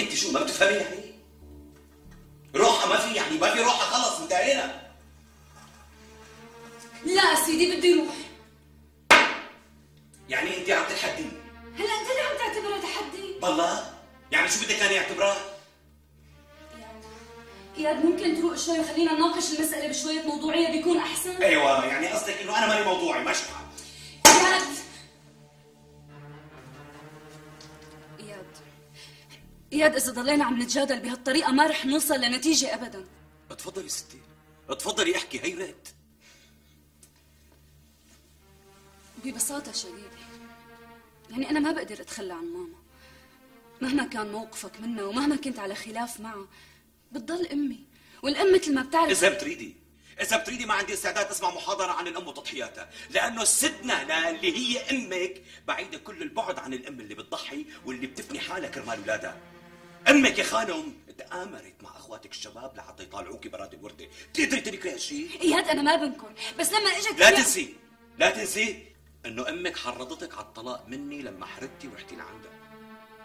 انت شو ما بتفهمي يعني؟ إذا ضلينا عم نتجادل بهالطريقة ما رح نوصل لنتيجة أبدا. تفضلي ستي. تفضلي احكي هي ريت ببساطة شديدة يعني أنا ما بقدر أتخلى عن ماما. مهما كان موقفك منها ومهما كنت على خلاف معها بتضل أمي. والأم مثل ما بتعرف إذا بتريدي إذا بتريدي ما عندي استعداد أسمع محاضرة عن الأم وتضحياتها لأنه سدنا اللي هي أمك بعيدة كل البعد عن الأم اللي بتضحي واللي بتفني حالها كرمال اولادها أمك يا خانم تآمرت مع أخواتك الشباب لحتى يطالعوكي براد الورده بتقدري تنكري هالشيء إياد أنا ما بنكر. بس لما إجت لا تنسي. لا تنسي إنه أمك حرضتك على الطلاق مني لما حردتي ورحتي لعندها.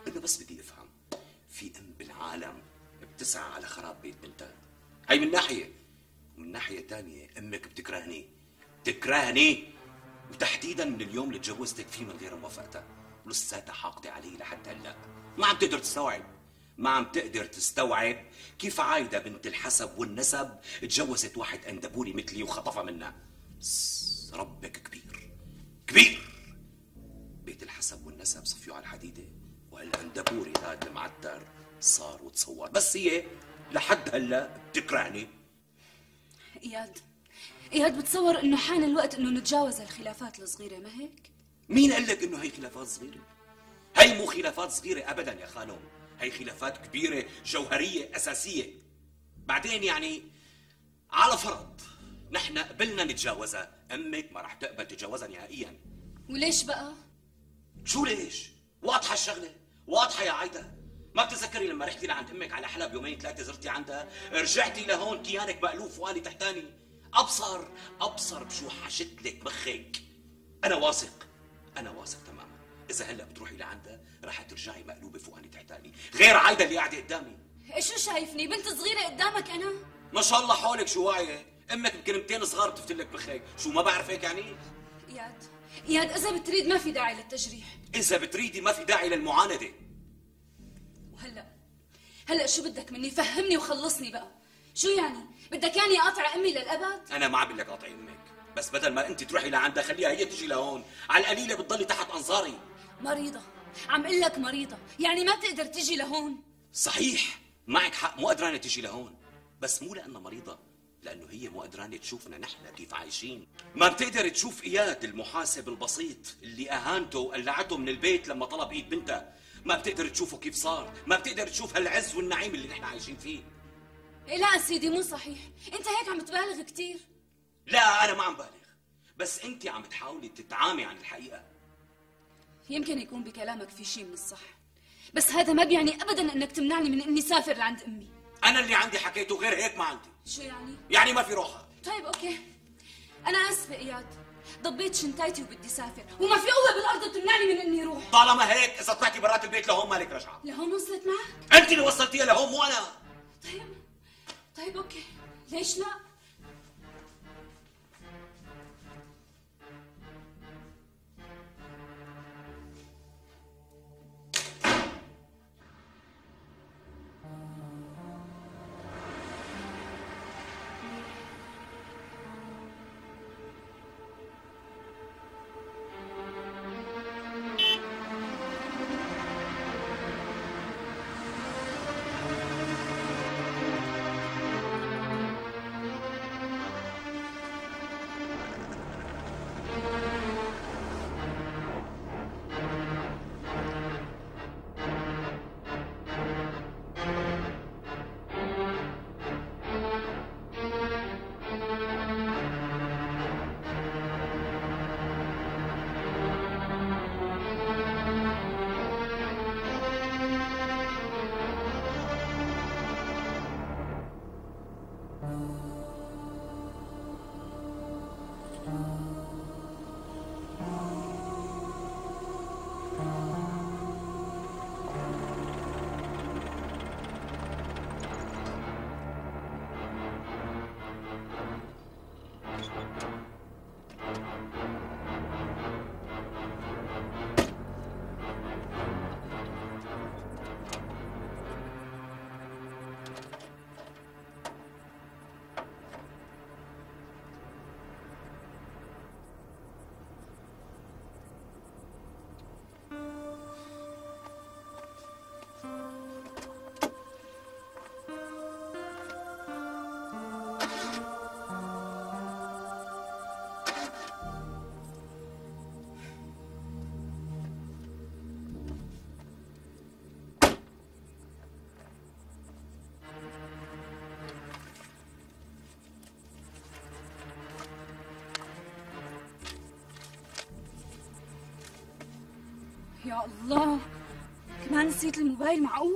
أنا بس بدي أفهم. في أم بالعالم بتسعى على خراب بيت بنتها. هي من ناحية. ومن ناحية تانية أمك بتكرهني. بتكرهني وتحديدا من اليوم اللي تجوزتك فيه من غير موافقتها. ولساتها حاقدة علي لحد هلأ. ما عم تقدر تستوعب. ما عم تقدر تستوعب كيف عايدة بنت الحسب والنسب تجوزت واحد اندبوري مثلي وخطفها منا ربك كبير. كبير! بيت الحسب والنسب صفيوا على الحديدة والأندبوري هذا المعتر صار وتصور. بس هي لحد هلا بتكرهني. إياد إياد بتصور إنه حان الوقت إنه نتجاوز الخلافات الصغيرة ما هيك؟ مين قال لك إنه هي خلافات صغيرة؟ هي مو خلافات صغيرة ابدا يا خانم هي خلافات كبيرة جوهرية أساسية. بعدين يعني على فرض نحن قبلنا نتجاوزها أمك ما رح تقبل تتجاوزها نهائيا. وليش بقى؟ شو ليش؟ واضحة الشغلة واضحة يا عايدة. ما بتتذكري لما رحتي لعند أمك على حلب يومين ثلاثة زرتي عندها؟ رجعتي لهون كيانك مألوف واني تحتاني أبصر أبصر بشو حشت لك مخك. أنا واثق أنا واثق تماما. إذا هلأ بتروحي لعندها رح ترجعي مقلوبة فوقاني تحتاني. غير عايدة اللي قاعدة قدامي. شو شايفني؟ بنت صغيرة قدامك أنا؟ ما شاء الله حولك شو واعية. أمك بكلمتين صغار بتفتلك مخك شو ما بعرف هيك يعني؟ إياد إياد إذا بتريد ما في داعي للتجريح. إذا بتريدي ما في داعي للمعاندة. وهلأ هلأ شو بدك مني؟ فهمني وخلصني بقى. شو يعني؟ بدك يعني اقطع أمي للأبد؟ أنا ما عم بقول لك قاطعي أمك. بس بدل ما أنت تروحي لعندها خليها هي تجي لهون. على القليلة بتضلي تحت أنظاري. مريضة. عم أقول لك مريضة. يعني ما بتقدر تجي لهون. صحيح. معك حق. مو قدرانة تجي لهون. بس مو لأنها مريضة. لأنه هي مو قدرانة تشوفنا نحن كيف عايشين. ما بتقدر تشوف إياد المحاسب البسيط اللي أهانته وقلعته من البيت لما طلب إيد بنتها. ما بتقدر تشوفه كيف صار. ما بتقدر تشوف هالعز والنعيم اللي نحن عايشين فيه. إيه لا سيدي مو صحيح. أنت هيك عم تبالغ كثير لا أنا ما عم بالغ. بس أنت عم تحاولي تتعامي عن الحقيقة. يمكن يكون بكلامك في شيء من الصح. بس هذا ما بيعني ابدا أنك تمنعني من إني سافر لعند أمي. أنا اللي عندي حكيته غير هيك ما عندي. شو يعني؟ يعني ما في روحها طيب أوكي. أنا آسفة إياد. ضبيت شنطايتي وبدي سافر. وما في قوة بالأرض تمنعني من إني أروح طالما هيك إذا طلعتي برات البيت لهون مالك رجعه لهون وصلت معك؟ أنت اللي وصلتيها لهون مو أنا. طيب. طيب أوكي. ليش لا؟ يا الله كمان نسيت الموبايل معقول؟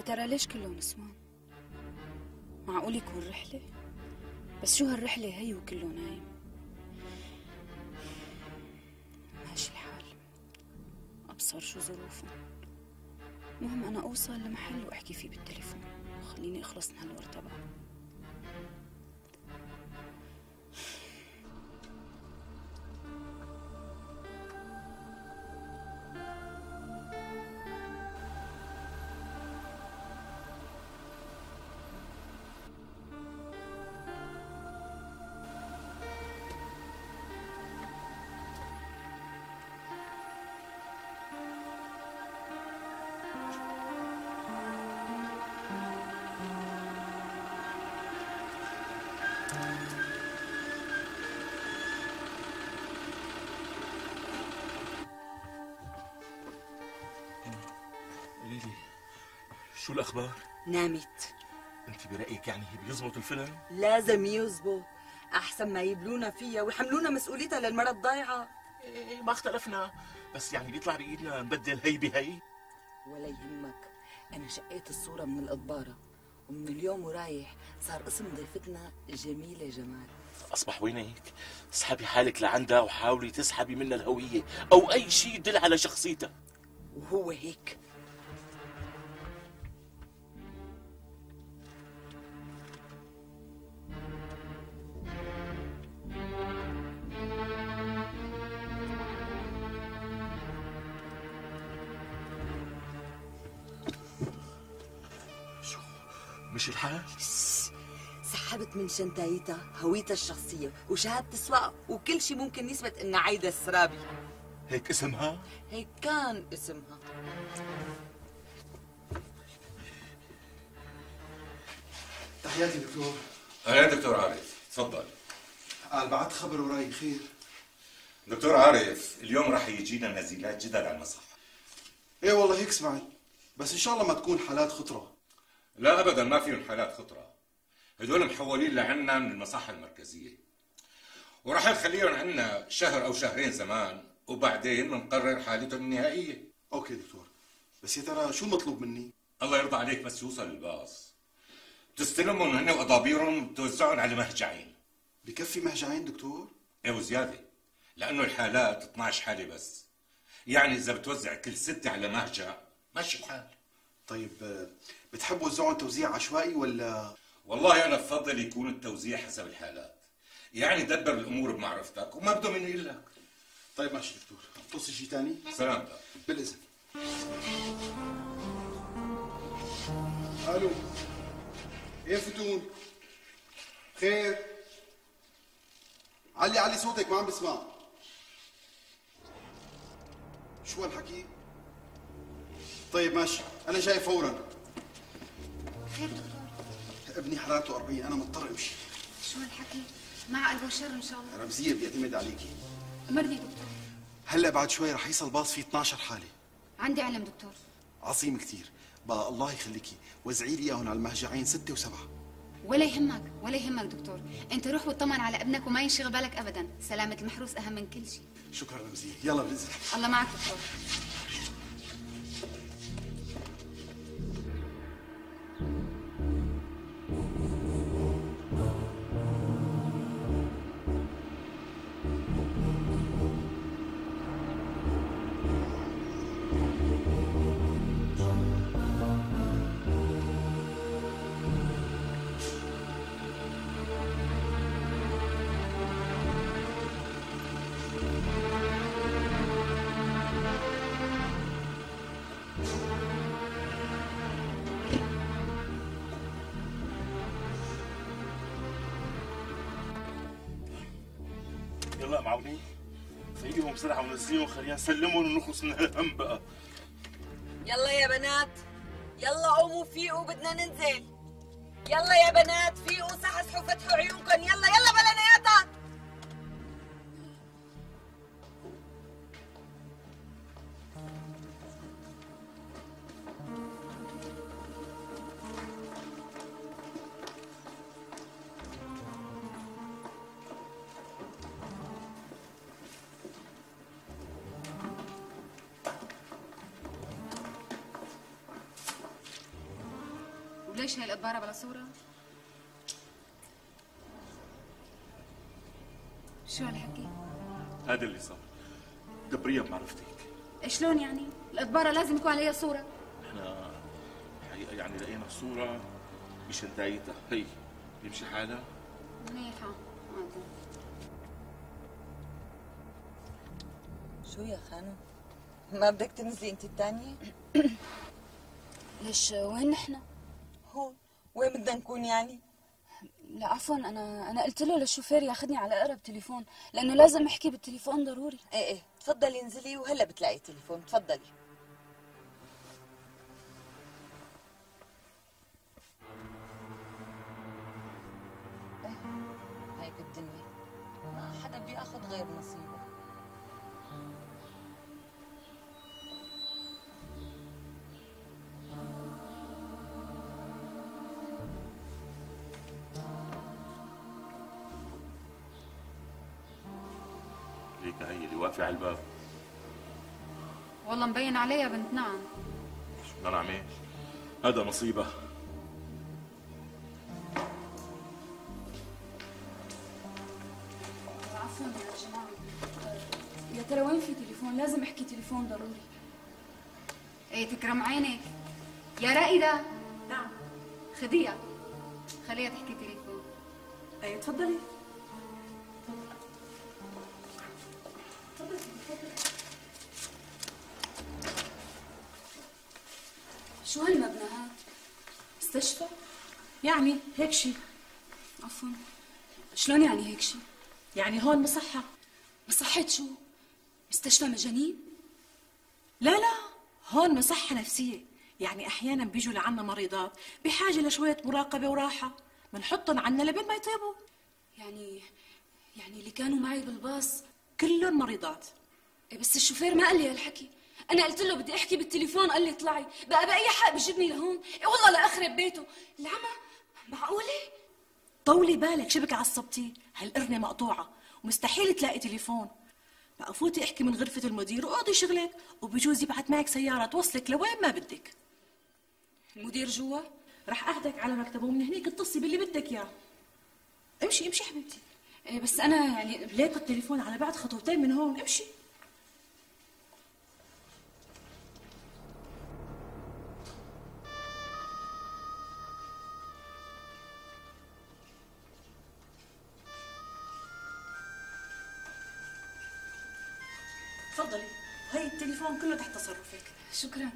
يا ترى ليش كله نسوان معقول يكون رحلة؟ بس شو هالرحلة هي وكله نايم؟ ماشي الحال. أبصر شو ظروفهم. مهم أنا أوصل لمحل وأحكي فيه بالتليفون. وخليني أخلص من هالورطة بقى شو الأخبار؟ نامت. أنت برأيك يعني بيزبط الفيلم؟ لازم يزبط أحسن ما يبلونا فيها ويحملونا مسؤوليتها للمرة الضايعة. إيه ما اختلفنا. بس يعني بيطلع بإيدنا نبدل هي بهي. ولا يهمك. أنا شقيت الصورة من القضبارة ومن اليوم ورايح صار اسم ضيفتنا جميلة جمال. أصبح وينك؟ اسحبي حالك لعندها وحاولي تسحبي منها الهوية أو أي شيء يدل على شخصيتها. وهو هيك. سحبت من شنطايتها هويتها الشخصية وشهادة السواقة وكل شيء ممكن يثبت إنها عايدة السرابي. هيك اسمها؟ هيك كان اسمها. تحياتي دكتور. أهلا دكتور عارف. تفضل. قال بعت خبر وراي خير. دكتور عارف اليوم راح يجينا نزيلات جدد على المصح إيه والله هيك سمعت بس إن شاء الله ما تكون حالات خطرة. لا ابدا ما فيهم حالات خطرة. هدول محولين لعنا من المصحة المركزية. وراح نخليهم عنا شهر أو شهرين زمان وبعدين بنقرر حالتهم النهائية. أوكي دكتور. بس يا ترى شو المطلوب مني؟ الله يرضى عليك بس يوصل الباص تستلمهم هن وأضابيرهم توزعهم على مهجعين. بكفي مهجعين دكتور؟ إيه وزيادة. لأنه الحالات 12 حالة بس. يعني إذا بتوزع كل ستة على مهجع ماشي الحال طيب آه، بتحب وزعهم توزيع عشوائي ولا والله أنا بفضل يكون التوزيع حسب الحالات. يعني دبر الأمور بمعرفتك وما بده مني الا لك. طيب ماشي دكتور. توصي شيء ثاني سلامتك بالإذن. ألو. إيه فتون خير؟ علي علي صوتك ما عم بسمع. شو هالحكي؟ طيب ماشي. أنا جاي فورا. خير دكتور. ابني حرارته 40 أنا مضطر أمشي. شو هالحكي؟ مع قلب وشر إن شاء الله. رمزية بيعتمد عليكي. مرضي دكتور. هلأ بعد شوي رح يصل باص فيه 12 حالة. عندي علم دكتور. عظيم كثير. بقى الله يخليكي. وزعي لي إياهم على المهجعين ستة وسبعة. ولا يهمك ولا يهمك دكتور. أنت روح واطمن على ابنك وما ينشغل بالك ابدا. سلامة المحروس أهم من كل شيء. شكرا رمزية. يلا بالاذن الله معك دكتور. بسرعة ونزليهم خلينا نسلمهم ونخلص من هالهم بقى. يلا يا بنات. يلا قوموا فيقوا بدنا ننزل. يلا يا بنات فيقوا صحصحوا فتحوا عيونكم. يلا يلا وليش هاي القبارة بلا صورة؟ شو هالحكي؟ هذا اللي صار. دبريها بمعرفتك شلون يعني؟ القبارة لازم يكون عليها صورة. إحنا حقيقة يعني لقينا صورة بشنتايتها هي بيمشي حالها؟ منيحة. شو يا خانم؟ ما بدك تنزلي انت الثانية ليش وين نحن؟ وين بدنا نكون يعني؟ لا عفوا أنا أنا قلت له للشوفير ياخذني على أقرب تليفون لأنه لازم احكي بالتليفون ضروري. إيه إيه. تفضلي انزلي وهلأ بتلاقي تليفون تفضلي. مبين عليها بنت نعم. شو بدنا نعمل؟ هذا مصيبة. عفوا يا جماعة. آه، يا ترى وين في تليفون؟ لازم أحكي تليفون ضروري. إيه تكرم عينك. يا رائدة. نعم. خديها. خليها تحكي تليفون. إيه تفضلي. يعني هيك شيء عفوا. شلون يعني هيك شيء يعني هون مصحة مصحة شو؟ مستشفى مجانين لا لا. هون مصحة نفسية. يعني أحيانا بيجوا لعنا مريضات بحاجة لشوية مراقبة وراحة. بنحطهم عنا لبين ما يطيبوا يعني يعني اللي كانوا معي بالباص. كلهم مريضات. إيه بس الشوفير ما قال لي هالحكي. أنا قلت له بدي أحكي بالتليفون قال لي اطلعي. بقى بأي حق بجيبني لهون؟ إيه والله لاخرب بيته العمى معقولة؟ طولي بالك شبك عصبتي هالقرنة مقطوعة. ومستحيل تلاقي تليفون. بقى فوتي احكي من غرفة المدير وقضي شغلك. وبجوز يبعت معك سيارة توصلك لوين ما بدك. المدير جوا رح اخدك على مكتبه ومن هنيك اتصلي باللي بدك إياه. امشي امشي حبيبتي. إيه بس أنا يعني ليك التليفون على بعد خطوتين من هون. امشي. التليفون كله تحت تصرفك. شكرا.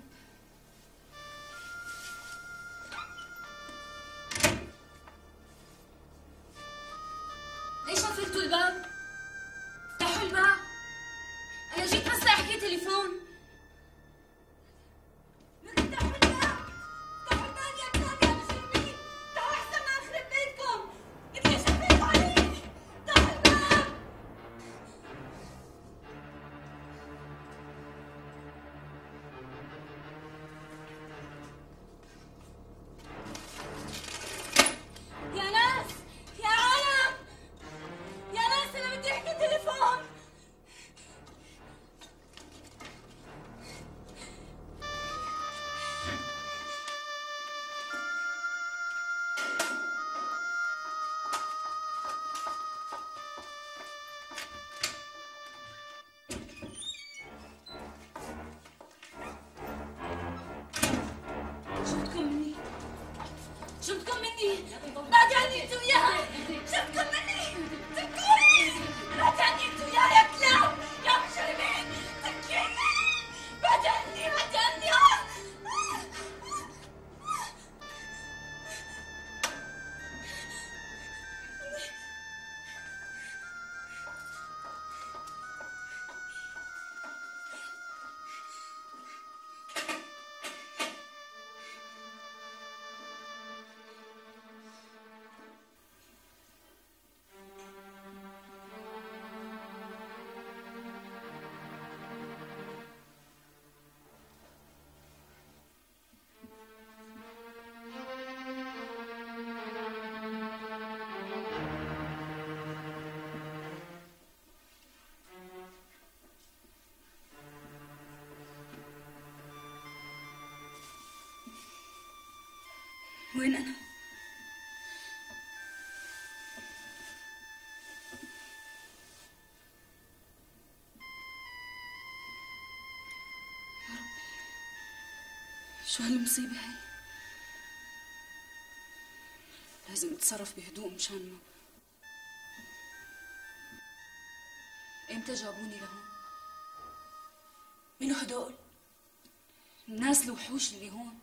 وين أنا؟ يا ربي شو هالمصيبة هاي؟ لازم اتصرف بهدوء مشان ما إمتى جابوني لهون؟ منو هدول؟ الناس الوحوش اللي هون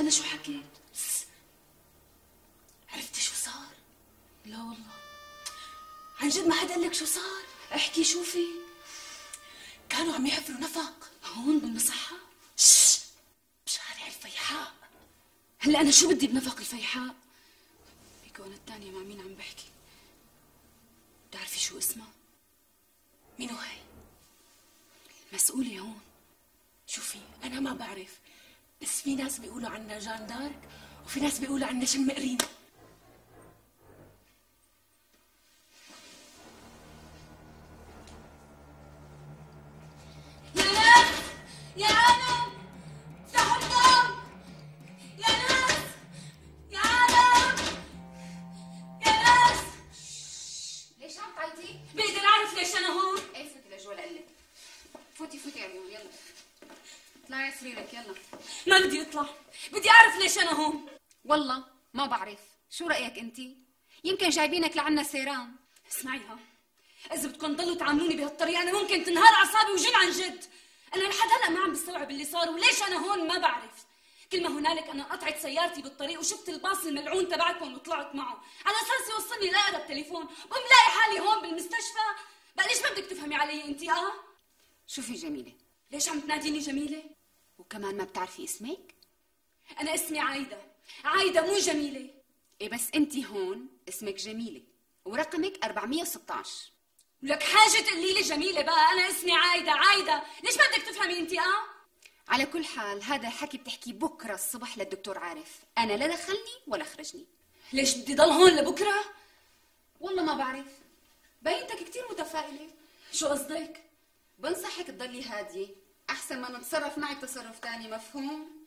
أنا شو حكيت؟ عرفتي شو صار؟ لا والله عن جد ما حدا قال لك شو صار؟ احكي شو في؟ كانوا عم يحفروا نفق هون بالمصحة؟ بشارع الفيحاء هلأ أنا شو بدي بنفق الفيحاء؟ أنا الثانية مع مين عم بحكي؟ بتعرفي شو اسمها؟ منو هاي؟ مسؤولة هون شوفي أنا ما بعرف بس في ناس بيقولوا عنا جان دارك وفي ناس بيقولوا عنا شم قرين يمكن جايبينك لعنا سيران اسمعيها. إذا بدكم تضلوا تعاملوني بهالطريقة أنا ممكن تنهار أعصابي وجن عن جد. أنا لحد هلأ ما عم بستوعب اللي صار وليش أنا هون ما بعرف. كل ما هنالك أنا قطعت سيارتي بالطريق وشفت الباص الملعون تبعكم وطلعت معه. على أساس يوصلني لاقرب تليفون. بقوم لاقي حالي هون بالمستشفى. بقى ليش ما بدك تفهمي علي أنت آه؟ شوفي جميلة. ليش عم تناديني جميلة؟ وكمان ما بتعرفي اسمك؟ أنا اسمي عايدة. عايدة مو جميلة. إيه بس أنت هون. اسمك جميلة ورقمك 416 ولك حاجة تقولي لي جميلة بقى أنا اسمي عايدة عايدة ليش ما بدك تفهمي أنت آه؟ على كل حال هذا الحكي بتحكي بكرة الصبح للدكتور عارف. أنا لا دخلني ولا خرجني. ليش بدي ضل هون لبكرة؟ والله ما بعرف. بينتك كتير متفائلة. شو قصدك؟ بنصحك تضلي هادية. أحسن ما نتصرف معك تصرف تاني مفهوم؟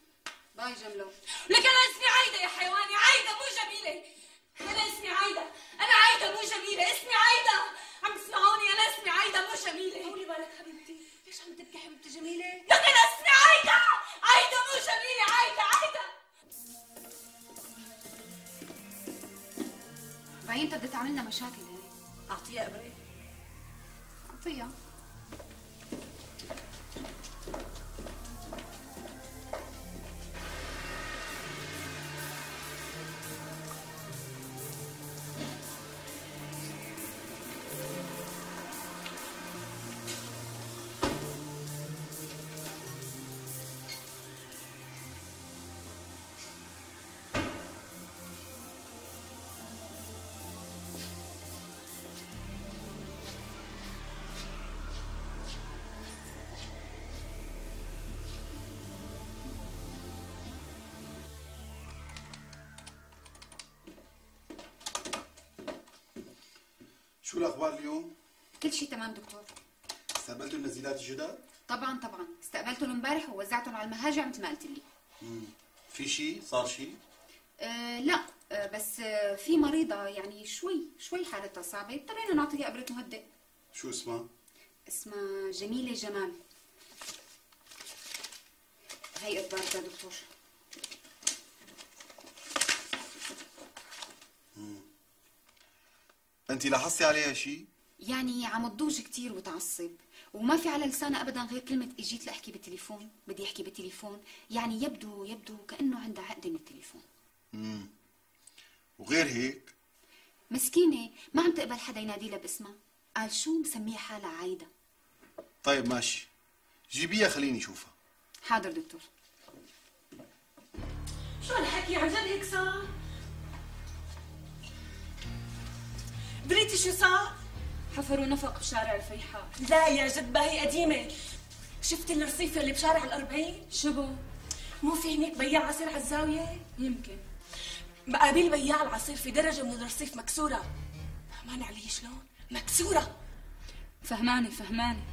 باي جملة. لك أنا اسمي عايدة يا حيواني عايدة مو جميلة. أنا اسمي عايدة. أنا عايدة مو جميله اسمي عايدة. عم تسمعوني؟ أنا اسمي عايدة مو جميله طولي بالك حبيبتي. ليش عم تبكي حبيبتي جميلة؟ لك أنا اسمي عايدة. عايدة مو جميله عايدة عايدة. باين بدها تعملنا مشاكل هي أعطيها إبرة شو الاخبار اليوم؟ كل شيء تمام دكتور استقبلتوا النزيلات الجداد؟ طبعا طبعا استقبلتهم امبارح ووزعتهم على المهاجر مثل ما قلت لي في شيء؟ صار شيء؟ أه لا أه بس أه في مريضة يعني شوي شوي حالتها صعبة اضطرينا نعطيها إبرة مهدئ شو اسمها؟ اسمها جميلة جمال هي إخبارك دكتور انت لاحظتي عليها شيء؟ يعني عم تضوج كتير وتعصب. وما في على لسانها ابدا غير كلمة إجيت لأحكي بالتليفون. بدي أحكي بالتليفون. يعني يبدو يبدو كأنه عندها عقدة من التليفون. وغير هيك؟ مسكينة ما عم تقبل حدا ينادي لها باسمها. قال شو؟ مسمية حالها عايدة. طيب ماشي. جيبيها خليني أشوفها. حاضر دكتور. شو هالحكي؟ عن جد هيك صار؟ بريتي شو صار؟ حفروا نفق بشارع الفيحاء. لا يا جد باهي قديمة. شفتي الرصيفة اللي بشارع الأربعين؟ شبو مو في هنيك بياع عصير على الزاوية؟ يمكن. مقابل بياع العصير في درجة من الرصيف مكسورة. فهمان علي شلون؟ مكسورة. فهماني فهماني.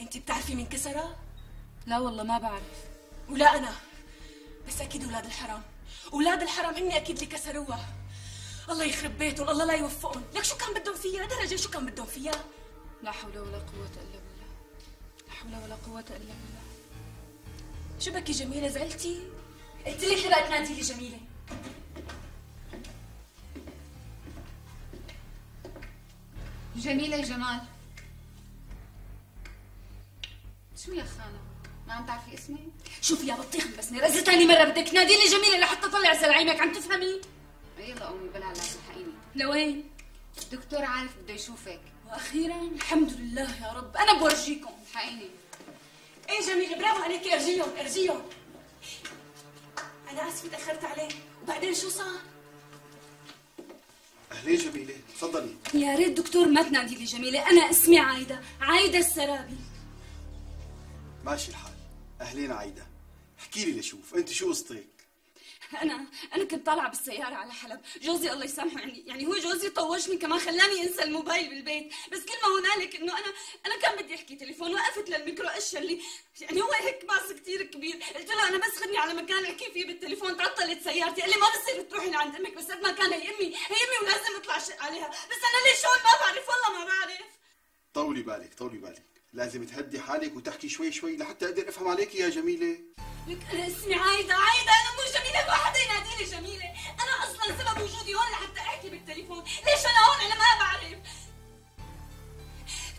انت بتعرفي مين كسرها لا والله ما بعرف. ولا أنا. بس أكيد أولاد الحرام. أولاد الحرام هن أكيد اللي كسروها. الله يخرب بيتهم الله لا يوفقهم لك شو كان بدهم فيها؟ درجة شو كان بدهم فيها؟ لا حول ولا قوة إلا بالله. لا حول ولا قوة إلا بالله. شو بكي جميلة زعلتي؟ قلت لك لا تنادي لي جميلة؟ جميلة جمال. شو يا خالة؟ ما عم تعرفي اسمي؟ شوفي يا بطيخ بس إذا ثاني مرة بدك تنادي لي جميلة لحتى طلع زلعيمك عم تفهمي؟ يلا امي بلا لا تلحقيني. لوين؟ الدكتور عارف بده يشوفك. وأخيرا الحمد لله يا رب. أنا بورجيكم. الحقيني. إيه جميله برافو عليكي إرجيهم إرجيهم. أنا آسفة تاخرت عليه. وبعدين شو صار؟ أهلين جميلة. تفضلي. يا ريت دكتور ما تنادي لي جميلة. أنا اسمي عايدة. عايدة السرابي. ماشي الحال. أهلين عايدة. احكي لي لشوف. أنت شو قصتك؟ أنا أنا كنت طالعة بالسيارة على حلب. جوزي الله يسامحه يعني يعني هو جوزي طوشني كمان خلاني أنسى الموبايل بالبيت. بس كل ما هنالك إنه أنا أنا كان بدي أحكي تليفون وقفت للميكرو اللي يعني هو هيك باص كتير كبير. قلت له أنا بس خدني على مكان أحكي فيه بالتليفون. تعطلت سيارتي. قال لي ما بصير تروحي لعند أمك بس قد ما كان هي أمي. هي أمي ولازم أطلع شق عليها. بس أنا ليش هون؟ ما بعرف والله ما بعرف. طولي بالك طولي بالك. لازم تهدي حالك وتحكي شوي شوي لحتى أقدر أفهم عليك يا جميلة. لك أنا اسمي عايدة عايدة أنا مو جميلة ما حدا ينادي لي جميلة. أنا أصلا سبب وجودي هون لحتى أحكي بالتليفون. ليش أنا هون؟ أنا ما بعرف.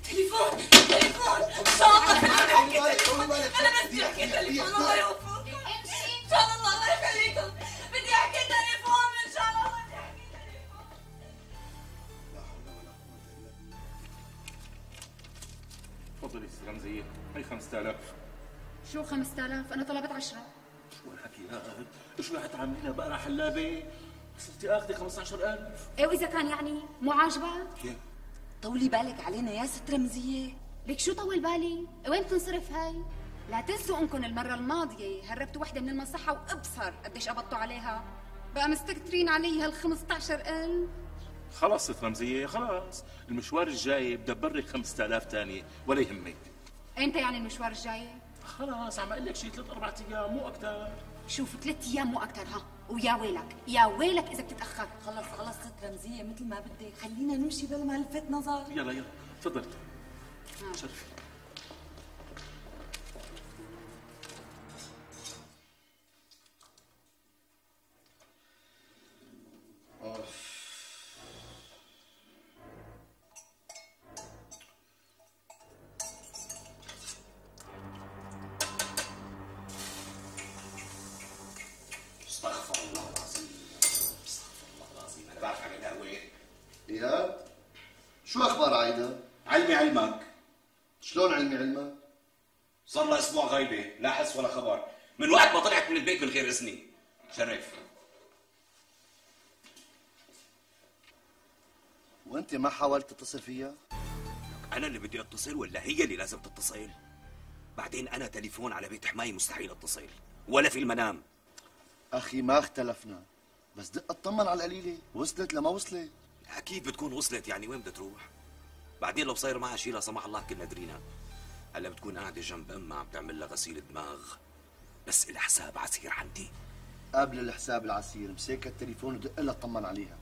تليفون تليفون. رمزية هي 5000 شو 5000 أنا طلبت 10 شو الحكي هاد؟ شو رح تعملينا بقرا حلابة؟ صرتي آخذي 15000 إيه وإذا كان يعني مو عاجبك؟ طولي بالك علينا يا ست رمزية. لك شو طول بالي؟ وين بتنصرف هاي؟ لا تنسوا أنكم المرة الماضية هربتوا وحدة من المصحة وأبصر قديش قبضتوا عليها. بقى مستكترين علي هال 15000 خلص ست رمزية خلاص. المشوار الجاي بدبر لك 5000 ثانية ولا يهمك. إمتى يعني المشوار الجاي؟ خلاص عم أقول لك شي ثلاث أربع أيام مو أكثر شوف ثلاث أيام مو أكثر ها. ويا ويلك يا ويلك إذا بتتأخر. خلص خلص ست رمزية مثل ما بدك. خلينا نمشي بلا ما نلفت نظر. يلا يلا. تفضل. شرفي استغفر شو أخبار عايدة؟ علمي علمك. شلون علمي علمك؟ صار لها أسبوع غايبة لا حس ولا خبر. من وقت ما طلعت من البيت من غير إذني. شرف وأنت ما حاولت تتصل فيها؟ أنا اللي بدي أتصل ولا هي اللي لازم تتصل؟ بعدين أنا تليفون على بيت حماي مستحيل أتصل. ولا في المنام. أخي ما اختلفنا. بس دق اطمن على القليلة. وصلت لما وصلت. أكيد بتكون وصلت يعني وين بدها تروح؟ بعدين لو صاير معها شيء لا سمح الله كلنا درينا. هلا بتكون قاعدة جنب أمها عم تعمل لها غسيل دماغ. بس الحساب عسير عندي. قبل الحساب العسير مسيك التليفون ودق لها اطمن عليها.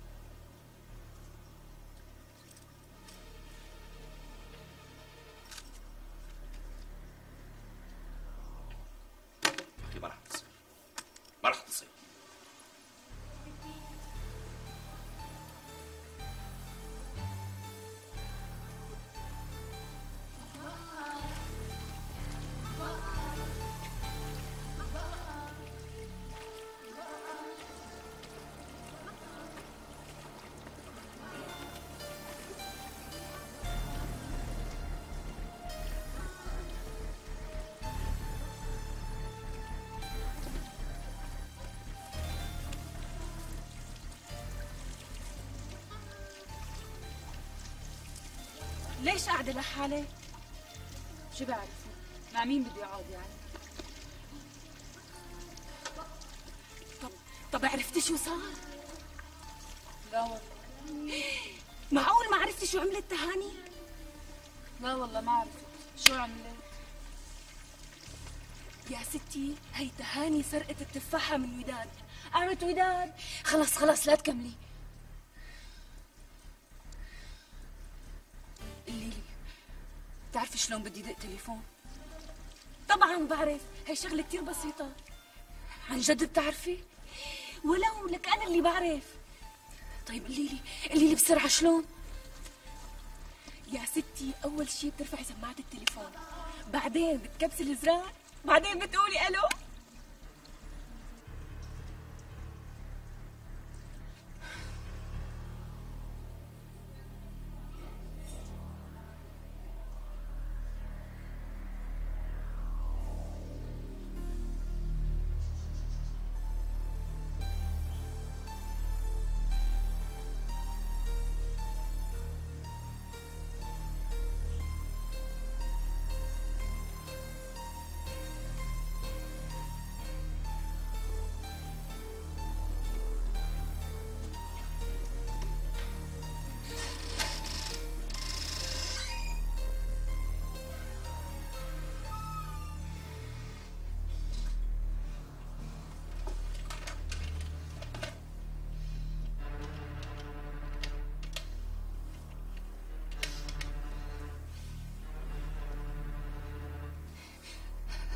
ليش قاعدة لحالك شو بعرف مع مين بدي أقعد يعني؟ طب طب عرفتي شو صار؟ لا والله. معقول ما عرفتي شو عملت تهاني؟ لا والله ما عرفت. شو عملت؟ يا ستي هي تهاني سرقت التفاحة من وداد. قامت وداد. خلص خلص لا تكملي. شلون بدي دق تليفون؟ طبعا بعرف هي شغلة كتير بسيطة. عن جد بتعرفي؟ ولو لك أنا اللي بعرف. طيب قولي لي قولي لي بسرعة شلون؟ يا ستي أول شي بترفعي سماعة التليفون. بعدين بتكبسي الزرار بعدين بتقولي ألو؟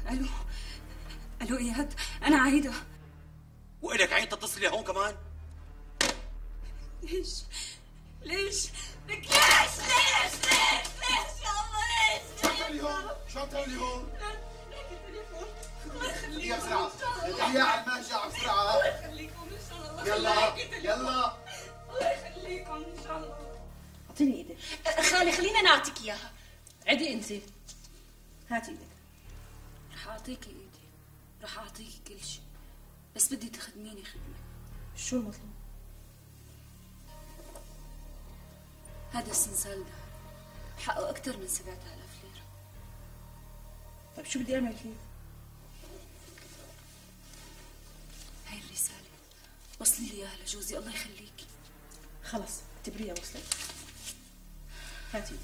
ألو. ألو إياد أنا عايدة. وإلك عين تتصلي هون كمان؟ ليش؟ ليش؟ لك ليش؟ ليش؟ ليش؟ ليش؟ يا الله ليش؟ شو عم تعملي هون؟ شو عم تعملي هون؟ خليها بسرعة خليها على المهجع بسرعة يخليكم إن شاء الله. يلا يلا. الله يخليكم إن شاء الله. أعطيني إيدك. خالي خلينا نعطيك إياها. عدي أنت. هاتي. إيدك أعطيكي إيدي. رح أعطيكي كل شيء. بس بدي تخدميني خدمة. شو المطلوب؟ هذا السنسال ده. حقه أكثر من 7000 ليرة. طيب شو بدي أعمل فيه؟ هاي الرسالة. وصلي لي إياها لجوزي. الله يخليكي. خلص اعتبريها وصلت. هاتي.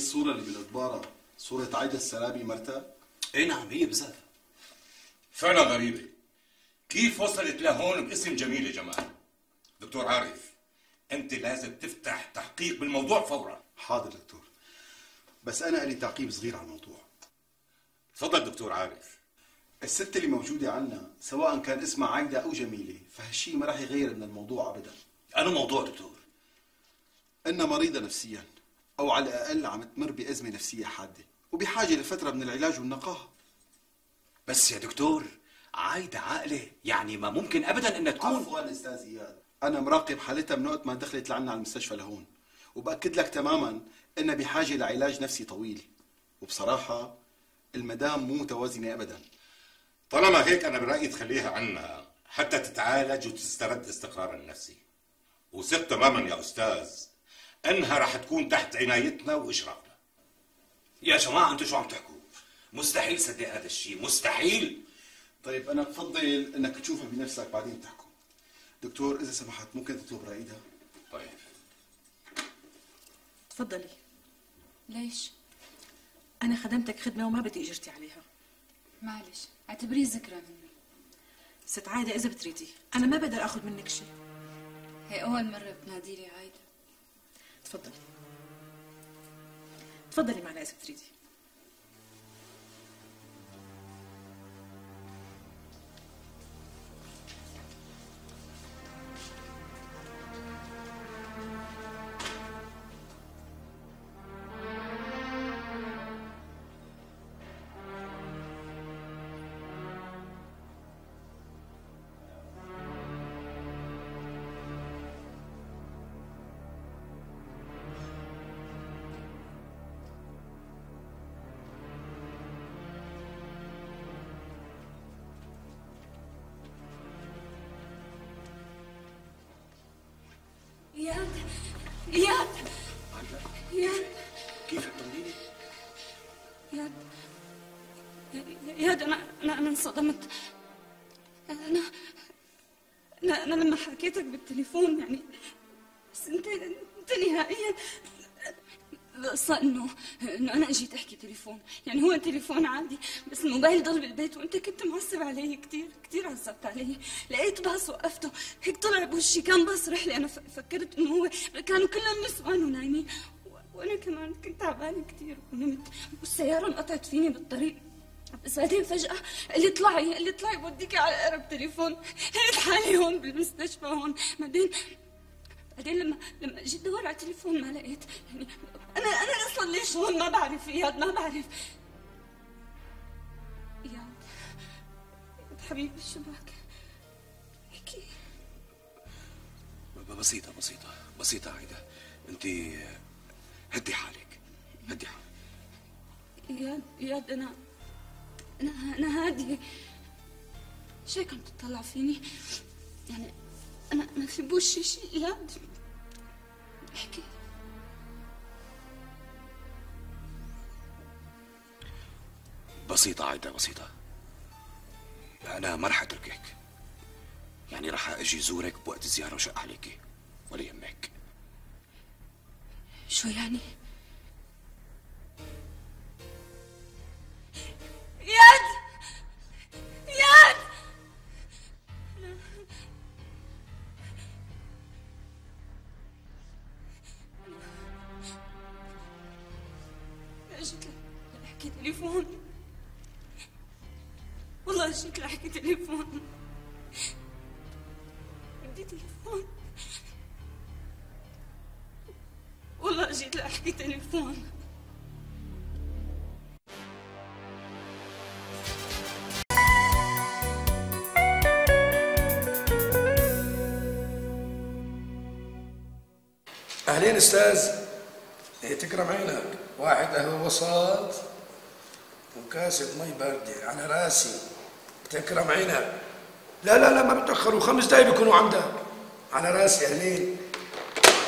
الصورة اللي بالإدبارة صورة عايدة السلامي مرتها؟ اي نعم هي بذاتها. فعلا غريبة. كيف وصلت لهون باسم جميلة جمال دكتور عارف انت لازم تفتح تحقيق بالموضوع فورا. حاضر دكتور. بس أنا لي تعقيب صغير على الموضوع. تفضل دكتور عارف. الست اللي موجودة عنا سواء كان اسمها عايدة أو جميلة فهالشي ما راح يغير من الموضوع أبدا. أنا موضوع دكتور؟ إنها مريضة نفسيا. أو على الأقل عم تمر بأزمة نفسية حادة وبحاجة لفترة من العلاج والنقاهة. بس يا دكتور عايدة عاقلة يعني ما ممكن أبدا إنها تكون. عفوا أستاذ إياد. أنا مراقب حالتها من وقت ما دخلت لعنا على المستشفى لهون. وبأكد لك تماما إنها بحاجة لعلاج نفسي طويل. وبصراحة المدام مو متوازنة أبدا. طالما هيك أنا برأيي تخليها عنا حتى تتعالج وتسترد استقرارها النفسي. وثق تماما يا أستاذ. انها رح تكون تحت عنايتنا واشرافنا يا جماعة أنتوا شو عم تحكوا؟ مستحيل صدق هذا الشيء مستحيل. طيب أنا بفضل إنك تشوفها بنفسك بعدين تحكوا. دكتور إذا سمحت ممكن تطلب رأيها طيب. تفضلي. ليش؟ أنا خدمتك خدمة وما بدي إجرتي عليها. معلش اعتبريه ذكرى مني. ست عايده إذا بتريدي. أنا ما بقدر آخذ منك شيء. هي أول مرة بتنادي لي تفضلي تفضلي معنا اذا بتريدي أنا حكيتك بالتليفون يعني بس أنت أنت نهائيا. القصة إنه إنه أنا اجيت احكي تليفون، يعني هو تليفون عادي بس الموبايل ضل بالبيت وأنت كنت معصب علي كثير كثير عصبت علي، لقيت باص وقفته، هيك طلع بوشي كان باص رحلة. أنا فكرت إنه هو كانوا كلهم نسوان ونايمين وأنا كمان كنت تعبانة كثير ونمت والسيارة انقطعت فيني بالطريق. بس بعدين فجأة اللي اطلعي اللي اطلعي بوديكي على أقرب تليفون. لقيت حالي هون بالمستشفى هون. بعدين بعدين لما لما جيت دور على التليفون ما لقيت. يعني أنا أنا أصلا ليش هون؟ ما بعرف اياد ما بعرف. اياد حبيبي الشباك احكي ب- بسيطة بسيطة بسيطة عايدة. انت هدي حالك هدي حالك. اياد اياد أنا أنا أنا هادية. إيش هيك عم تطلع فيني؟ يعني أنا أنا في بوشي شيء اياد احكي. بسيطة عايدة بسيطة. أنا ما رح أتركك. يعني رح أجي زورك بوقت الزيارة وشق عليكي. ولا يهمك. شو يعني؟ اياد أنا جيت لأحكي تليفون. والله جيت لأحكي تليفون. بدي تليفون. والله جيت لأحكي تليفون. أستاذ. إيه تكرم عينك واحد قهوه وسط وكاسة مي باردة على راسي. تكرم عينك لا لا لا ما بتأخروا. خمس دقايق بيكونوا عندك على راسي اهلين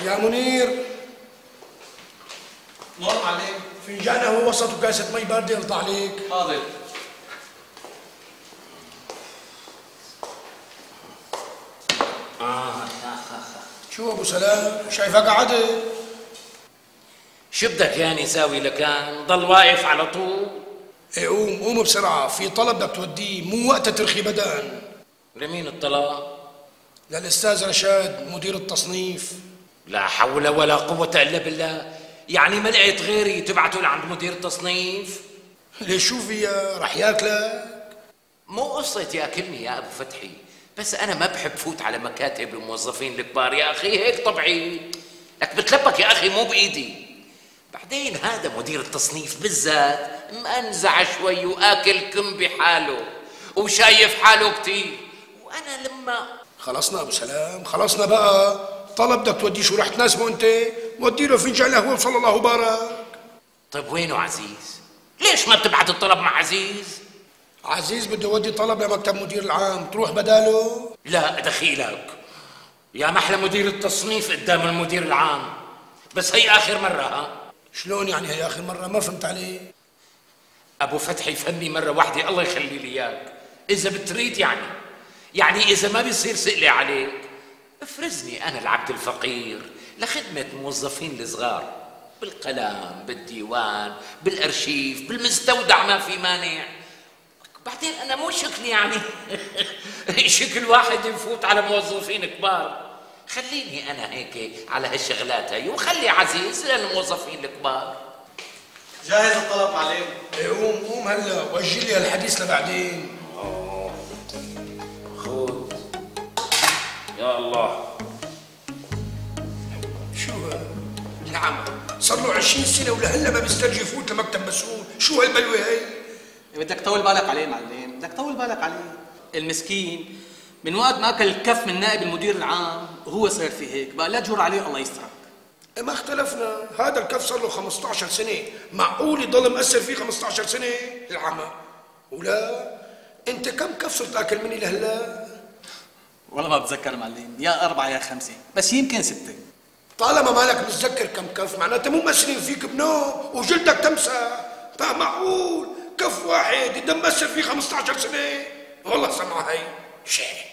يا منير. نور معلم فنجان قهوه وسط وكاسة مي باردة يرضى عليك. حاضر. شو أبو سلام؟ شايفك قعدت شو بدك يعني ساوي لكان ضل واقف على طول. إيه قوم قوم بسرعة. في طلب بدك توديه مو وقت ترخي بدن. لمين الطلاق للأستاذ رشاد مدير التصنيف. لا حول ولا قوة إلا بالله. يعني ما لقيت غيري تبعته لعند مدير التصنيف؟ ليش شو فيها رح ياكلك مو قصة ياكلني يا أبو فتحي. بس أنا ما بحب فوت على مكاتب الموظفين الكبار. يا أخي هيك طبعي لك بتلبك يا أخي مو بإيدي. بعدين هذا مدير التصنيف بالذات مأنزع شوي وآكل كم بحاله وشايف حاله كتير. وأنا لما خلصنا أبو سلام خلصنا بقى. طلب بدك توديه شو رح تناسبه أنت؟ ودي له فنجان قهوه وصلى الله وبارك. طيب وينه عزيز؟ ليش ما بتبعت الطلب مع عزيز؟ عزيز بده يودي طلب لمكتب مدير العام تروح بداله؟ لا دخيلك يا محلى مدير التصنيف قدام المدير العام. بس هي آخر مرة ها؟ شلون يعني هي آخر مرة؟ ما فهمت عليه أبو فتحي فهمني مرة واحدة الله يخلي لي إياك. إذا بتريد يعني يعني إذا ما بيصير سئلي عليك افرزني أنا العبد الفقير لخدمة موظفين الصغار. بالقلم بالديوان بالأرشيف بالمستودع ما في مانع. بعدين أنا مو شكلي يعني. شكل واحد يفوت على موظفين كبار. خليني أنا هيك على هالشغلات هي وخلي عزيز للموظفين الكبار. جاهز الطلب معلم؟ إيه قوم قوم هلا واجل لي الحديث لبعدين. خذ. يا الله. شو؟ نعم. صار له 20 سنة ولهلا ما بيسترجي يفوت لمكتب مسؤول. شو هالبلوه هي؟ بدك تطول بالك عليه معلم بدك تطول بالك عليه. المسكين من وقت ما أكل الكف من نائب المدير العام وهو صار في هيك بقى لا تجور عليه الله يسترك. إيه ما اختلفنا. هذا الكف صار له 15 سنة. معقول يضل مأثر فيه 15 سنة؟ العمى. ولا؟ أنت كم كف صرت آكل مني لهلا؟ والله ما بتذكر معلم يا أربعة يا خمسة بس يمكن ستة. طالما مالك متذكر كم كف معناته مو مأثرين فيك بنوم وجلدك تمسح. ما معقول. كف واحد مأثر فيه 15 سنة. والله سمع هي شيء.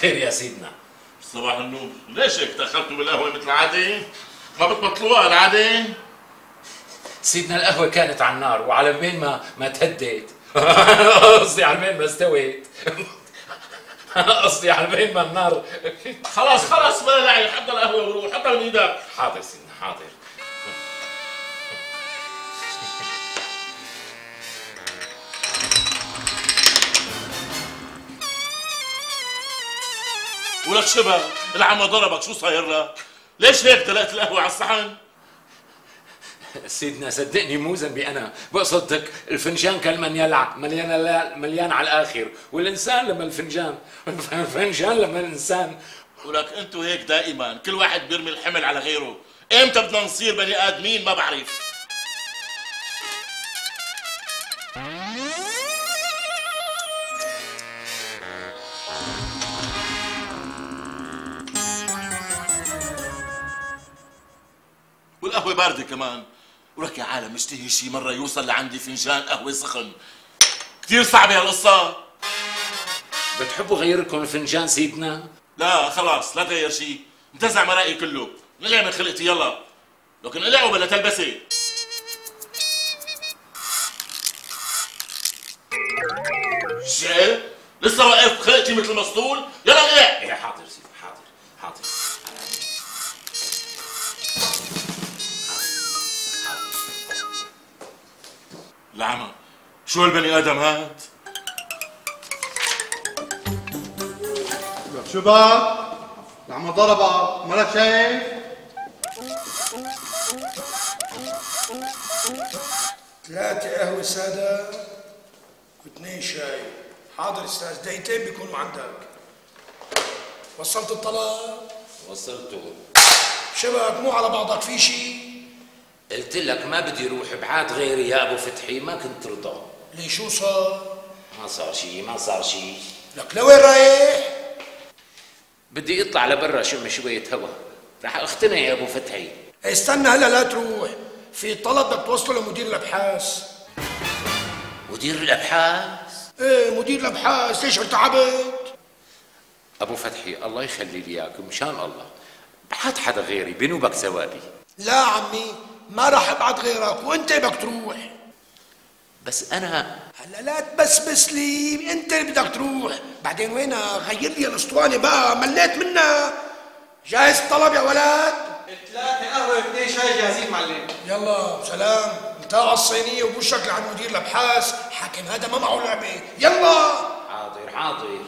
الخير يا سيدنا. صباح النور. ليش هيك تأخرتوا بالقهوة مثل العادة؟ ما بتبطلوها العادة؟ سيدنا القهوة كانت على النار وعلى بين ما ما تهديت. قصدي على بين ما استويت. قصدي على بين ما النار. خلاص خلاص بلا داعي حط القهوة وروح حطها من إيدك. حاضر سيدنا حاضر. ولك شبه العمى ضربك شو صاير لك ليش هيك دلقت القهوة على الصحن؟ سيدنا صدقني مو ذنبي أنا. بقصدك الفنجان كان مليان مليان مليان على الآخر والإنسان لما الفنجان الفنجان لما الإنسان. ولك أنتوا هيك دائما كل واحد بيرمي الحمل على غيره. إمتى بدنا نصير بني آدمين؟ ما بعرف. والقهوة باردة كمان. ولك يا عالم مشتهي شي مرة يوصل لعندي فنجان قهوة سخن. كثير صعبة هالقصة. بتحبوا غير لكم الفنجان سيدنا؟ لا خلاص لا تغير شيء انتزع مرائي كله. نقلع من خلقتي يلا. لكن قلعوا بلا تلبسي. شيء لسه واقف خلقتي مثل مسطول. يلا قلع إيه حاضر سيدي حاضر حاضر. العمى. شو هالبني آدم هاد؟ شو بك؟ العم ضربك مالك شايف؟ ثلاثة قهوة سادة واثنين شاي. حاضر أستاذ دقيقتين بيكونوا عندك. وصلت الطلب وصلته. شبك مو على بعضك في شيء قلت لك ما بدي روح بعاد غيري يا أبو فتحي ما كنت ترضى ليه شو صار؟ ما صار شيء ما صار شيء لك لوين رايح؟ بدي اطلع لبرا شم شوية هوا. رح اختنق يا أبو فتحي. استنى هلا لا تروح. في طلب بدك توصله لمدير الأبحاث. مدير الأبحاث؟ إيه مدير الأبحاث. ليش ارتعبت؟ أبو فتحي الله يخلي لي اياك مشان الله. بحط حدا غيري بنوبك ثوابي. لا عمي ما راح ابعت غيرك وانت بدك تروح. بس أنا هلا لا تبسبس لي انت اللي بدك تروح. بعدين وينها غير لي الأسطوانة بقى مليت منها. جاهز الطلب يا ولد؟ ثلاثة قهوة اثنين شاي جاهزين معلم. يلا سلام. انت على الصينية وبوشك لعند مدير الأبحاث. حاكم هذا ما معه لعبة. يلا. حاضر حاضر.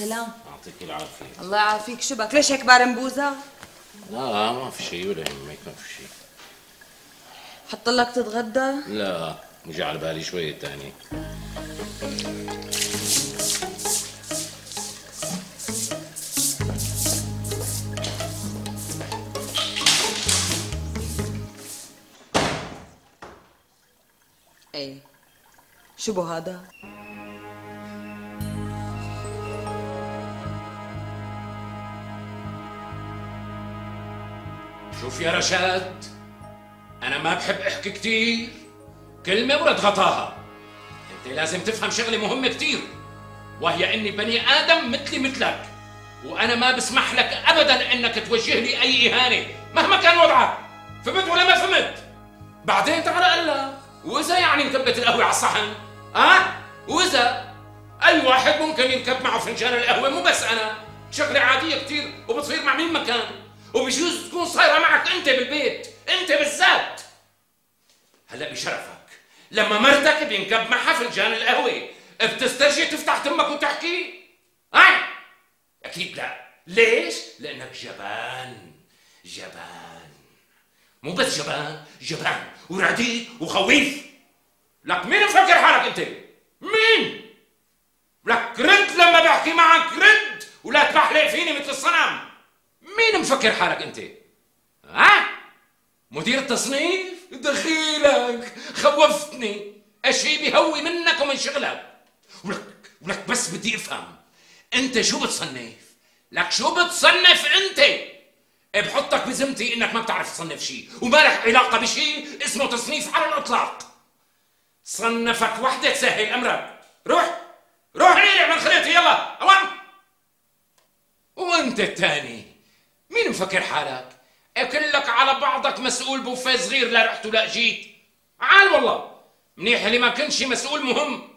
اهلين ابو سلام يعطيك العافية. الله يعافيك. شو بك ليش هيك بارمبوزة؟ لا ما في شيء ولا يهمك ما في شيء. حط لك تتغدى؟ لا مجي على بالي شوية تاني. إيه. شو بو هذا. شوف يا رشاد أنا ما بحب أحكي كتير. كلمة ورد غطاها أنت لازم تفهم شغلة مهمة كتير وهي إني بني آدم مثلي مثلك وأنا ما بسمح لك ابدا إنك توجه لي أي إهانة مهما كان وضعك. فهمت ولا ما فهمت؟ بعدين تعال أقول لك وإذا يعني انكبت القهوة على الصحن؟ أه؟ وإذا؟ أي واحد ممكن ينكب معه فنجان القهوة مو بس أنا. شغلة عادية كثير وبتصير مع مين مكان؟ وبجوز تكون صايرة معك أنت بالبيت أنت بالذات. هلا بشرفك. لما مرتك بينكب معها فنجان القهوة بتسترجي تفتح تمك وتحكي؟ ها أكيد لا. ليش؟ لأنك جبان. جبان. مو بس جبان جبان ورديء وخويف. لك مين مفكر حالك أنت؟ مين؟ لك رد لما بحكي معك رد. ولا تبحلق فيني مثل الصنم. مين مفكر حالك انت؟ ها؟ مدير التصنيف؟ دخيلك خوفتني. اشي بيهوي منك ومن شغلك؟ ولك ولك بس بدي افهم. انت شو بتصنف؟ لك شو بتصنف انت؟ بحطك بذمتي انك ما بتعرف تصنف شيء وما لك علاقة بشيء اسمه تصنيف على الإطلاق. صنفك وحدك سهل أمرك. روح روح. نيلع من خليتي يلا. أوان. وانت الثاني مين مفكر حالك؟ كلك على بعضك مسؤول بوفيه صغير لا رحت ولا جيت. عال والله منيح اللي ما كنتش مسؤول مهم.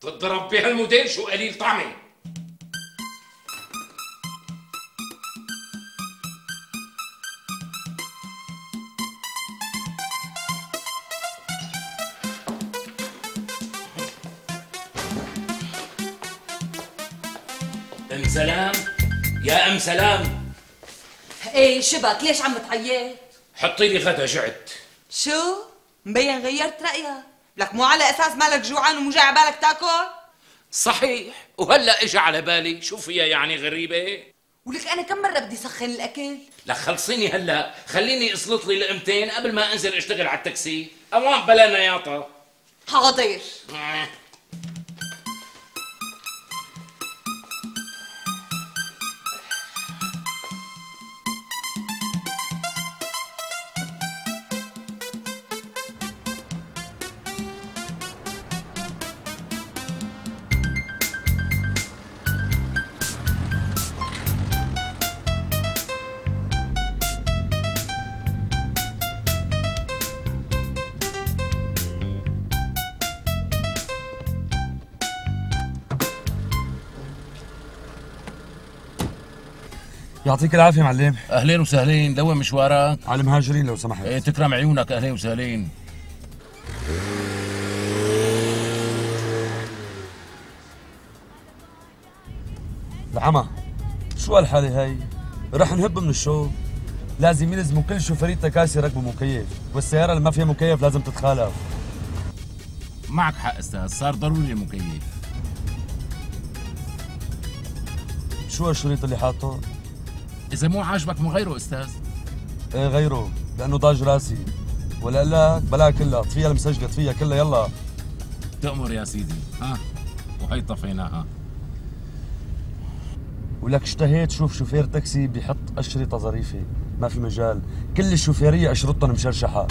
تضرب بهالموديل شو قليل طعمه. أم سلام؟ يا أم سلام. إيه شبك ليش عم تعيط؟ حطي لي غدا جعت. شو؟ مبين غيرت رايك لك مو على أساس مالك جوعان ومو جاي على بالك تاكل؟ صحيح. وهلا اجى على بالي. شو فيها يعني غريبة؟ ولك أنا كم مرة بدي سخن الأكل؟ لا خلصيني هلا. خليني أسلط لي لقمتين قبل ما أنزل أشتغل على التاكسي. اوان بلا نياطه حاضر. يعطيك العافية معلم أهلين وسهلين لوين مشوارك؟ على المهاجرين لو سمحت إيه تكرم عيونك أهلين وسهلين العمى شو هالحالة هاي؟ رح نهب من الشوق لازم يلزموا كل شوفرية تكاسي يركبوا مكيف والسيارة اللي ما فيها مكيف لازم تتخالف معك حق أستاذ صار ضروري المكيف شو هالشريط اللي حاطه؟ إذا مو عاجبك مو غيره أستاذ. إيه غيره لأنه ضاج راسي. ولا لك بلا كلها طفيها المسجلة طفيها كلها يلا. تأمر يا سيدي. ها وهي طفيناها ولك اشتهيت شوف شوفير تاكسي بيحط أشرطة ظريفة. ما في مجال. كل الشوفيرية أشرطتهم مشرشحة.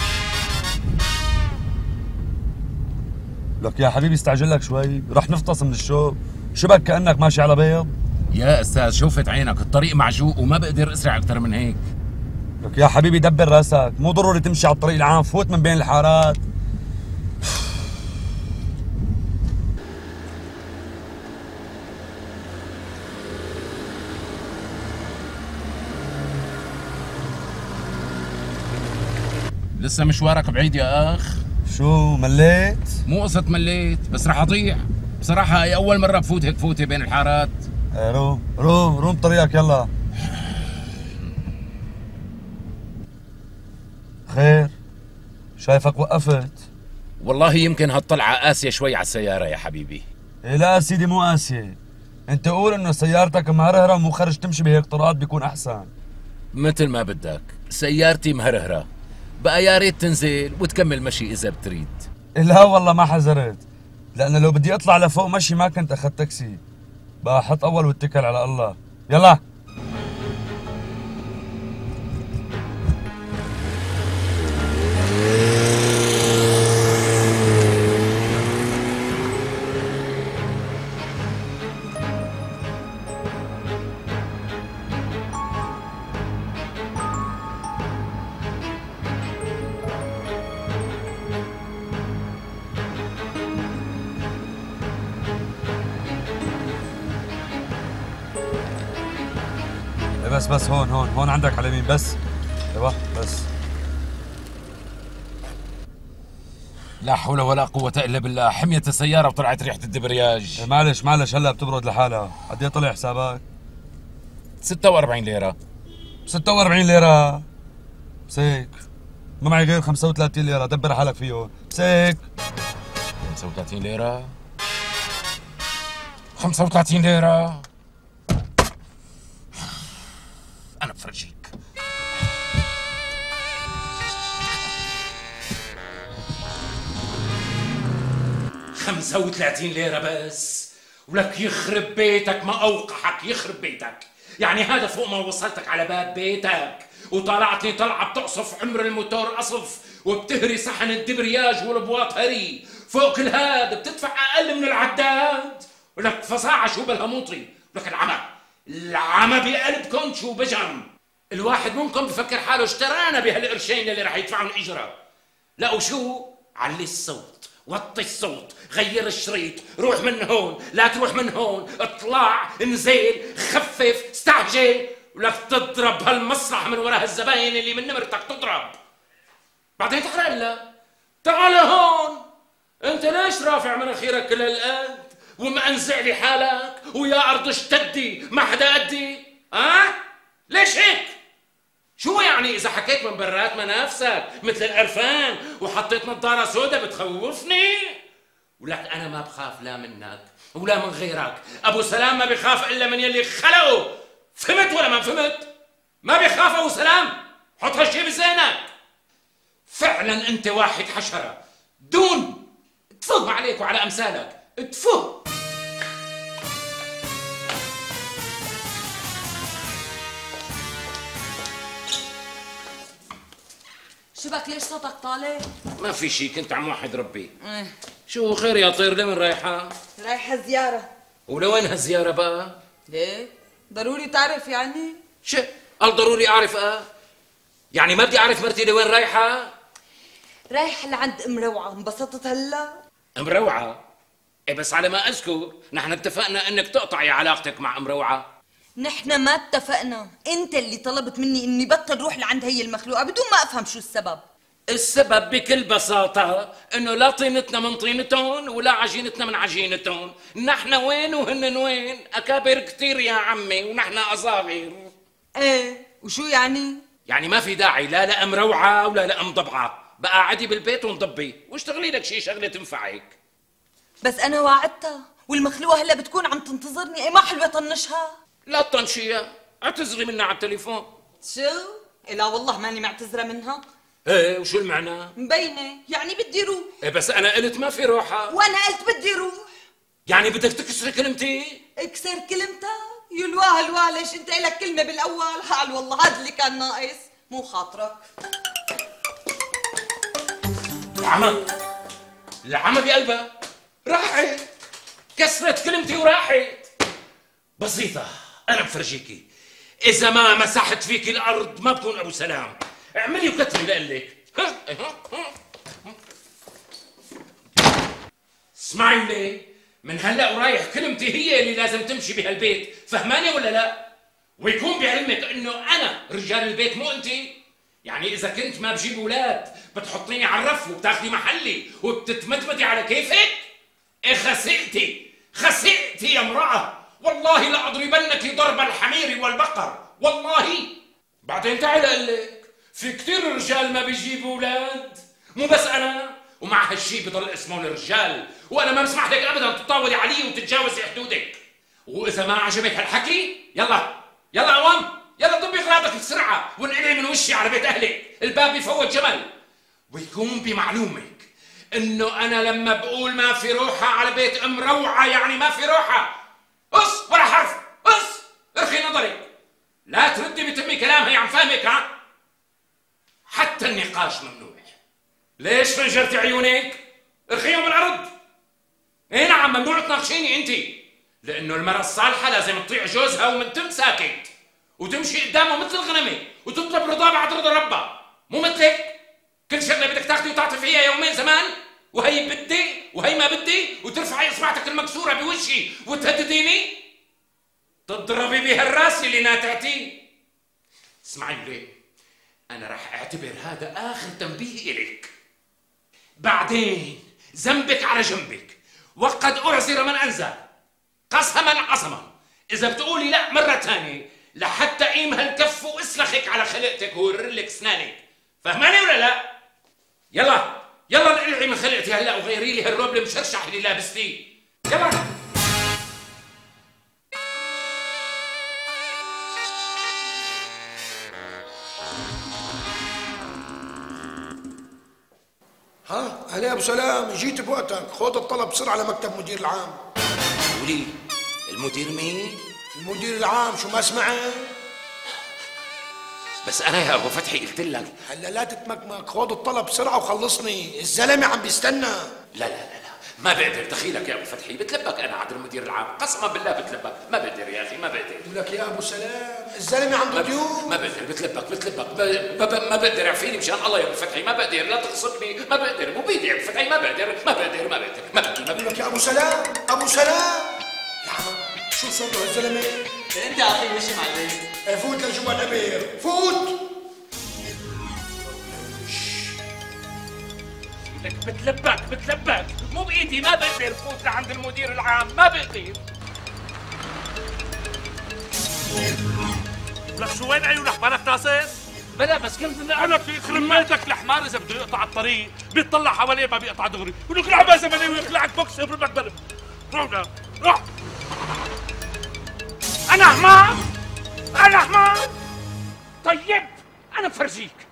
لك يا حبيبي استعجل لك شوي. رح نفطس من الشوق شبك كأنك ماشي على بيض؟ يا أستاذ شوفت عينك الطريق معجوق وما بقدر أسرع أكثر من هيك. لك يا حبيبي دبر راسك. مو ضروري تمشي على الطريق العام فوت من بين الحارات. لسه مشوارك بعيد يا أخ. شو مليت؟ مو قصة مليت بس رح أضيع. بصراحة هي أول مرة بفوت هيك فوتة بين الحارات. روم روم روم طريقك يلا. خير. شايفك وقفت. والله يمكن هالطلعة قاسية شوي على السيارة يا حبيبي. إيه لا سيدي مو قاسية. أنت قول إنه سيارتك مهرهرة ومو خرج تمشي بهيك طرقات بيكون أحسن. مثل ما بدك. سيارتي مهرهرة. بقى يا ريت تنزل وتكمل مشي إذا بتريد. إيه لا والله ما حذرت لأن لو بدي أطلع لفوق مشي ما كنت أخذت تاكسي. بقى حط أول واتكل على الله. يلا. بس. أيوه بس. لا حول ولا قوة إلا بالله. حميت السيارة وطلعت ريحة الدبرياج. إيه معلش معلش هلا بتبرد لحالها. قد إيه طلع حسابك؟ 46 ليرة. 46 ليرة. مسيك. ما معي غير 35 ليرة. دبر حالك فيه مسيك. 35 ليرة. 35 ليرة. أنا بفرجيك. خمسة وثلاثين ليرة بس. ولك يخرب بيتك ما أوقحك يخرب بيتك. يعني هذا فوق ما وصلتك على باب بيتك. وطلعتني طلعة بتقصف عمر الموتور قصف وبتهري صحن الدبرياج والبواط هري. فوق هذا بتدفع أقل من العداد. ولك فصاعة شو بالهموطي؟ ولك العمى. العمى بقلبكم شو بجم. الواحد منكم بفكر حاله اشترانا بهالقرشين اللي رح يدفعهم إجرة. لا وشو؟ علي الصوت. وطي الصوت غير الشريط روح من هون لا تروح من هون اطلع انزل خفف استعجل ولك تضرب هالمسرح من وراء الزباين اللي من نمرتك تضرب. بعدين تعال إلا تعال هون أنت ليش رافع مناخيرك كل هالقد ومأنزع لي حالك ويا أرض اشتدي ما حدا قدي ها؟ أه؟ ليش هيك؟ شو يعني إذا حكيت من برات منافسك مثل القرفان وحطيت نظارة سودا بتخوفني. ولك أنا ما بخاف لا منك ولا من غيرك. أبو سلام ما بيخاف إلا من يلي خلقه. فهمت ولا ما فهمت؟ ما بيخاف أبو سلام؟ حط هالشي بذهنك. فعلا أنت واحد حشرة. دون تفوق عليك وعلى أمثالك. تفوق. شبك ليش صوتك طالع؟ ما في شي كنت عم واحد ربي إيه شو خير يا طير لمن رايحة؟ رايحة زيارة ولوين هالزيارة بقى؟ ليه؟ ضروري تعرف يعني؟ شو؟ قال ضروري أعرف أه؟ يعني ما بدي أعرف مرتي لوين رايحة؟ رايحة لعند أم روعة انبسطت هلا؟ أم روعة؟ إيه بس على ما أذكر نحن اتفقنا إنك تقطعي علاقتك مع أم روعة نحن ما اتفقنا. انت اللي طلبت مني اني بطل روح لعند هي المخلوقة بدون ما افهم شو السبب. السبب بكل بساطة إنه لا طينتنا من طينتهم ولا عجينتنا من عجينتهم نحن وين وهن وين؟ أكابر كتير يا عمي ونحن أصاغر. إيه وشو يعني؟ يعني ما في داعي لا لأم روعة ولا لأم ضبعة. بقى عادي بالبيت وانضبي واشتغلي لك شي شغلة تنفعك. بس أنا وعدتها والمخلوقة هلا بتكون عم تنتظرني. إيه ما حلوة طنشها؟ لا تطنشيها اعتذري منها على التليفون. شو؟ لا والله ماني معتذرة منها. إيه وشو المعنى؟ مبينة يعني بدي روح. إيه بس أنا قلت ما في روحة وأنا قلت بدي روح. يعني بدك تكسري كلمتي؟ اكسر كلمتها؟ يلواها الوا ليش انت لك كلمة بالأول؟ حال والله هذا اللي كان ناقص؟ مو خاطرك. العمى. العمى بقلبها. راحت. كسرت كلمتي وراحت. بسيطة. أنا بفرجيكي. إذا ما مسحت فيك الأرض ما بكون أبو سلام. اعملي وكتري لقلك ها؟ اسمعي لي من هلأ ورايح كلمتي هي اللي لازم تمشي بهالبيت فهماني ولا لا؟ ويكون بعلمك إنه أنا رجال البيت مو انت. يعني إذا كنت ما بجيب أولاد بتحطيني على الرف وبتاخذي محلي وبتتمدمدي على كيفك؟ إيه خسئتي. خسئتي يا امرأة. والله لأضربنك ضرب الحمير والبقر. والله. بعدين تعال أقول لك في كثير رجال ما بيجيبوا أولاد. مو بس أنا ومع هالشي بضل اسمه الرجال. وأنا ما بسمح لك ابدا تطاولي علي وتتجاوزي حدودك. وإذا ما عجبك هالحكي يلا. يلا قوام يلا ضبي إغراضك بسرعة وانقلي من وشي على بيت أهلك. الباب بفوت جمل. ويكون بمعلومك إنه أنا لما بقول ما في روحه على بيت أم روعة يعني ما في روحه. قص ولا حرف. قص ارخي نظرك لا تردي بتمي كلام هي عم فاهمك ها؟ حتى النقاش ممنوع. ليش فنجرتي عيونك؟ ارخيهم بالارض اي نعم ممنوع تناقشيني أنت. لأنه المرأة الصالحة لازم تطيع جوزها ومن تم ساكت. وتمشي قدامه مثل الغنمة وتطلب رضا بعد رضا ربها مو مثلك؟ كل شغلة بدك تاخذي وتعطي فيها يومين زمان وهي وترفعي إصبعتك المكسورة بوشي وتهدديني؟ تضربي بها الراس اللي ناتعتي اسمعي لي أنا راح أعتبر هذا آخر تنبيه إليك. بعدين ذنبك على جنبك وقد اعزر من انزل قسما عظما إذا بتقولي لا مرة ثانية لحتى قيم هالكف واسلخك على خلقتك وورلك اسنانك فهماني ولا لا؟ يلا. يلا اقلعي من خلقتي هلا وغيري لي هالروب المشرشح اللي لابستيه يلا. ها علي أبو سلام جيت بوقتك. خذ الطلب بسرعة لمكتب مدير العام. قولي المدير مين؟ المدير العام شو ما سمعت بس أنا يا أبو فتحي قلت لك. هلا لا تتمكمك. خذ الطلب بسرعة وخلصني. الزلمة عم بيستنى. لا لا لا لا. ما بقدر دخيلك يا أبو فتحي. بتلبك أنا عند المدير العام. قسما بالله بتلبك. ما بقدر يا أخي ما بقدر. لك يا أبو سلام الزلمة عنده ضيوف ما بقدر بتلبك بتلبك. ما, بقدر اعفيني مشان الله يا أبو فتحي. ما بقدر لا تغصبني ما بقدر مو بيدي يا أبو فتحي. ما بقدر ما بقدر ما بقدر. ما بقدر. ما بقول لك يا أبو سلام أبو سلام. يا عم. شو صوته هالزلمه انت أخي مش معلم. فوت لجوا الابير فوت! لك بتلبك بتلبك. مو بإيدي ما بقدر فوت لعند المدير العام ما بقدر. لك شو وين عيون احمرك ناصر؟ بلا بس كنت أنا في يخرب بيتك الحمار إذا بده يقطع الطريق. بيطلع حواليه ما بيقطع دغري. بده يقلع بقى زمني ويخلعك بوكس يضربك برم روح روح. أنا حمار أنا حمار طيب أنا بفرجيك.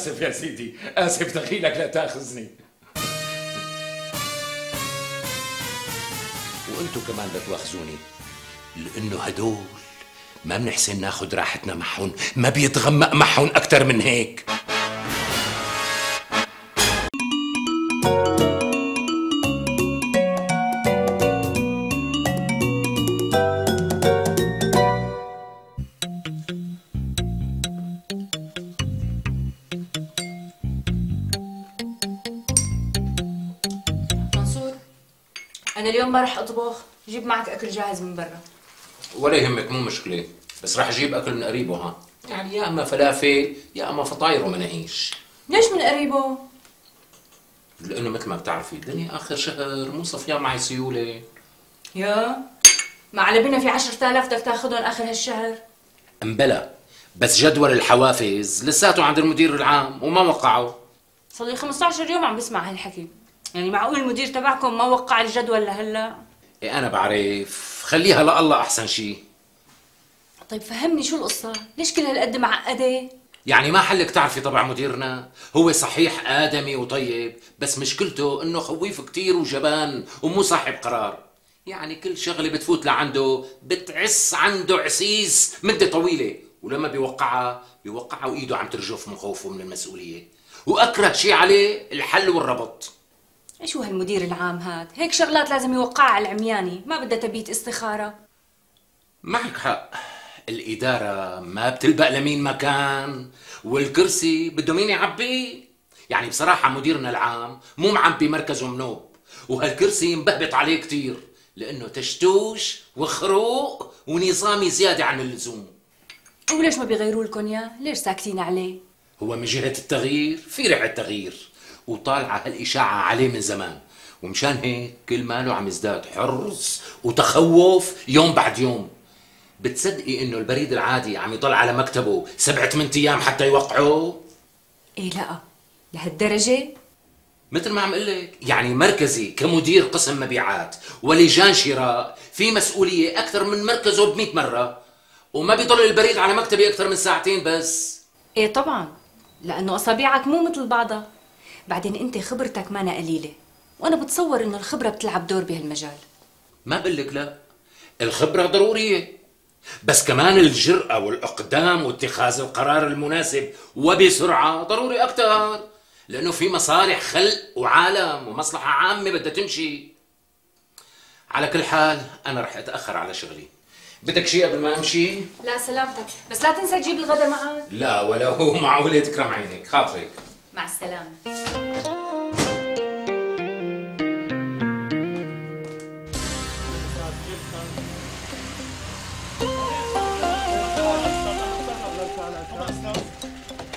آسف يا سيدي. آسف دخيلك لا تأخذني. وأنتوا كمان لا تواخذوني لأنه هدول ما بنحسن ناخد راحتنا معهم ما بيتغمق معهم أكتر من هيك. ما رح أطبخ جيب معك أكل جاهز من برا. ولا يهمك مو مشكلة. بس راح أجيب أكل من قريبه ها. يعني يا أما فلافل يا أما فطاير ومناقيش ليش من قريبه؟ لأنه مثل ما بتعرفي الدنيا آخر شهر مو صفيان معي سيولة. يا ما على بنا في 10000 بدك تاخذهم آخر هالشهر. أمبلا. بس جدول الحوافز لساته عند المدير العام وما وقعه صار لي 15 يوم عم بسمع هالحكي. يعني معقول المدير تبعكم ما وقع الجدول لهلا؟ إيه أنا بعرف. خليها لله أحسن شيء طيب فهمني شو القصة؟ ليش كل هالقد معقدة؟ يعني ما حلك تعرفي طبع مديرنا؟ هو صحيح آدمي وطيب بس مشكلته إنه خويف كتير وجبان ومو صاحب قرار. يعني كل شغلة بتفوت لعنده بتعس عنده عسيس مدة طويلة. ولما بيوقعها بيوقعها وإيده عم ترجف من خوفه من المسؤولية. وأكره شيء عليه الحل والربط. شو هالمدير العام هاد؟ هيك شغلات لازم يوقعها على العمياني. ما بدها تبيت استخارة. معك حق. الإدارة ما بتلبق لمين مكان والكرسي بده مين يعبيه يعني بصراحة مديرنا العام مو معبي مركزه منوب وهالكرسي مبهبط عليه كتير لأنه تشتوش وخروق ونظامي زيادة عن اللزوم. وليش ما بيغيروا لكم اياه؟ ليش ساكتين عليه؟ هو من جهة التغيير؟ في ريحة تغيير. وطالعة هالإشاعة عليه من زمان. ومشان هيك كل ماله عم يزداد حرص وتخوف يوم بعد يوم. بتصدقي إنه البريد العادي عم يضل على مكتبه سبعة ثمان أيام حتى يوقعه؟ إيه لا لهالدرجة؟ مثل ما عم أقول لك يعني مركزي كمدير قسم مبيعات ولجان شراء في مسؤولية أكثر من مركزه ب مرة. وما بيضل البريد على مكتبي أكثر من ساعتين بس. إيه طبعا لأنه أصابعك مو مثل بعضها. بعدين أنت خبرتك مانا قليلة. وأنا بتصور إنه الخبرة بتلعب دور بهالمجال. ما بقول لك لا. الخبرة ضرورية. بس كمان الجرأة والإقدام واتخاذ القرار المناسب وبسرعة ضروري أكثر لأنه في مصالح خلق وعالم ومصلحة عامة بدها تمشي. على كل حال أنا رح أتأخر على شغلي. بدك شيء قبل ما أمشي؟ لا سلامتك. بس لا تنسى تجيب الغداء معك. لا ولا هو معقولة تكرم عينك. خاطرك. مع السلامة.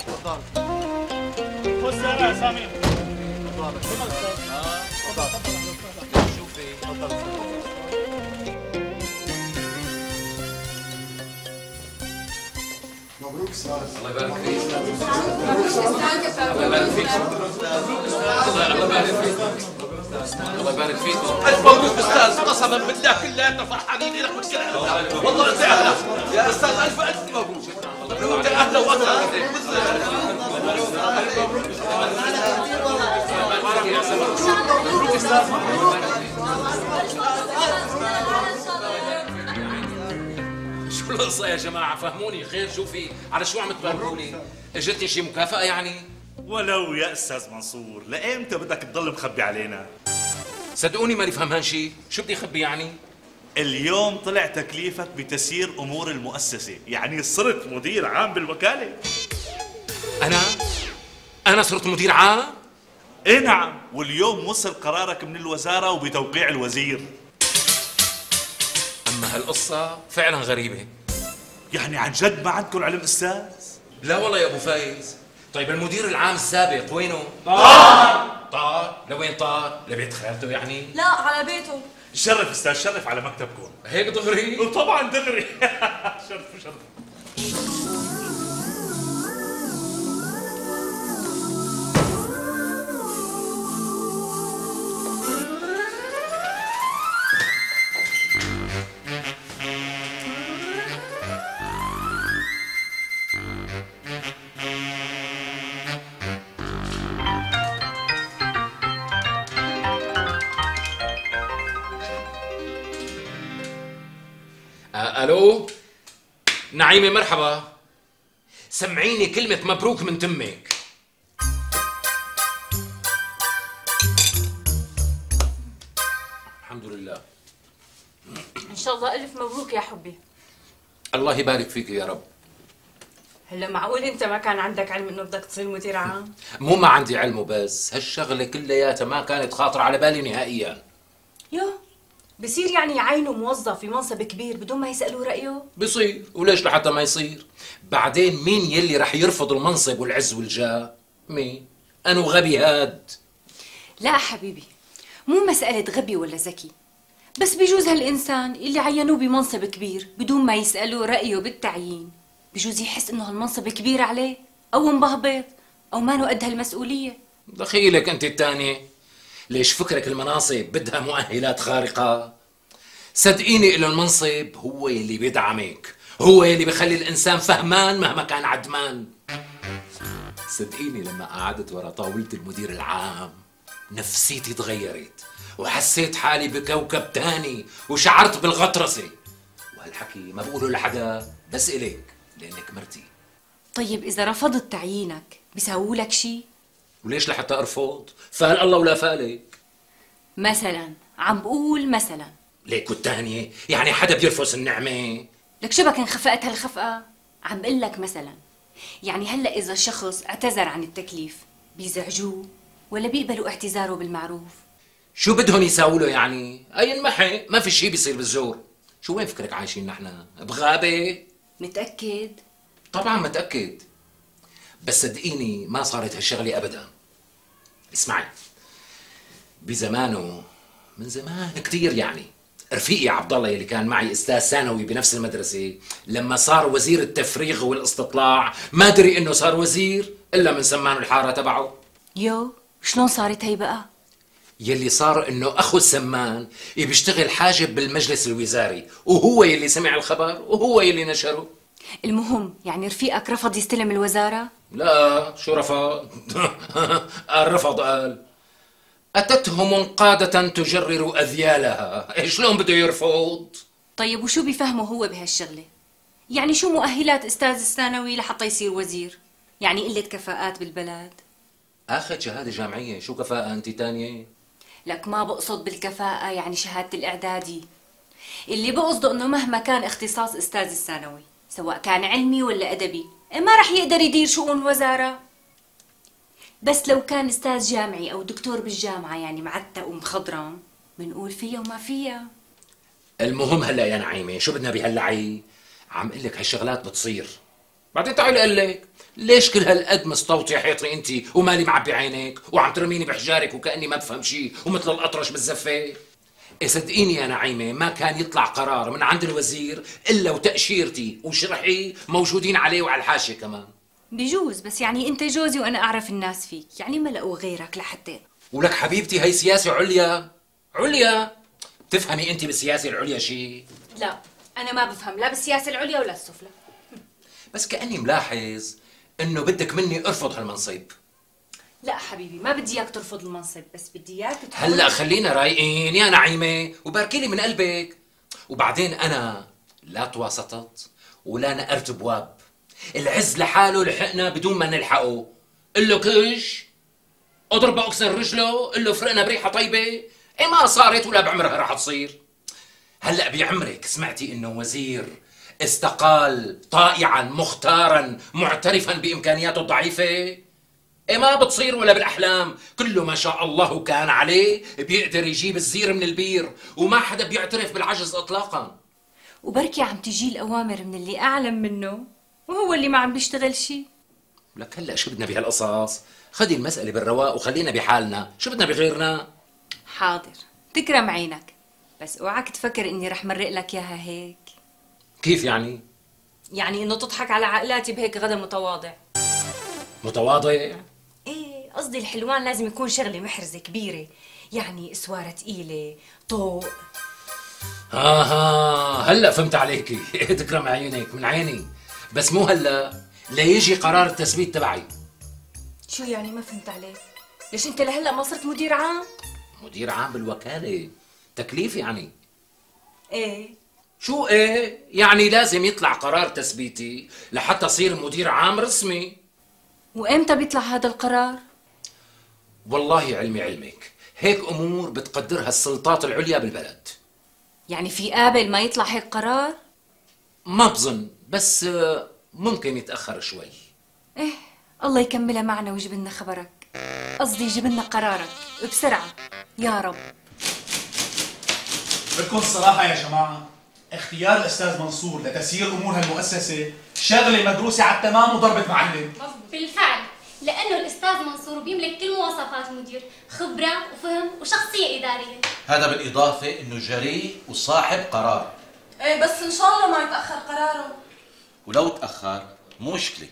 مبروك أستاذ الله يبارك فيك. الله يبارك فيك الله يبارك فيك الله يبارك فيك الف مبروك أستاذ قسما بالله كلنا فرحانين لك والكلام والله انت أهلا يا أستاذ الف الف مبروك انت أهلا واهلا شو القصة يا جماعة فهموني. خير شو في؟ على شو عم تبرروني؟ اجتني شي مكافأة يعني؟ ولو يا أستاذ منصور لأيمتى بدك تضل مخبي علينا؟ صدقوني ماني فهمان شي شو بدي أخبي يعني؟ اليوم طلع تكليفك بتسيير أمور المؤسسة يعني صرت مدير عام بالوكالة. أنا؟ أنا صرت مدير عام؟ إيه نعم واليوم وصل قرارك من الوزارة وبتوقيع الوزير. أما هالقصة فعلا غريبة. يعني عن جد ما عندكم علم أستاذ؟ لا والله يا أبو فايز. طيب المدير العام السابق وينه؟ طار طار لوين طار لبيت خالته يعني؟ لا على بيته. شرف أستاذ شرف على مكتبكم. هيك دغري؟ طبعا دغري. شرف شرف. ألو. نعيمة مرحبا. سمعيني كلمة مبروك من تمك. الحمد لله. إن شاء الله ألف مبروك يا حبي. الله يبارك فيك يا رب. هلا معقول أنت ما كان عندك علم إنه بدك تصير مدير عام؟ مو ما عندي علمه بس هالشغلة كلياتها ما كانت خاطرة على بالي نهائيا. يو. بصير يعني يعينوا موظف في منصب كبير بدون ما يسألوه رأيه؟ بيصير وليش لحتى ما يصير؟ بعدين مين يلي رح يرفض المنصب والعز والجاه؟ مين؟ انو غبي هاد. لا حبيبي مو مسألة غبي ولا ذكي بس بيجوز هالإنسان اللي عينوه بمنصب كبير بدون ما يسألوه رأيه بالتعيين. بجوز يحس إنه هالمنصب كبير عليه أو مبهبط أو ما قد هالمسؤولية. دخيلك أنت الثانية ليش فكرك المناصب بدها مؤهلات خارقة؟ صدقيني إله المنصب هو يلي بيدعمك هو يلي بيخلي الإنسان فهمان مهما كان عدمان. صدقيني لما قعدت ورا طاولة المدير العام نفسيتي تغيرت وحسيت حالي بكوكب تاني وشعرت بالغطرسة. وهالحكي ما بقوله لحدا بس إليك لأنك مرتي. طيب إذا رفضت تعيينك بيساووا لك شي؟ وليش لحتى أرفض؟ فال الله ولا فالك؟ مثلا عم بقول مثلا. ليك والتانية؟ يعني حدا بيرفض النعمة؟ لك شبك انخفقت هالخفقة؟ عم بقول لك مثلا. يعني هلأ إذا شخص اعتذر عن التكليف بيزعجوه ولا بيقبلوا اعتذاره بالمعروف؟ شو بدهم يساووا له يعني؟ أي انمحي ما في شيء بيصير بالزور. شو وين فكرك عايشين نحن؟ بغابة؟ متأكد؟ طبعا متأكد. بس صدقيني ما صارت هالشغلة أبدا. اسمعي. بزمانه من زمان كتير يعني. رفيقي عبد الله اللي كان معي أستاذ ثانوي بنفس المدرسة لما صار وزير التفريغ والاستطلاع ما دري إنه صار وزير إلا من سمان الحارة تبعه. يو شلون صارت هي بقى؟ يلي صار إنه أخو السمان بيشتغل حاجب بالمجلس الوزاري وهو يلي سمع الخبر وهو يلي نشره. المهم يعني رفيقك رفض يستلم الوزارة؟ لا شو رفض قال رفض قال أتته منقادة تجرر أذيالها شلون بده يرفض طيب وشو بيفهمه هو بهالشغلة؟ يعني شو مؤهلات أستاذ الثانوي لحتى يصير وزير؟ يعني قلة كفاءات بالبلد؟ آخذ شهادة جامعية شو كفاءة أنت تانية لك ما بقصد بالكفاءة يعني شهادة الإعدادي اللي بقصده إنه مهما كان اختصاص أستاذ الثانوي سواء كان علمي ولا أدبي ما رح يقدر يدير شؤون الوزارة. بس لو كان أستاذ جامعي أو دكتور بالجامعة يعني معتق ومخضرم بنقول فيها وما فيها المهم هلا يا نعيمة شو بدنا بهاللعي؟ عم أقول لك هالشغلات بتصير. بعدين تعالي أقول لك ليش كل هالقد مستوطي حيطي انت ومالي معبي عينك وعم ترميني بحجارك وكأني ما بفهم شيء ومثل الأطرش بالزفة؟ صدقيني يا نعيمة ما كان يطلع قرار من عند الوزير إلا وتأشيرتي. وشرحي موجودين عليه وعلى الحاشية كمان. بجوز بس يعني أنت جوزي وأنا أعرف الناس فيك. يعني ما لقوا غيرك لحتى. ولك حبيبتي هي سياسة عليا. عليا. تفهمي أنت بالسياسة العليا شيء لا أنا ما بفهم. لا بالسياسة العليا ولا السفلى. بس كأني ملاحظ إنه بدك مني أرفض هالمنصب. لا حبيبي ما بدي إياك ترفض المنصب بس بدي إياك تكون هلأ خلينا رايقين يا نعيمة وباركي لي من قلبك. وبعدين أنا لا تواسطت ولا نقرت بواب. العز لحاله لحقنا بدون ما نلحقه. قل له كش اضربه اكسر رجله قل له فرقنا بريحة طيبة. إيه ما صارت ولا بعمرها رح تصير. هلأ بعمرك سمعتي إنه وزير استقال طائعا مختارا معترفا بإمكانياته الضعيفة؟ إيه ما بتصير ولا بالأحلام؟ كله ما شاء الله كان عليه بيقدر يجيب الزير من البير وما حدا بيعترف بالعجز اطلاقا. وبركي عم تجي الأوامر من اللي أعلم منه وهو اللي ما عم بيشتغل شيء لك هلأ شو بدنا بهالقصص خدي المسألة بالرواق وخلينا بحالنا. شو بدنا بغيرنا؟ حاضر تكرم عينك. بس اوعك تفكر إني رح مرق لك إياها هيك. كيف يعني؟ يعني إنه تضحك على عقلاتي بهيك غدا متواضع. متواضع؟ إيه قصدي الحلوان لازم يكون شغله محرزة كبيرة. يعني اسواره ثقيله طوق. ها ها هلأ فهمت عليكي تكرم عينك من عيني. بس مو هلأ ليجي قرار التثبيت تبعي. شو يعني ما فهمت عليك؟ ليش انت لهلأ ما صرت مدير عام؟ مدير عام بالوكالة. تكليف يعني. إيه. شو إيه؟ يعني لازم يطلع قرار تثبيتي لحتى أصير مدير عام رسمي. وإمتى بيطلع هذا القرار؟ والله علمي علمك هيك أمور بتقدرها السلطات العليا بالبلد. يعني في قابل ما يطلع هيك قرار؟ ما بظن بس آه، ممكن يتأخر شوي. إيه الله يكملها معنا ويجيب لنا خبرك. قصدي يجيب لنا قرارك بسرعة. يا رب. بدكم الصراحة يا جماعة اختيار الأستاذ منصور لتسيير أمور هالمؤسسة شغلة مدروسة على التمام وضربة معلم. بالفعل. لأنه الأستاذ منصور بيملك كل مواصفات المدير خبرة وفهم وشخصية إدارية. هذا بالإضافة إنه جريء وصاحب قرار. إيه بس إن شاء الله ما يتأخر قراره. ولو تأخر مو مشكلة.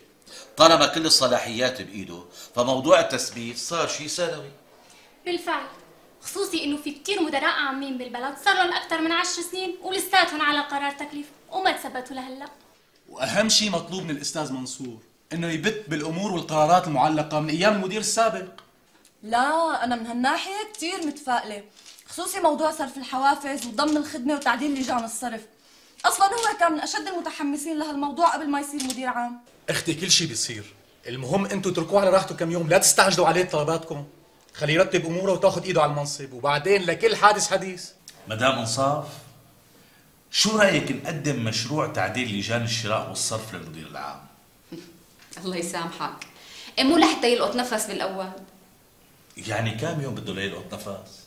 طالما كل الصلاحيات بإيده فموضوع التثبيت صار شيء ثانوي بالفعل. خصوصي إنه في كتير مدراء عامين بالبلد صار لهم أكثر من عشر سنين ولساتهم على قرار تكليف وما تثبتوا لهلأ. وأهم شيء مطلوب من الأستاذ منصور إنه يبت بالأمور والقرارات المعلقة من أيام المدير السابق لا أنا من هالناحية كثير متفائلة خصوصي موضوع صرف الحوافز وضم الخدمة وتعديل لجان الصرف. أصلا هو كان من أشد المتحمسين لهالموضوع قبل ما يصير مدير عام. أختي كل شيء بيصير. المهم أنتوا اتركوه على راحته كم يوم لا تستعجلوا عليه طلباتكم خليه يرتب أموره وتاخذ إيده على المنصب وبعدين لكل حادث حديث. مدام أنصاف شو رأيك نقدم مشروع تعديل لجان الشراء والصرف للمدير العام؟ الله يسامحك. إيه مو لحتى يلقط نفس بالأول. يعني كم يوم بده ليلقط نفس؟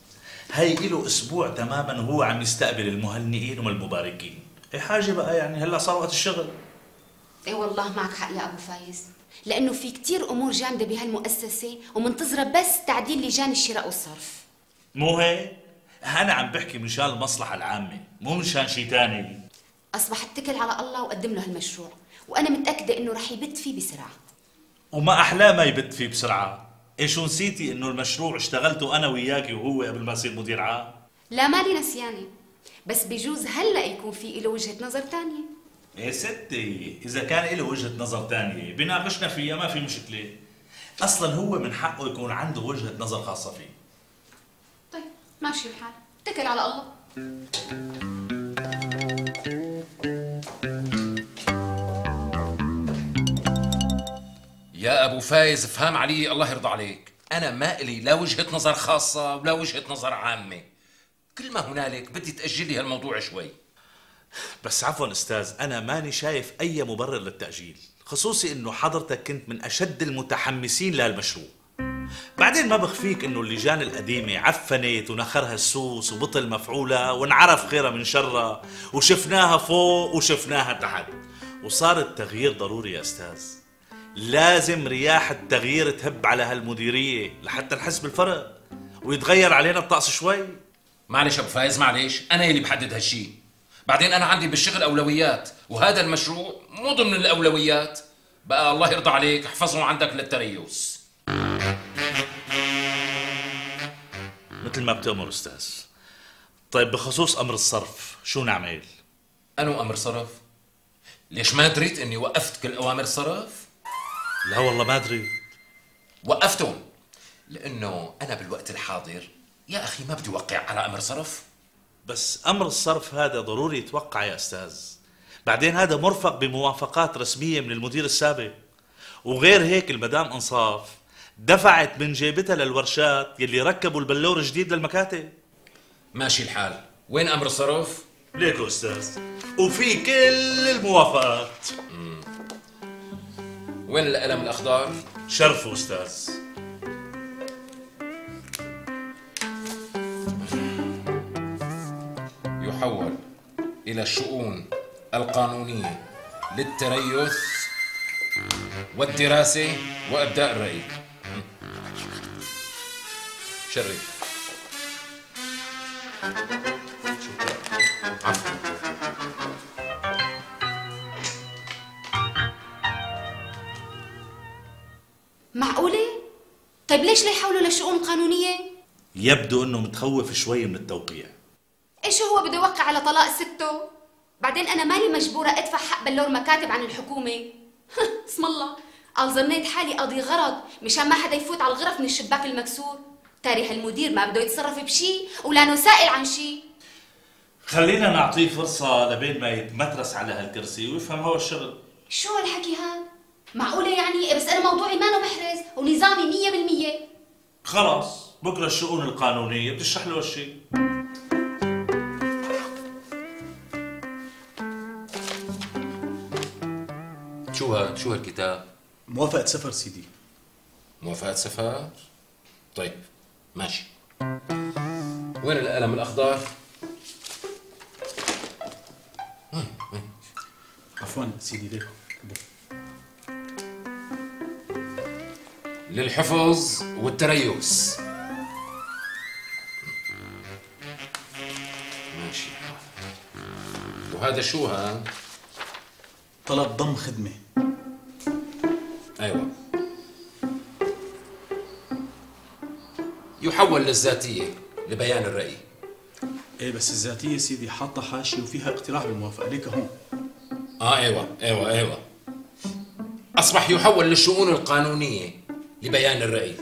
هي له أسبوع تماما وهو عم يستقبل المهنئين والمباركين. اي حاجة بقى يعني؟ هلأ صار وقت الشغل. إيه والله معك حق يا أبو فايز. لأنه في كتير أمور جامدة بهالمؤسسة ومنتظرة بس تعديل لجان الشراء والصرف. مو هيك؟ أنا عم بحكي مشان المصلحة العامة مو مشان شيء ثاني أصبح اتكل على الله وقدم له هالمشروع. وأنا متأكدة إنه رح يبت فيه بسرعة. وما احلاه ما يبت فيه بسرعة. شو نسيتي إنه المشروع اشتغلته أنا وياكي وهو قبل ما يصير مدير عام. لا مالي نسيانه بس بجوز هلأ يكون في له وجهة نظر تانية. يا ستي إذا كان له وجهة نظر ثانية بناقشنا فيها ما في مشكلة. أصلا هو من حقه يكون عنده وجهة نظر خاصة فيه. طيب ماشي الحال. اتكل على الله. يا أبو فايز افهم علي الله يرضى عليك. أنا ما إلي لا وجهة نظر خاصة ولا وجهة نظر عامة. كل ما هنالك بدي تأجلي هالموضوع شوي. بس عفوا أستاذ أنا ماني شايف أي مبرر للتأجيل خصوصي إنه حضرتك كنت من أشد المتحمسين لهالمشروع. بعدين ما بخفيك إنه اللجان القديمة عفنت ونخرها السوس وبطل مفعولها وانعرف خيرها من شرها وشفناها فوق وشفناها تحت. وصار التغيير ضروري يا أستاذ. لازم رياح التغيير تهب على هالمديرية لحتى نحس بالفرق ويتغير علينا الطقس شوي. معلش أبو فايز معلش. أنا اللي بحدد هالشي. بعدين أنا عندي بالشغل أولويات وهذا المشروع مو ضمن الأولويات. بقى الله يرضى عليك احفظهم عندك للتريوس. مثل ما بتأمر أستاذ. طيب بخصوص أمر الصرف شو نعمل؟ انو أمر صرف؟ ليش ما دريت إني وقفت كل أوامر الصرف لا والله ما أدري. وقفتهم. لأنه أنا بالوقت الحاضر يا أخي ما بدي اوقع على أمر صرف. بس أمر الصرف هذا ضروري يتوقع يا أستاذ. بعدين هذا مرفق بموافقات رسمية من المدير السابق. وغير هيك المدام أنصاف دفعت من جيبتها للورشات يلي ركبوا البلور الجديد للمكاتب. ماشي الحال. وين أمر الصرف؟ ليكو أستاذ. وفي كل الموافقات. وين القلم الأخضر؟ شرفوا أستاذ. يحول إلى الشؤون القانونية للتريث والدراسة وإبداء الرأي. شرف. معقولة؟ طيب ليش لا يحولوا للشؤون القانونية؟ يبدو إنه متخوف شوي من التوقيع إيش هو بده يوقع على طلاق سته؟ بعدين أنا مالي مجبورة أدفع حق بلور مكاتب عن الحكومة اسم الله قال ظنيت حالي قضي غرض مشان ما حدا يفوت على الغرف من الشباك المكسور تاريخ المدير ما بده يتصرف بشي ولا سائل عن شي خلينا نعطيه فرصة لبين ما يتمترس على هالكرسي ويفهم هو الشغل شو هالحكي هاد؟ معقولة يعني؟ بس أنا موضوعي ما محرز ونظامي مية بالمية. خلاص بكرة الشؤون القانونية بتشرح له هالشيء شو هاد شو هالكتاب؟ موافقة سفر سيدي موافقة سفر طيب ماشي. وين القلم؟ الأخضر؟ عفوا سيدي ليكو للحفظ والتريث ماشي. وهذا شو ها؟ طلب ضم خدمة. أيوه. يحول للذاتية لبيان الرأي. إيه بس الذاتية سيدي حاطة حاشية وفيها اقتراح بالموافقة. ليك هون. آه أيوه أيوه أيوه. أصبح يحول للشؤون القانونية لبيان الرأي.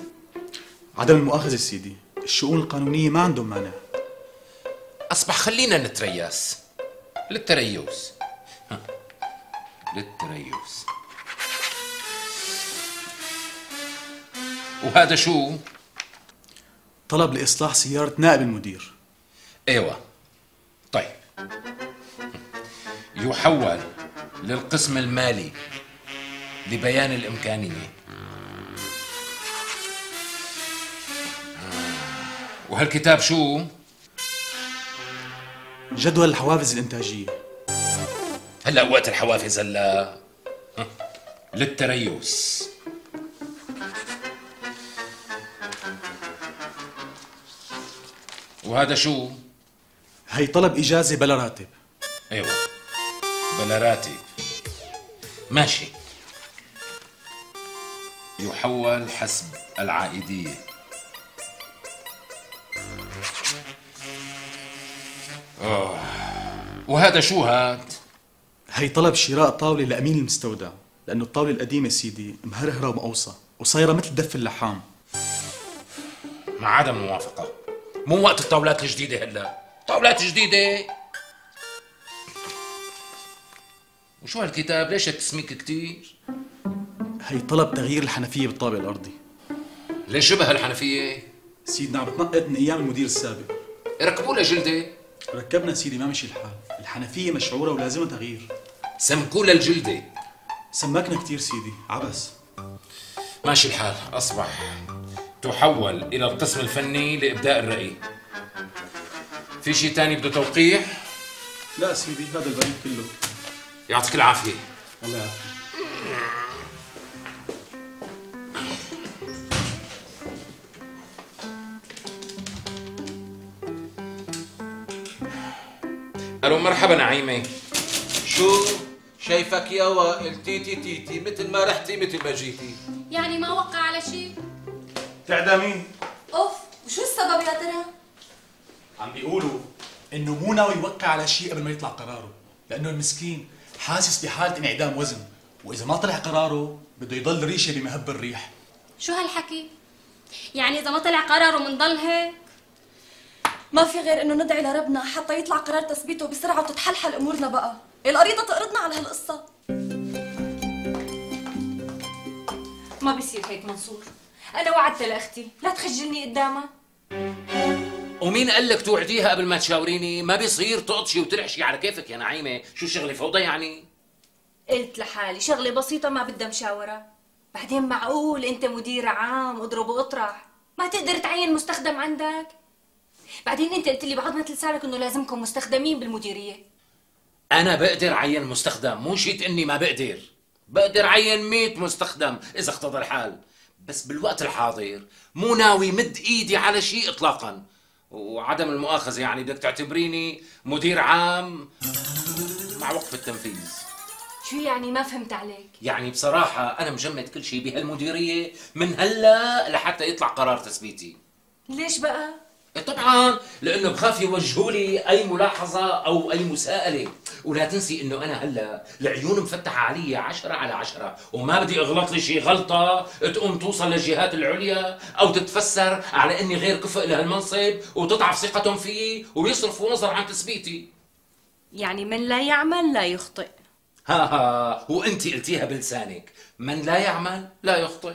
عدم المؤاخذة سيدي الشؤون القانونية ما عندهم مانع. أصبح خلينا نتريث. للتريث ها. للتريس وهذا شو؟ طلب لإصلاح سيارة نائب المدير. إيوه. طيب. يحول للقسم المالي لبيان الإمكانية. وهالكتاب شو؟ جدول الحوافز الإنتاجية. هلا وقت الحوافز هلا. ها. للتريث وهذا شو؟ هي طلب إجازة بلا راتب. أيوه بلا راتب. ماشي. يحول حسب العائدية. أوه. وهذا شو هاد؟ هي طلب شراء طاولة لأمين المستودع لأنه الطاولة القديمة سيدي مهرهرة ومقوصة وصايرة مثل دف اللحام. مع عدم موافقة. مو وقت الطاولات الجديدة هلا. طاولات جديدة. وشو هالكتاب؟ ليش التسميك كتير؟ هي طلب تغيير الحنفية بالطابق الأرضي. ليش شبه الحنفيه سيدنا عم بتنقط من أيام المدير السابق. ركبوا لها جلده ركبنا سيدي ما مشي الحال. الحنفية مشعورة ولازمها تغيير. سمكوا لها الجلدة. سمكنا كتير سيدي عبس. ماشي الحال. أصبح تحول إلى القسم الفني لإبداء الرأي. في شيء تاني بده توقيع؟ لا سيدي هذا البريد كله. يعطيك العافية. الله يعافيك. ألو مرحبا نعيمة. شو شايفك يا وائل؟ تيتي تيتي مثل ما رحتي مثل ما جيتي. يعني ما وقع على شيء؟ تعدمي. أوف وشو السبب يا ترى؟ عم بيقولوا إنه مو ناوي يوقع على شيء قبل ما يطلع قراره لأنه المسكين حاسس بحالة انعدام وزن وإذا ما طلع قراره بده يضل ريشة بمهب الريح. شو هالحكي؟ يعني إذا ما طلع قراره منضل هيك ما في غير إنه ندعي لربنا حتى يطلع قرار تثبيته بسرعة وتتحلحل أمورنا بقى. القريضة تقرضنا على هالقصة. ما بيصير هيك منصور. أنا وعدت لأختي. لا تخجلني قدامها. ومين قال لك توعديها قبل ما تشاوريني؟ ما بيصير تقطشي وترعشي على كيفك يا نعيمة. شو شغلي فوضى يعني؟ قلت لحالي شغلة بسيطة ما بدها مشاورة. بعدين معقول أنت مدير عام اضرب وأطرح؟ ما تقدر تعين مستخدم عندك؟ بعدين انت قلت لي بعضمة لسانك انه لازمكم مستخدمين بالمديرية. أنا بقدر عين مستخدم مو شيت إني ما بقدر. بقدر عين 100 مستخدم إذا اقتضى الحال. بس بالوقت الحاضر مو ناوي مد إيدي على شيء اطلاقا. وعدم المؤاخذة يعني بدك تعتبريني مدير عام مع وقف التنفيذ. شو يعني ما فهمت عليك؟ يعني بصراحة أنا مجمد كل شيء بهالمديرية من هلأ لحتى يطلع قرار تثبيتي. ليش بقى؟ طبعا لأنه بخاف يوجهوا لي أي ملاحظة أو أي مساءلة. ولا تنسي إنه أنا هلأ العيون مفتحة علي عشرة على عشرة. وما بدي أغلط لي شي غلطة تقوم توصل للجهات العليا أو تتفسر على إني غير كفء لهالمنصب وتضعف ثقتهم فيي ويصرفوا نظر عن تثبيتي. يعني من لا يعمل لا يخطئ. ها ها وأنت قلتيها بلسانك. من لا يعمل لا يخطئ.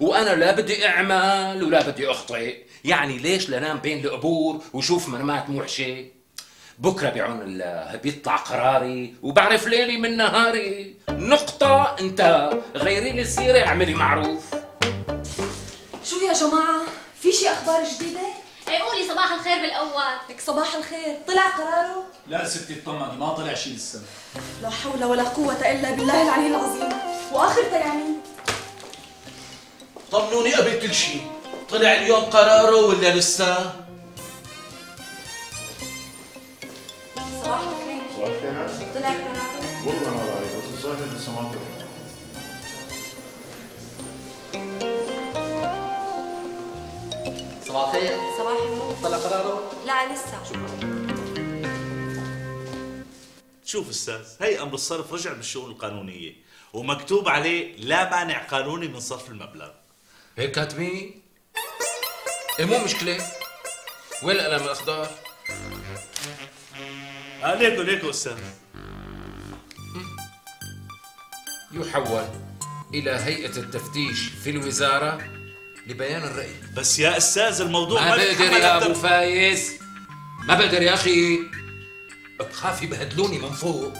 وأنا لا بدي أعمل ولا بدي أخطئ. يعني ليش لنام بين القبور وشوف مرمات موحشه بكرة بعون الله بيطلع قراري وبعرف ليلي من نهاري. نقطة أنت غيري لي السيرة اعملي معروف. شو يا جماعة؟ في شي أخبار جديدة؟ إيه قولي صباح الخير بالأول. لك صباح الخير. طلع قراره؟ لا ستي اطمني ما طلع شيء لسه. لا حول ولا قوة إلا بالله العلي العظيم. واخرتها يعني طمنوني قبل كل شيء طلع اليوم قراره ولا لسه؟ صباح الخير. طلع قراره. صباح الخير صباح النور. طلع قراره؟ لا لسه. شوف أستاذ هي أمر الصرف رجع بالشؤون القانونية ومكتوب عليه لا مانع قانوني من صرف المبلغ. هيك كاتبين مو مشكلة. وين القلم الأخضر؟ آه ليكو ليكو أستاذ يحول إلى هيئة التفتيش في الوزارة لبيان الرأي. بس يا أستاذ الموضوع ما بقدر يا أبو فايز. ما بقدر يا أخي. بخاف يبهدلوني من فوق.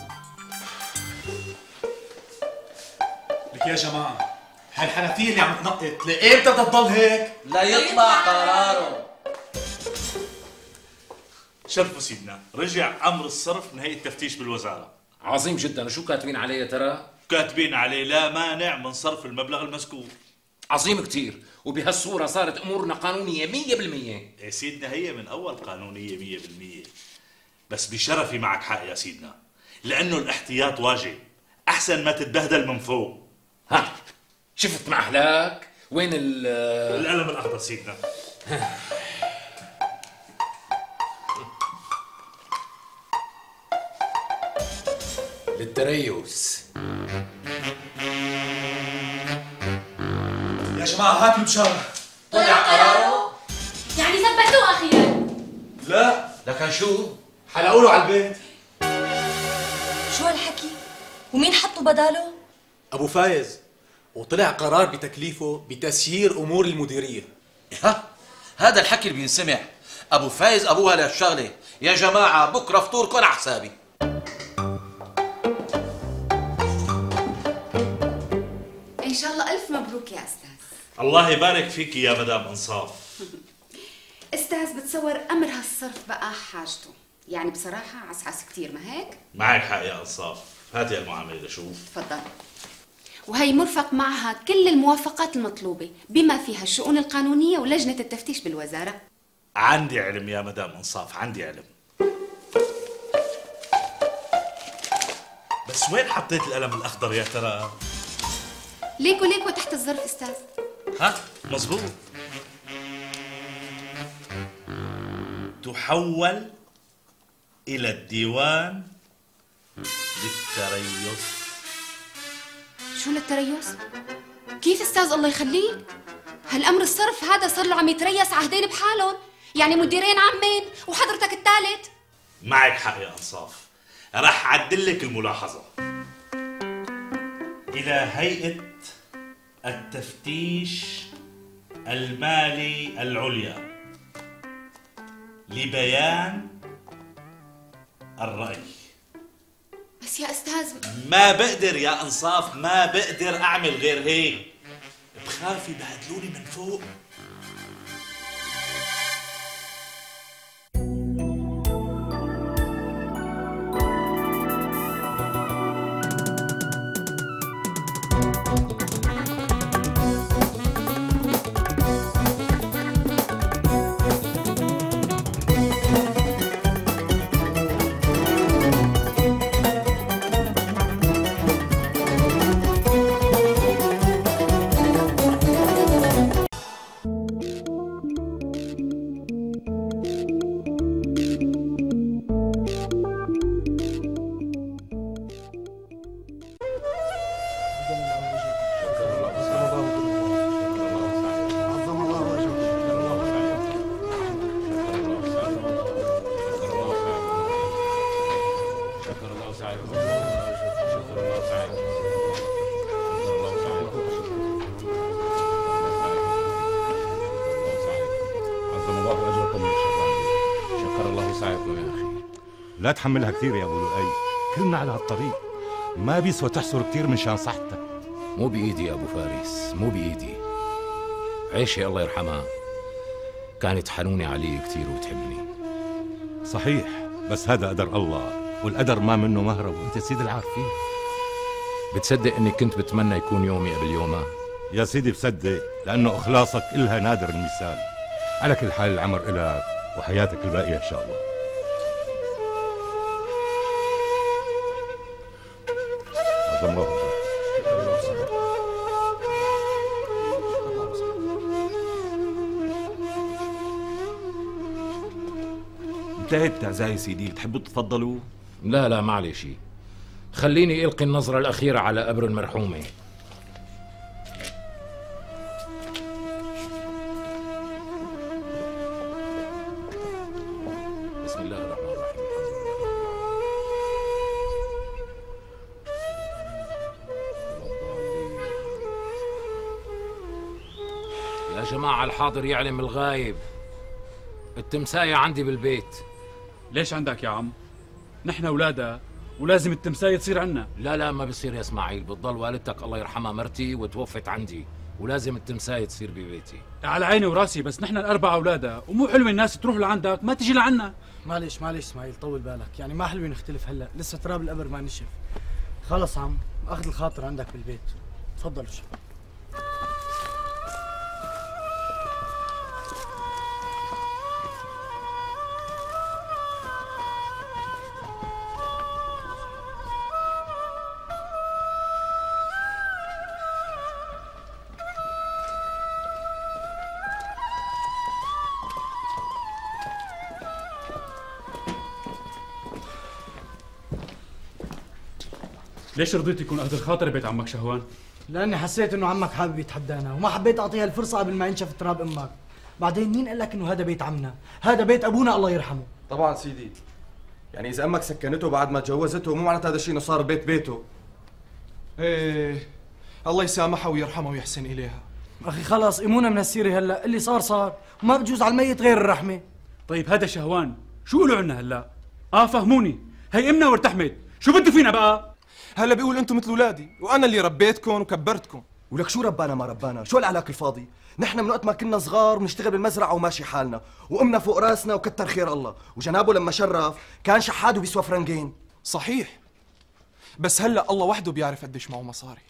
لك يا جماعة. هالحنفية اللي عم تنقط. لايمتى تضل هيك؟ لا يطلع قراره. شرفوا سيدنا. رجع أمر الصرف من هيئه التفتيش بالوزارة. عظيم جدا. وشو كاتبين عليه يا ترى؟ كاتبين عليه لا مانع من صرف المبلغ المذكور. عظيم كتير. وبهالصورة صارت أمورنا قانونية مية بالمية. يا سيدنا هي من أول قانونية مية بالمية. بس بشرفي معك حق يا سيدنا لأنه الاحتياط واجب. أحسن ما تتبهدل من فوق. ها. شفت مع أهلاك؟ وين ال القلم الأخضر سيدنا. للتريث يا جماعة هات البشاره طلع قراره. يعني ثبتوه أخيرا. لا. لكن شو؟ حلقوا له على البيت. شو هالحكي؟ ومين حطوا بداله؟ أبو فايز. وطلع قرار بتكليفه بتسيير أمور المديرية. ها؟ هذا الحكي اللي بينسمع. أبو فايز أبوها لهالشغله يا جماعة بكرة فطوركم على حسابي إن شاء الله ألف مبروك يا أستاذ. الله يبارك فيك يا مدام أنصاف. أستاذ بتصور أمر هالصرف بقى حاجته. يعني بصراحة عسعس كتير ما هيك؟ معك حق يا أنصاف. هاتي المعاملة لشوف. تفضل. وهي مرفق معها كل الموافقات المطلوبة بما فيها الشؤون القانونية ولجنة التفتيش بالوزارة. عندي علم يا مدام انصاف عندي علم. بس وين حطيت القلم الأخضر يا ترى؟ ليكو ليكو تحت الظرف أستاذ. ها؟ مزبوط تحول إلى الديوان للتريث. شو للتريث؟ كيف أستاذ الله يخليك؟ هالأمر الصرف هذا صار له عم يتريث عهدين بحالهم يعني مديرين عامين وحضرتك الثالث معك حق يا أنصاف راح أعدل لك الملاحظة إلى هيئة التفتيش المالي العليا لبيان الرأي بس يا أستاذ ما بقدر يا أنصاف ما بقدر أعمل غير هيك. بخاف يبهدلوني من فوق. تحملها كثير يا أبو لؤي. كلنا على هالطريق. ما بيسوى تحصر كثير من شان صحتك. مو بإيدي يا أبو فارس. مو بإيدي. عيشي الله يرحمها. كانت حنونة علي كثير وتحبني. صحيح بس هذا قدر الله. والقدر ما منه مهرب. وأنت سيد العارفين. بتصدق إني كنت بتمنى يكون يومي قبل يومها؟ يا سيدي بصدق لأنه إخلاصك إلها نادر المثال. على كل حال العمر إلك وحياتك الباقية إن شاء الله. الله. انتهت تعزاي سيدي بتحبوا تتفضلوا لا لا معلش خليني ألقي النظرة الأخيرة على قبر المرحومة يا جماعة الحاضر يعلم الغايب. التمساية عندي بالبيت. ليش عندك يا عم؟ نحن اولادها ولازم التمساية تصير عنا. لا لا ما بصير يا إسماعيل. بتضل والدتك الله يرحمها مرتي وتوفت عندي. ولازم التمساية تصير ببيتي. على عيني وراسي بس نحن الأربعة أولادها ومو حلو الناس تروح لعندك ما تجي لعنا. معلش معلش إسماعيل طول بالك. يعني ما حلوين نختلف هلأ. لسه تراب القبر ما نشف. خلص عم أخذ الخاطر عندك بالبيت. تفضل شوف. ليش رضيت يكون أخذ الخاطر بيت عمك شهوان؟ لأني حسيت إنه عمك حابب يتحدانا وما حبيت أعطيها الفرصة قبل ما ينشف تراب أمك. بعدين مين قال لك إنه هذا بيت عمنا؟ هذا بيت أبونا الله يرحمه. طبعا سيدي. يعني إذا أمك سكنته بعد ما تجوزته مو معناتها هذا الشيء إنه صار بيت بيته. إيه الله يسامحها ويرحمها ويحسن إليها. أخي خلاص إيمونا من السيره هلأ. اللي صار صار. وما بجوز على الميت غير الرحمة. طيب هذا شهوان شو قولوا عنا هلأ؟ آه فهموني. هي أمنا وارتحمت. شو بده فينا بقى؟ هلا بيقول أنتم مثل اولادي وأنا اللي ربيتكم وكبرتكم. ولك شو ربانا ما ربانا؟ شو العلاقة الفاضي نحن من وقت ما كنا صغار بنشتغل بالمزرعة وماشي حالنا وامنا فوق رأسنا وكتر خير الله. وجنابه لما شرف كان شحاد وبيسوى فرنجين. صحيح. بس هلا الله وحده بيعرف قديش معه مصاري.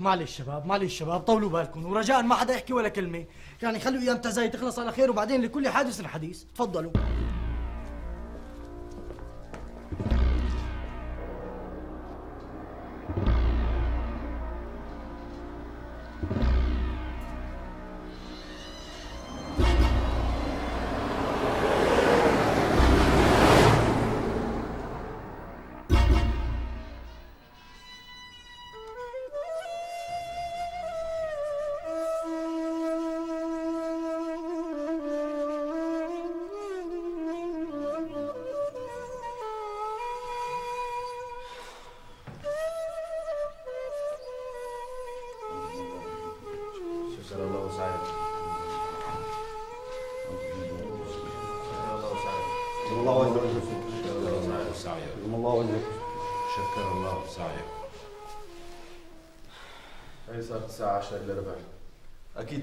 معلش شباب معلش شباب طولوا بالكم. ورجاء ما حدا يحكي ولا كلمة. يعني خلوا أيام تزاي تخلص على خير وبعدين لكل حادث حديث. تفضلوا.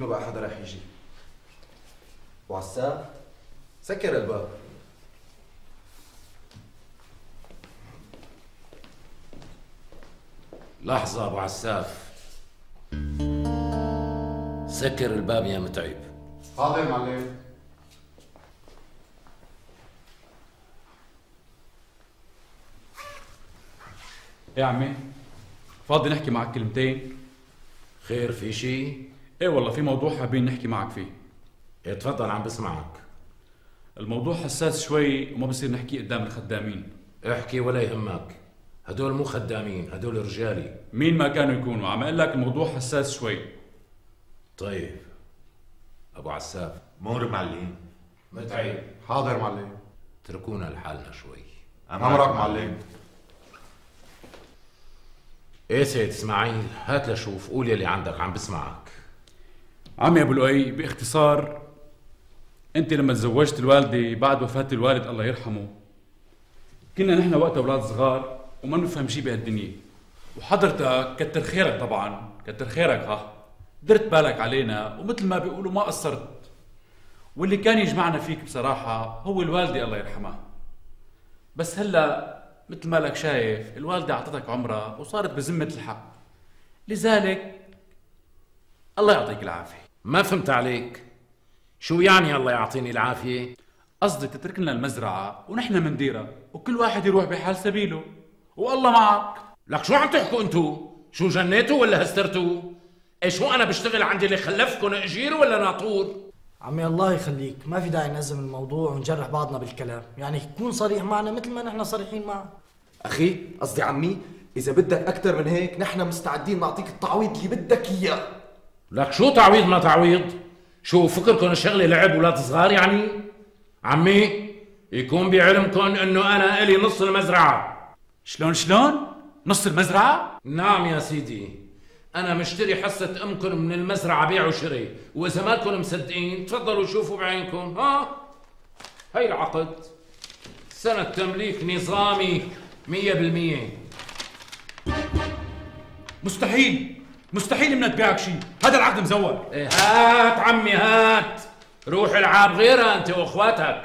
ما بقى حدا رح يجي. وعسام سكر الباب. لحظة أبو عساف. سكر الباب يا متعب. حاضر معلم. يا عمي فاضي نحكي معك كلمتين؟ خير في شيء؟ إيه والله في موضوع حابين نحكي معك فيه. إيه تفضل عم بسمعك. الموضوع حساس شوي وما بصير نحكي قدام الخدامين. احكي ولا يهمك. هدول مو خدامين هدول رجالي مين ما كانوا يكونوا عم أقول لك الموضوع حساس شوي. طيب. أبو عساف. مور معلم. متعب حاضر معلم. اتركونا لحالنا شوي. أمرك معلم. إيه سيد إسماعيل هات لشوف قول يلي عندك عم بسمعك. عمي أبو لؤي باختصار أنت لما تزوجت الوالدة بعد وفاة الوالد الله يرحمه كنا نحن وقتها أولاد صغار وما نفهم شيء بهالدنيا. وحضرتك كتر خيرك طبعا كتر خيرك ها. درت بالك علينا ومثل ما بيقولوا ما قصرت. واللي كان يجمعنا فيك بصراحة هو الوالدة الله يرحمها. بس هلأ مثل ما لك شايف الوالدة أعطتك عمرها وصارت بذمة الحق. لذلك الله يعطيك العافية. ما فهمت عليك. شو يعني الله يعطيني العافية؟ قصدي تترك لنا المزرعة ونحن منديرها وكل واحد يروح بحال سبيله. والله معك. لك شو عم تحكوا انتو؟ شو جنيتوا ولا هسترتوا؟ إيش هو أنا بشتغل عندي اللي خلفكم إجير ولا ناطور؟ عمي الله يخليك ما في داعي نأزم الموضوع ونجرح بعضنا بالكلام. يعني كون صريح معنا مثل ما نحن صريحين معك أخي قصدي عمي إذا بدك أكثر من هيك نحن مستعدين نعطيك التعويض اللي بدك إياه. لك شو تعويض ما تعويض؟ شو فكركم الشغله لعب ولاد صغار يعني؟ عمي يكون بعلمكم إنه أنا إلي نص المزرعة. شلون شلون؟ نص المزرعة؟ نعم يا سيدي. أنا مشتري حصة امكم من المزرعة بيع وشري وإذا مالكم مصدقين تفضلوا شوفوا بعينكم. ها؟ هي العقد. سنة تمليك نظامي مية بالمية. مستحيل. مستحيل بدنا تبيعك شيء. هذا العقد مزور. إيه هات عمي هات. روح العاب غيرها أنت وأخواتك.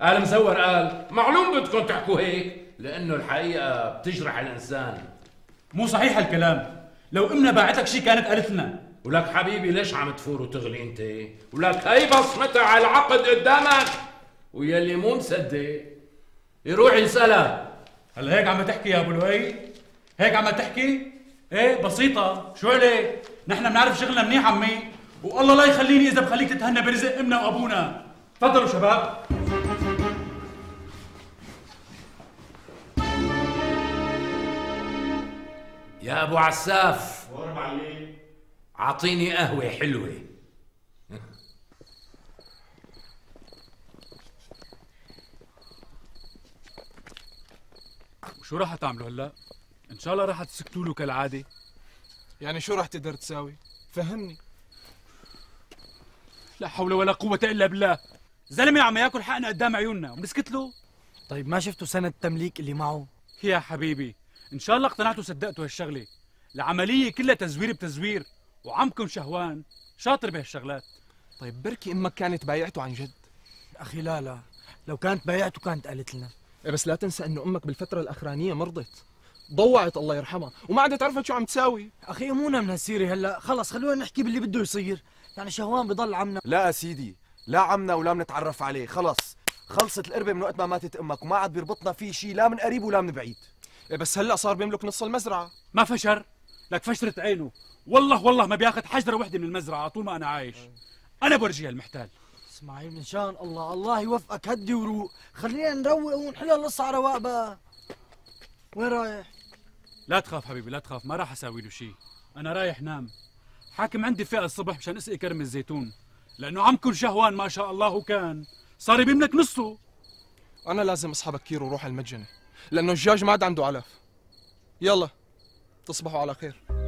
قال مزور قال معلوم بدكم تحكوا هيك لأنه الحقيقة بتجرح الإنسان. مو صحيح هالكلام. لو إمنا باعتك شيء كانت قالت لنا. ولك حبيبي ليش عم تفور وتغلي أنت؟ ولك هي بصمتها على العقد قدامك. ويلي مو مصدق يروح يسألها. هلا هيك عم تحكي يا أبو لؤي؟ هيك عم تحكي؟ إيه بسيطة. شو عليه نحن بنعرف شغلنا منيح عمي. والله لا يخليني إذا بخليك تتهنى برزق أمنا وأبونا. تفضلوا شباب. يا أبو عساف. أعطيني قهوة حلوة. وشو راح تعملوا هلا؟ إن شاء الله راح تسكتوا له كالعادة. يعني شو رح تقدر تساوي؟ فهمني. لا حول ولا قوة إلا بالله. زلمة عم ياكل حقنا قدام عيوننا. وبنسكت له؟ طيب ما شفتوا سنة التمليك اللي معه؟ يا حبيبي إن شاء الله اقتنعتوا وصدقتوا هالشغلة. العملية كلها تزوير بتزوير. وعمكم شهوان شاطر بهالشغلات. طيب بركي أمك كانت بايعته عن جد؟ أخي لا لا. لو كانت بايعته كانت قالت لنا. إيه بس لا تنسى إنه أمك بالفترة الأخرانية مرضت. ضوعت الله يرحمها. وما عادت عرفت شو عم تساوي. أخي امونا من هالسيرة هلا. خلص خلونا نحكي باللي بده يصير. يعني شهوان بضل عمنا. لا يا سيدي لا عمنا ولا بنتعرف عليه. خلص. خلصت القربة من وقت ما ماتت أمك وما عاد بيربطنا في شيء لا من قريب ولا من بعيد. إيه بس هلا صار بيملك نص المزرعة. ما فشر؟ لك فشرة عينه. والله والله ما بياخذ حجرة وحدة من المزرعة طول ما أنا عايش. أنا برجيها المحتال اسماعيل ان شاء الله. الله يوفقك. هدي وروق. خلينا نروق ونحل القصة على رواق بقى وين رايح؟ لا تخاف حبيبي لا تخاف ما راح أساوي له شيء. أنا رايح نام. حاكم عندي فئة الصبح مشان أسقي كرم الزيتون لأنه عمكم شهوان ما شاء الله كان. صار بيملك نصه. أنا لازم اصحى بكير وروح المتجنة لأنه الدجاج ما عاد عنده علف. يلا تصبحوا على خير.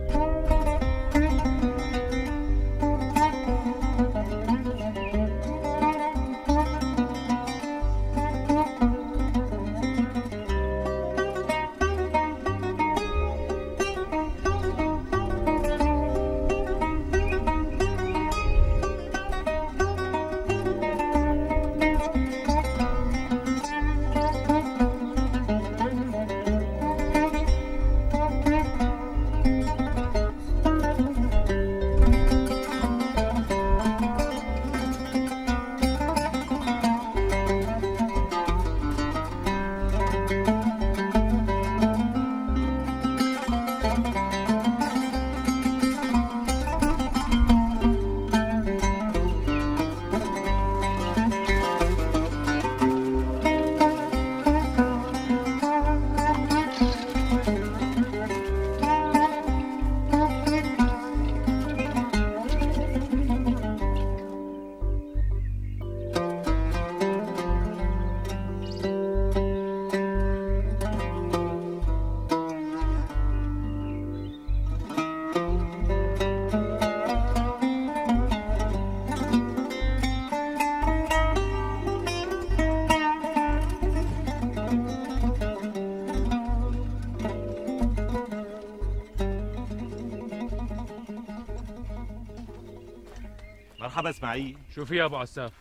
إسماعيل. شو في يا أبو عساف؟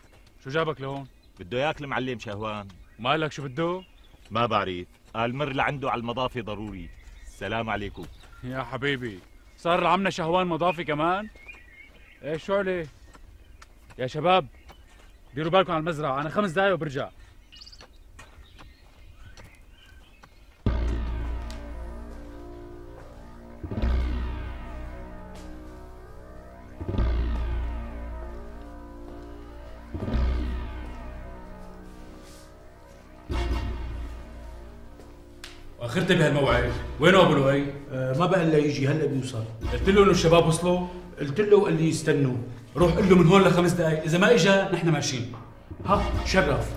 شو جابك لهون؟ بده ياك المعلم شهوان. مالك شو بده؟ ما بعرف. قال مر لعنده على المضافة ضروري. السلام عليكم. يا حبيبي صار عمنا شهوان مضافي كمان؟ إيه شو عليه؟ يا شباب ديروا بالكم على المزرعة. أنا خمس دقايق وبرجع. واخرت بهالموعد. وينه أبو لؤي؟ آه ما بقى إلا يجي. هلا بيوصل. قلت له إنه الشباب وصلوا؟ قلت له وقال لي يستنوا روح قل له من هون لخمس دقايق. إذا ما إجا نحن ماشيين. ها شرف.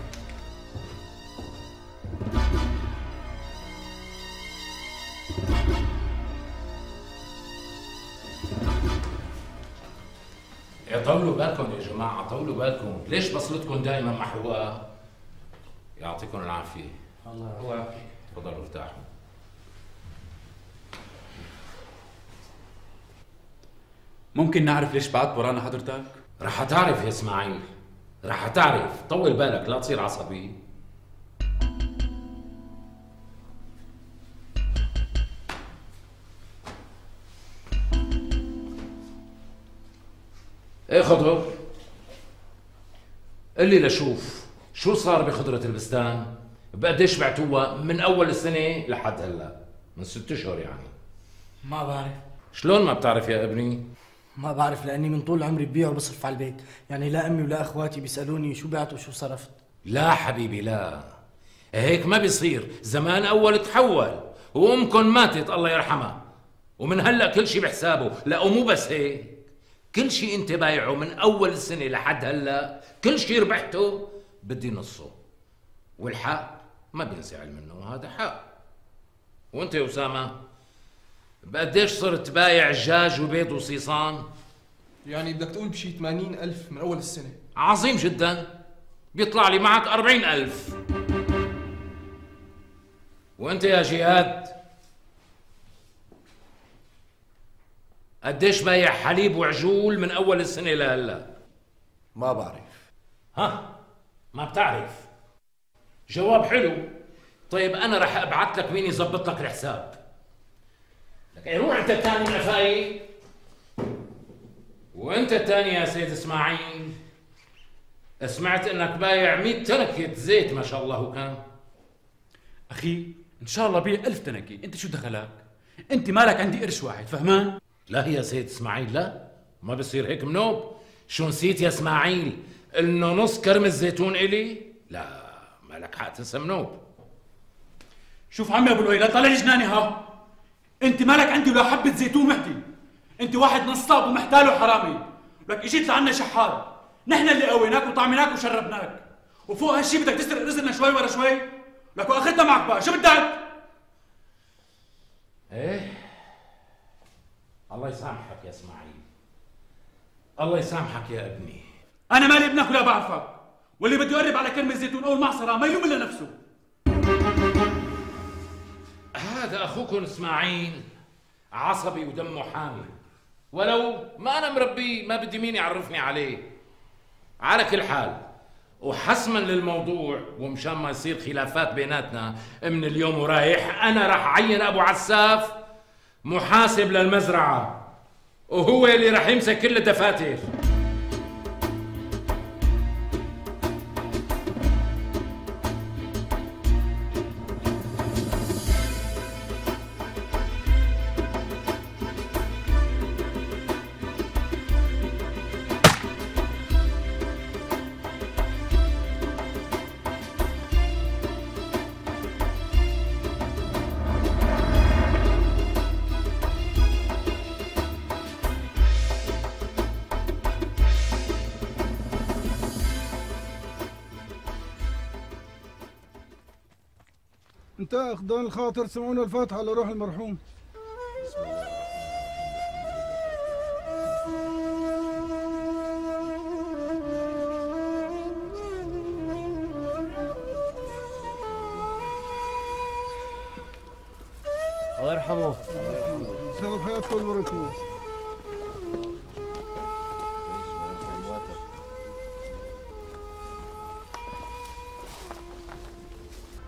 يا طولوا بالكم يا جماعة طولوا بالكم. ليش بصلتكم دائما محروقة؟ يعطيكم العافية. الله يعافيك. تفضلوا ارتاحوا. ممكن نعرف ليش بعت ورانا حضرتك؟ رح تعرف يا إسماعيل. رح تعرف طول بالك لا تصير عصبي. إيه خضر؟ قل لي لشوف شو صار بخضرة البستان؟ بقديش بعتوها؟ من أول السنة لحد هلأ. من ست أشهر يعني. ما بعرف. شلون ما بتعرف يا ابني؟ ما بعرف لأني من طول عمري ببيع وبصرف على البيت. يعني لا أمي ولا أخواتي بيسألوني شو بعت وشو صرفت. لا حبيبي لا. هيك ما بيصير. زمان أول تحول وامكم ماتت الله يرحمها. ومن هلأ كل شيء بحسابه. لا ومو بس هيك. كل شيء أنت بايعه من أول السنة لحد هلأ. كل شيء ربحته بدي نصه. والحق ما بينزعل منه وهذا حق. وأنت يا أسامة؟ بقديش صرت بايع دجاج وبيض وصيصان؟ يعني بدك تقول بشي 80 ألف من أول السنة. عظيم جدا. بيطلع لي معك أربعين ألف. وأنت يا جهاد قديش بايع حليب وعجول من أول السنة لهلا ما بعرف. ها؟ ما بتعرف. جواب حلو. طيب أنا رح أبعث لك مين يظبط لك الحساب. لك إيه، روح أنت الثاني نفاي وأنت الثاني يا سيد إسماعيل. سمعت أنك بايع 100 تنكة زيت ما شاء الله كان. أخي إن شاء الله بيع ألف تنكة. أنت شو دخلك؟ أنت مالك عندي قرش واحد فهمان؟ لا يا سيد إسماعيل لا. ما بصير هيك منوب. شو نسيت يا إسماعيل؟ إنه نص كرم الزيتون إلي؟ لا مالك حق تنسى منوب. شوف عمي أبو لؤي لا طلع جناني ها. انت مالك عندي ولا حبة زيتون وحدي انت واحد نصاب ومحتال وحرامي. لك اجيت لعنا شحار. نحن اللي قويناك وطعمناك وشربناك. وفوق هالشي بدك تسرق رزقنا شوي ورا شوي. لك واخذنا معك بقى. شو بدك؟ إيه. الله يسامحك يا إسماعيل. الله يسامحك يا ابني. أنا مالي ابنك ولا بعرفك. واللي بده يقرب على كلمة زيتون أو المعصرة ما يلوم إلا نفسه. هذا أخوكم إسماعيل. عصبي ودمه حامي ولو ما أنا مربيه ما بدي مين يعرفني عليه. على كل حال وحسما للموضوع ومشان ما يصير خلافات بيناتنا من اليوم ورايح أنا راح أعين أبو عساف محاسب للمزرعة وهو اللي راح يمسك كل الدفاتر. اخدان الخاطر سمعونا الفاتحة لروح المرحوم.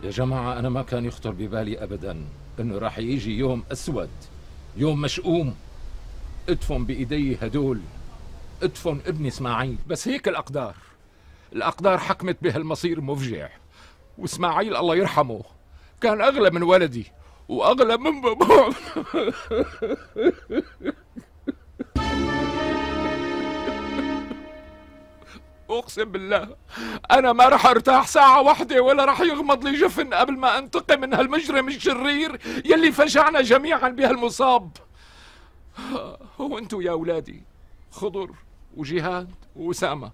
يا جماعة أنا ما كان يخطر ببالي أبدا إنه راح يجي يوم أسود يوم مشؤوم. ادفن بإيدي هدول ادفن ابني إسماعيل. بس هيك الأقدار الأقدار حكمت بهالمصير المفجع وإسماعيل الله يرحمه كان أغلى من ولدي وأغلى من بابا أقسم بالله. أنا ما راح أرتاح ساعة واحدة ولا راح يغمض لي جفن قبل ما أنتقم من هالمجرم الشرير يلي فجعنا جميعا بهالمصاب. وانتو يا أولادي. خضر وجهاد وأسامة.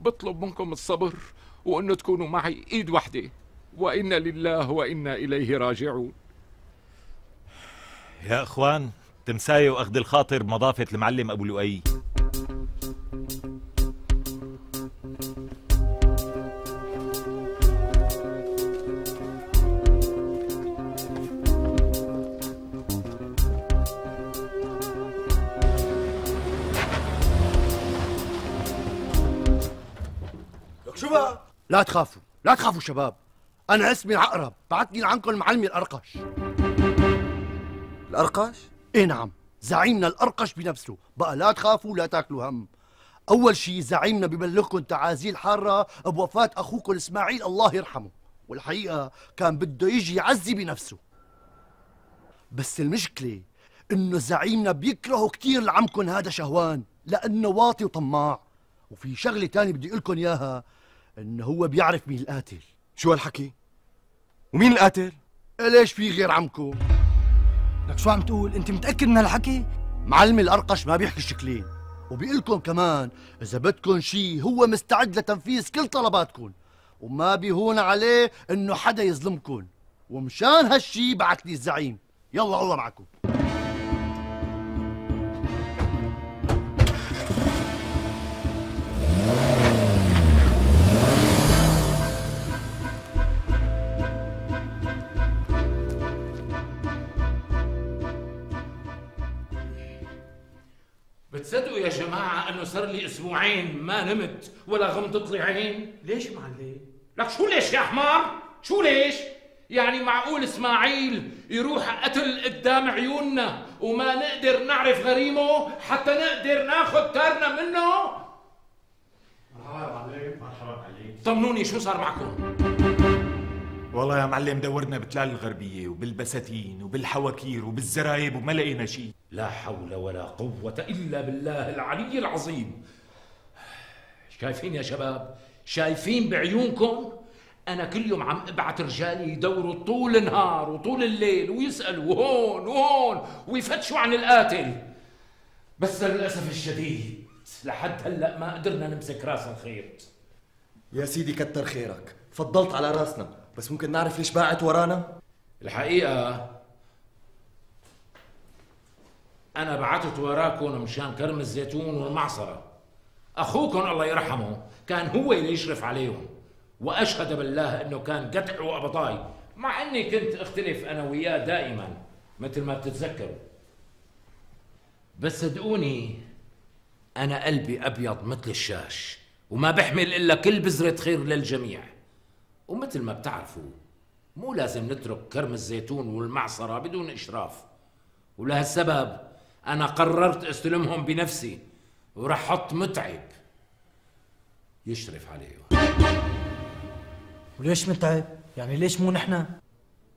بطلب منكم الصبر وأنه تكونوا معي إيد وحدة. وإنا لله وإنا إليه راجعون. يا إخوان تمساية وأخذ الخاطر بمضافة المعلم أبو لؤي. لا تخافوا لا تخافوا شباب. أنا اسمي العقرب بعتني عنكم معلمي الأرقش. الارقش إيه نعم زعيمنا الأرقش بنفسه. بقى لا تخافوا لا تاكلوا هم. أول شيء زعيمنا ببلغكم تعازيل حارة بوفاة أخوكم إسماعيل الله يرحمه. والحقيقة كان بده يجي يعزي بنفسه. بس المشكلة إنه زعيمنا بيكرهه كثير لعمكم هذا شهوان لأنه واطي وطماع. وفي شغلة تانية بدي أقول لكم إياها. انه هو بيعرف مين القاتل. شو هالحكي؟ ومين القاتل؟ ليش في غير عمكم؟ لك شو عم تقول؟ انت متأكد من هالحكي؟ معلمي الأرقش ما بيحكي شكلين وبيقول لكم كمان إذا بدكم شيء هو مستعد لتنفيذ كل طلباتكم. وما بيهون عليه إنه حدا يظلمكم. ومشان هالشي بعت لي الزعيم. يلا الله معكم. بتصدقوا يا جماعة أنه صار لي أسبوعين ما نمت ولا غمضت لي عين؟ ليش معلم؟ لك شو ليش يا حمار؟ شو ليش؟ يعني معقول إسماعيل يروح قتل قدام عيوننا وما نقدر نعرف غريمه حتى نقدر ناخذ تارنا منه؟ مرحبا يا معلم مرحبا معلم طمنوني شو صار معكم؟ والله يا معلم دورنا بتلال الغربية وبالبساتين وبالحواكير وبالزرايب وما لقينا شيء لا حول ولا قوة إلا بالله العلي العظيم. شايفين يا شباب؟ شايفين بعيونكم؟ أنا كل يوم عم أبعت رجالي يدوروا طول النهار وطول الليل ويسألوا وهون وهون ويفتشوا عن القاتل. بس للأسف الشديد لحد هلأ ما قدرنا نمسك رأس الخيط. يا سيدي كتر خيرك. فضلت على رأسنا. بس ممكن نعرف ليش باعت ورانا؟ الحقيقة أنا بعثت وراكم مشان كرم الزيتون والمعصرة. أخوكم الله يرحمه كان هو اللي يشرف عليهم. وأشهد بالله أنه كان قطع وقبضاي مع أني كنت أختلف أنا وياه دائما مثل ما بتتذكروا. بس صدقوني أنا قلبي أبيض مثل الشاش وما بحمل إلا كل بذرة خير للجميع. ومثل ما بتعرفوا مو لازم نترك كرم الزيتون والمعصرة بدون إشراف. ولهالسبب أنا قررت أستلمهم بنفسي ورح حط متعب. يشرف عليهم وليش متعب؟ يعني ليش مو نحن؟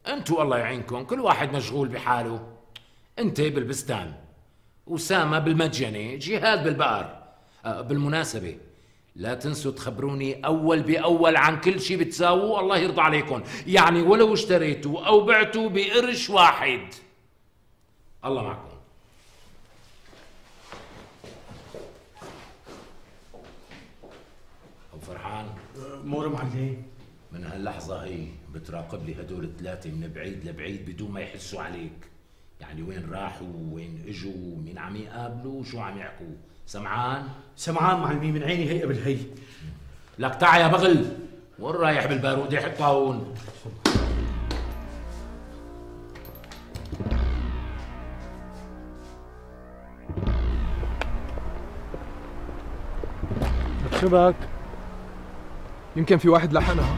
أنتوا الله يعينكم كل واحد مشغول بحاله. أنت بالبستان أسامة بالمجني جهاد بالبقر آه، بالمناسبة. لا تنسوا تخبروني أول بأول عن كل شيء بتساووا الله يرضى عليكم. يعني ولو اشتريتوا أو بعتوا بقرش واحد. الله معكم. أبو فرحان. مور معلم من هاللحظة هي بتراقب لي هدول الثلاثة من بعيد لبعيد بدون ما يحسوا عليك. يعني وين راحوا وين إجوا مين عم يقابلوا شو عم يحكوا. سمعان؟ سمعان معلمي من عيني هي قبل هي. لك تعا يا بغل. وين رايح بالبارودة حطها هون شبك يمكن في واحد لحنها.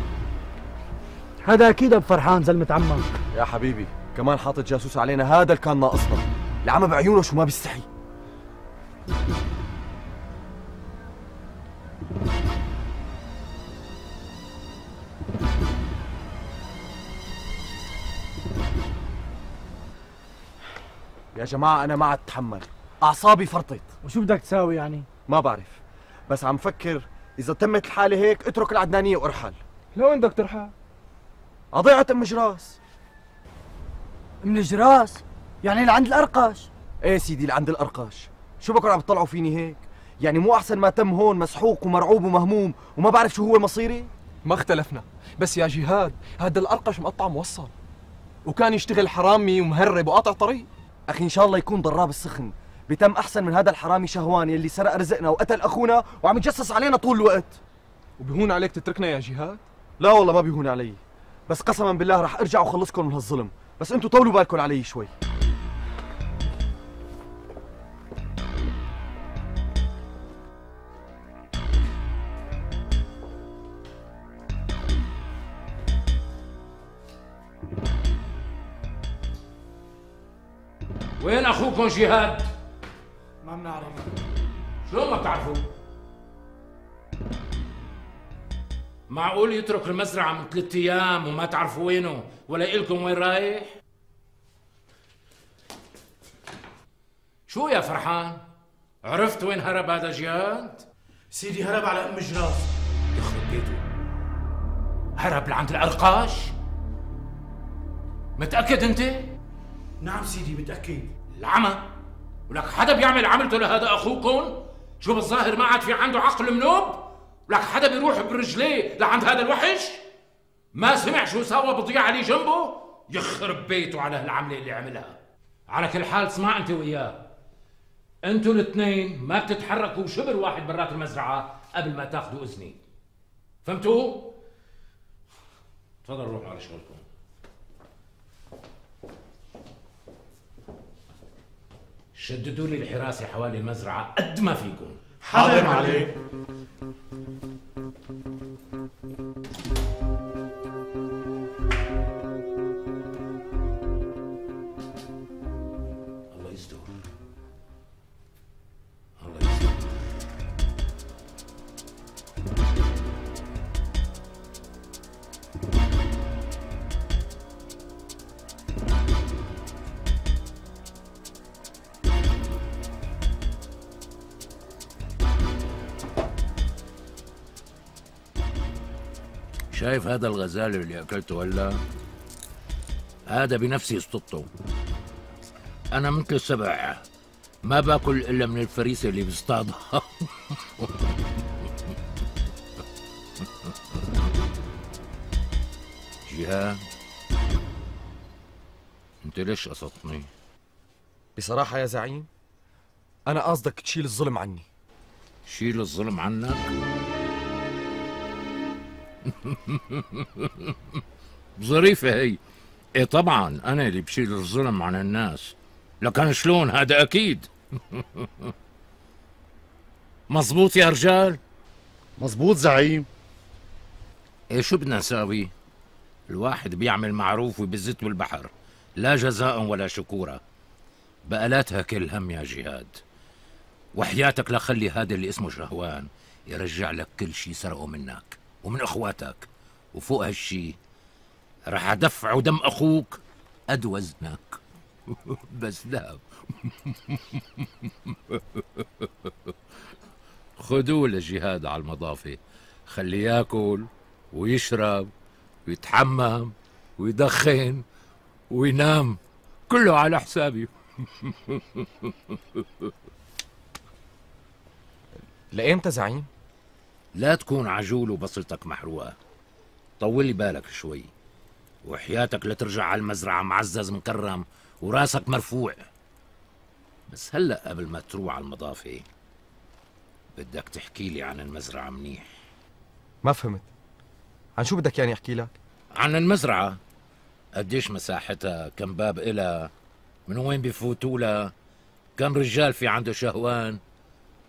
هذا أكيد أبو فرحان زلمة عمك. يا حبيبي كمان حاطط جاسوس علينا هذا اللي كان ناقصنا. العمى بعيونه شو ما بيستحي. يا جماعة أنا ما عاد أتحمل. أعصابي فرطت. وشو بدك تساوي يعني؟ ما بعرف. بس عم فكر إذا تمت الحالة هيك اترك العدنانية وارحل. لوين بدك ترحل؟ قضيعة أم جراس من الجراس. يعني لعند الأرقش إيه سيدي لعند الأرقاش. شو بكرة عم تطلعوا فيني هيك؟ يعني مو أحسن ما تم هون مسحوق ومرعوب ومهموم وما بعرف شو هو مصيري؟ ما اختلفنا بس يا جهاد هذا الأرقش مقطع موصل وكان يشتغل حرامي ومهرب وقاطع طريق. أخي إن شاء الله يكون ضراب السخن. بتم أحسن من هذا الحرامي شهوان يلي سرق رزقنا وقتل أخونا وعم يتجسس علينا طول الوقت. وبهون عليك تتركنا يا جهاد؟ لا والله ما بيهون علي. بس قسما بالله رح أرجع وخلصكم من هالظلم. بس أنتوا طولوا بالكم علي شوي. جهاد؟ ما بنعرف شلون ما بتعرفوا؟ معقول يترك المزرعة من ثلاث أيام وما تعرفوا وينه ولا إلكم وين رايح؟ شو يا فرحان؟ عرفت وين هرب هذا جهاد؟ سيدي هرب على أم جراس يخرب بيته هرب لعند الأرقاش؟ متأكد أنت؟ نعم سيدي متأكد العمى ولك حدا بيعمل عملته لهذا أخوكم؟ شو بالظاهر ما عاد في عنده عقل منوب؟ ولك حدا بيروح برجليه لعند هذا الوحش؟ ما سمع شو سوى بضيع اللي جنبه؟ يخرب بيته على هالعملة اللي عملها على كل حال اسمع أنت وياه أنتوا الاثنين ما بتتحركوا شبر واحد برات المزرعة قبل ما تاخذوا إذني فهمتوا؟ تفضلوا روحوا على شغلكم شددوا لي الحراسة حوالي المزرعه قد ما فيكم. حاضر. معلم شايف هذا الغزال اللي أكلته هلا؟ هذا بنفسي اصطدته. أنا مثل السبع. ما باكل إلا من الفريسه اللي بيصطادها جيهان أنت ليش قصدتني؟ بصراحة يا زعيم أنا قصدك تشيل الظلم عني. شيل الظلم عنك؟ ظريفة هي. إيه طبعا أنا اللي بشيل الظلم عن الناس. لكن شلون؟ هذا أكيد. مزبوط يا رجال؟ مزبوط زعيم. إيه شو بدنا نساوي؟ الواحد بيعمل معروف وبزت بالبحر. لا جزاء ولا شكورا. بقى لا تهكل هم يا جهاد. وحياتك لخلي هذا اللي اسمه شهوان يرجع لك كل شي سرقه منك. ومن اخواتك وفوق هالشي رح ادفع دم أخوك قد وزنك بس لا. خذوه لجهاد على المضافة. خليه ياكل ويشرب ويتحمم ويدخن وينام. كله على حسابي. لإمتى زعيم؟ لا تكون عجول وبصلتك محروقة. طولي بالك شوي. وحياتك لترجع على المزرعة معزز مكرم وراسك مرفوع. بس هلأ قبل ما تروح على المضافة بدك تحكي لي عن المزرعة منيح. ما فهمت. عن شو بدك يعني أحكي لك؟ عن المزرعة؟ قديش مساحتها؟ كم باب إلها؟ من وين بفوتوا لها؟ كم رجال في عنده شهوان؟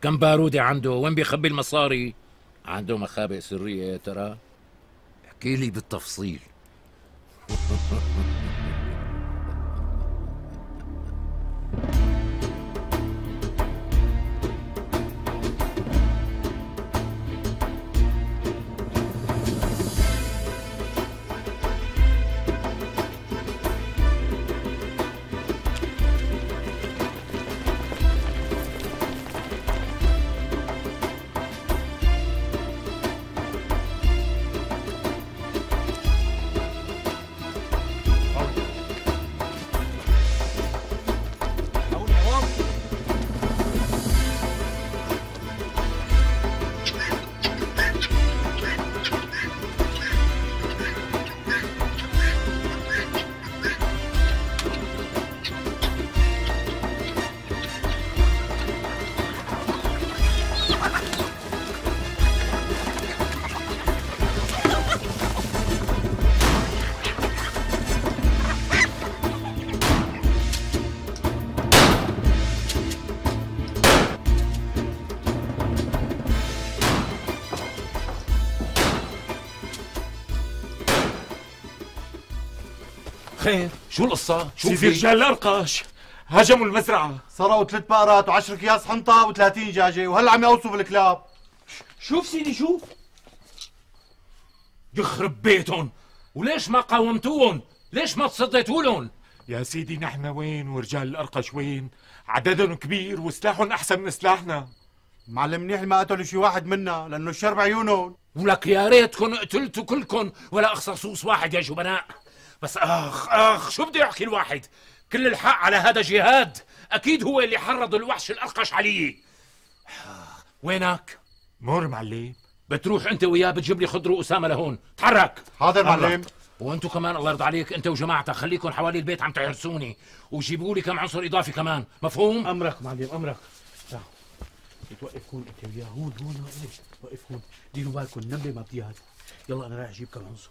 كم بارودة عنده؟ وين بيخبي المصاري؟ عنده مخابئ سرية يا ترى؟ احكي لي بالتفصيل. شو القصة؟ شو سيدي في؟ رجال الأرقش هجموا المزرعة. سرقوا ثلاث بقرات وعشر اكياس حنطة و30 دجاجة وهلا عم يقوصوا بالكلاب. شوف سيدي شوف يخرب بيتهم. وليش ما قاومتوهم؟ ليش ما تصديتوا لهم يا سيدي نحن وين؟ ورجال الأرقش وين؟ عددهم كبير وسلاحهم أحسن من سلاحنا. معلم منيح ما قتلوا شي واحد منا لأنه الشر بعيونهم. ولك يا ريتكم قتلتوا كلكم ولا اخسر صوص واحد يا جبناء. بس أخ أخ شو بده يحكي الواحد؟ كل الحق على هذا جهاد. أكيد هو اللي حرض الوحش الأرقش علي. وينك؟ مر معلم. بتروح أنت وياه بتجيب لي خضر وأسامة لهون. تحرك. حاضر معلم. وأنتوا كمان الله يرضى عليك أنت وجماعتك. خليكم حوالي البيت عم تحرسوني وجيبوا لي كم عنصر إضافي كمان. مفهوم؟ أمرك معلم أمرك. تعال توقف هون أنت وياه هون هون هون. وقف هون ديروا بالكم النمله ما بديها يلا أنا رايح أجيب كم عنصر.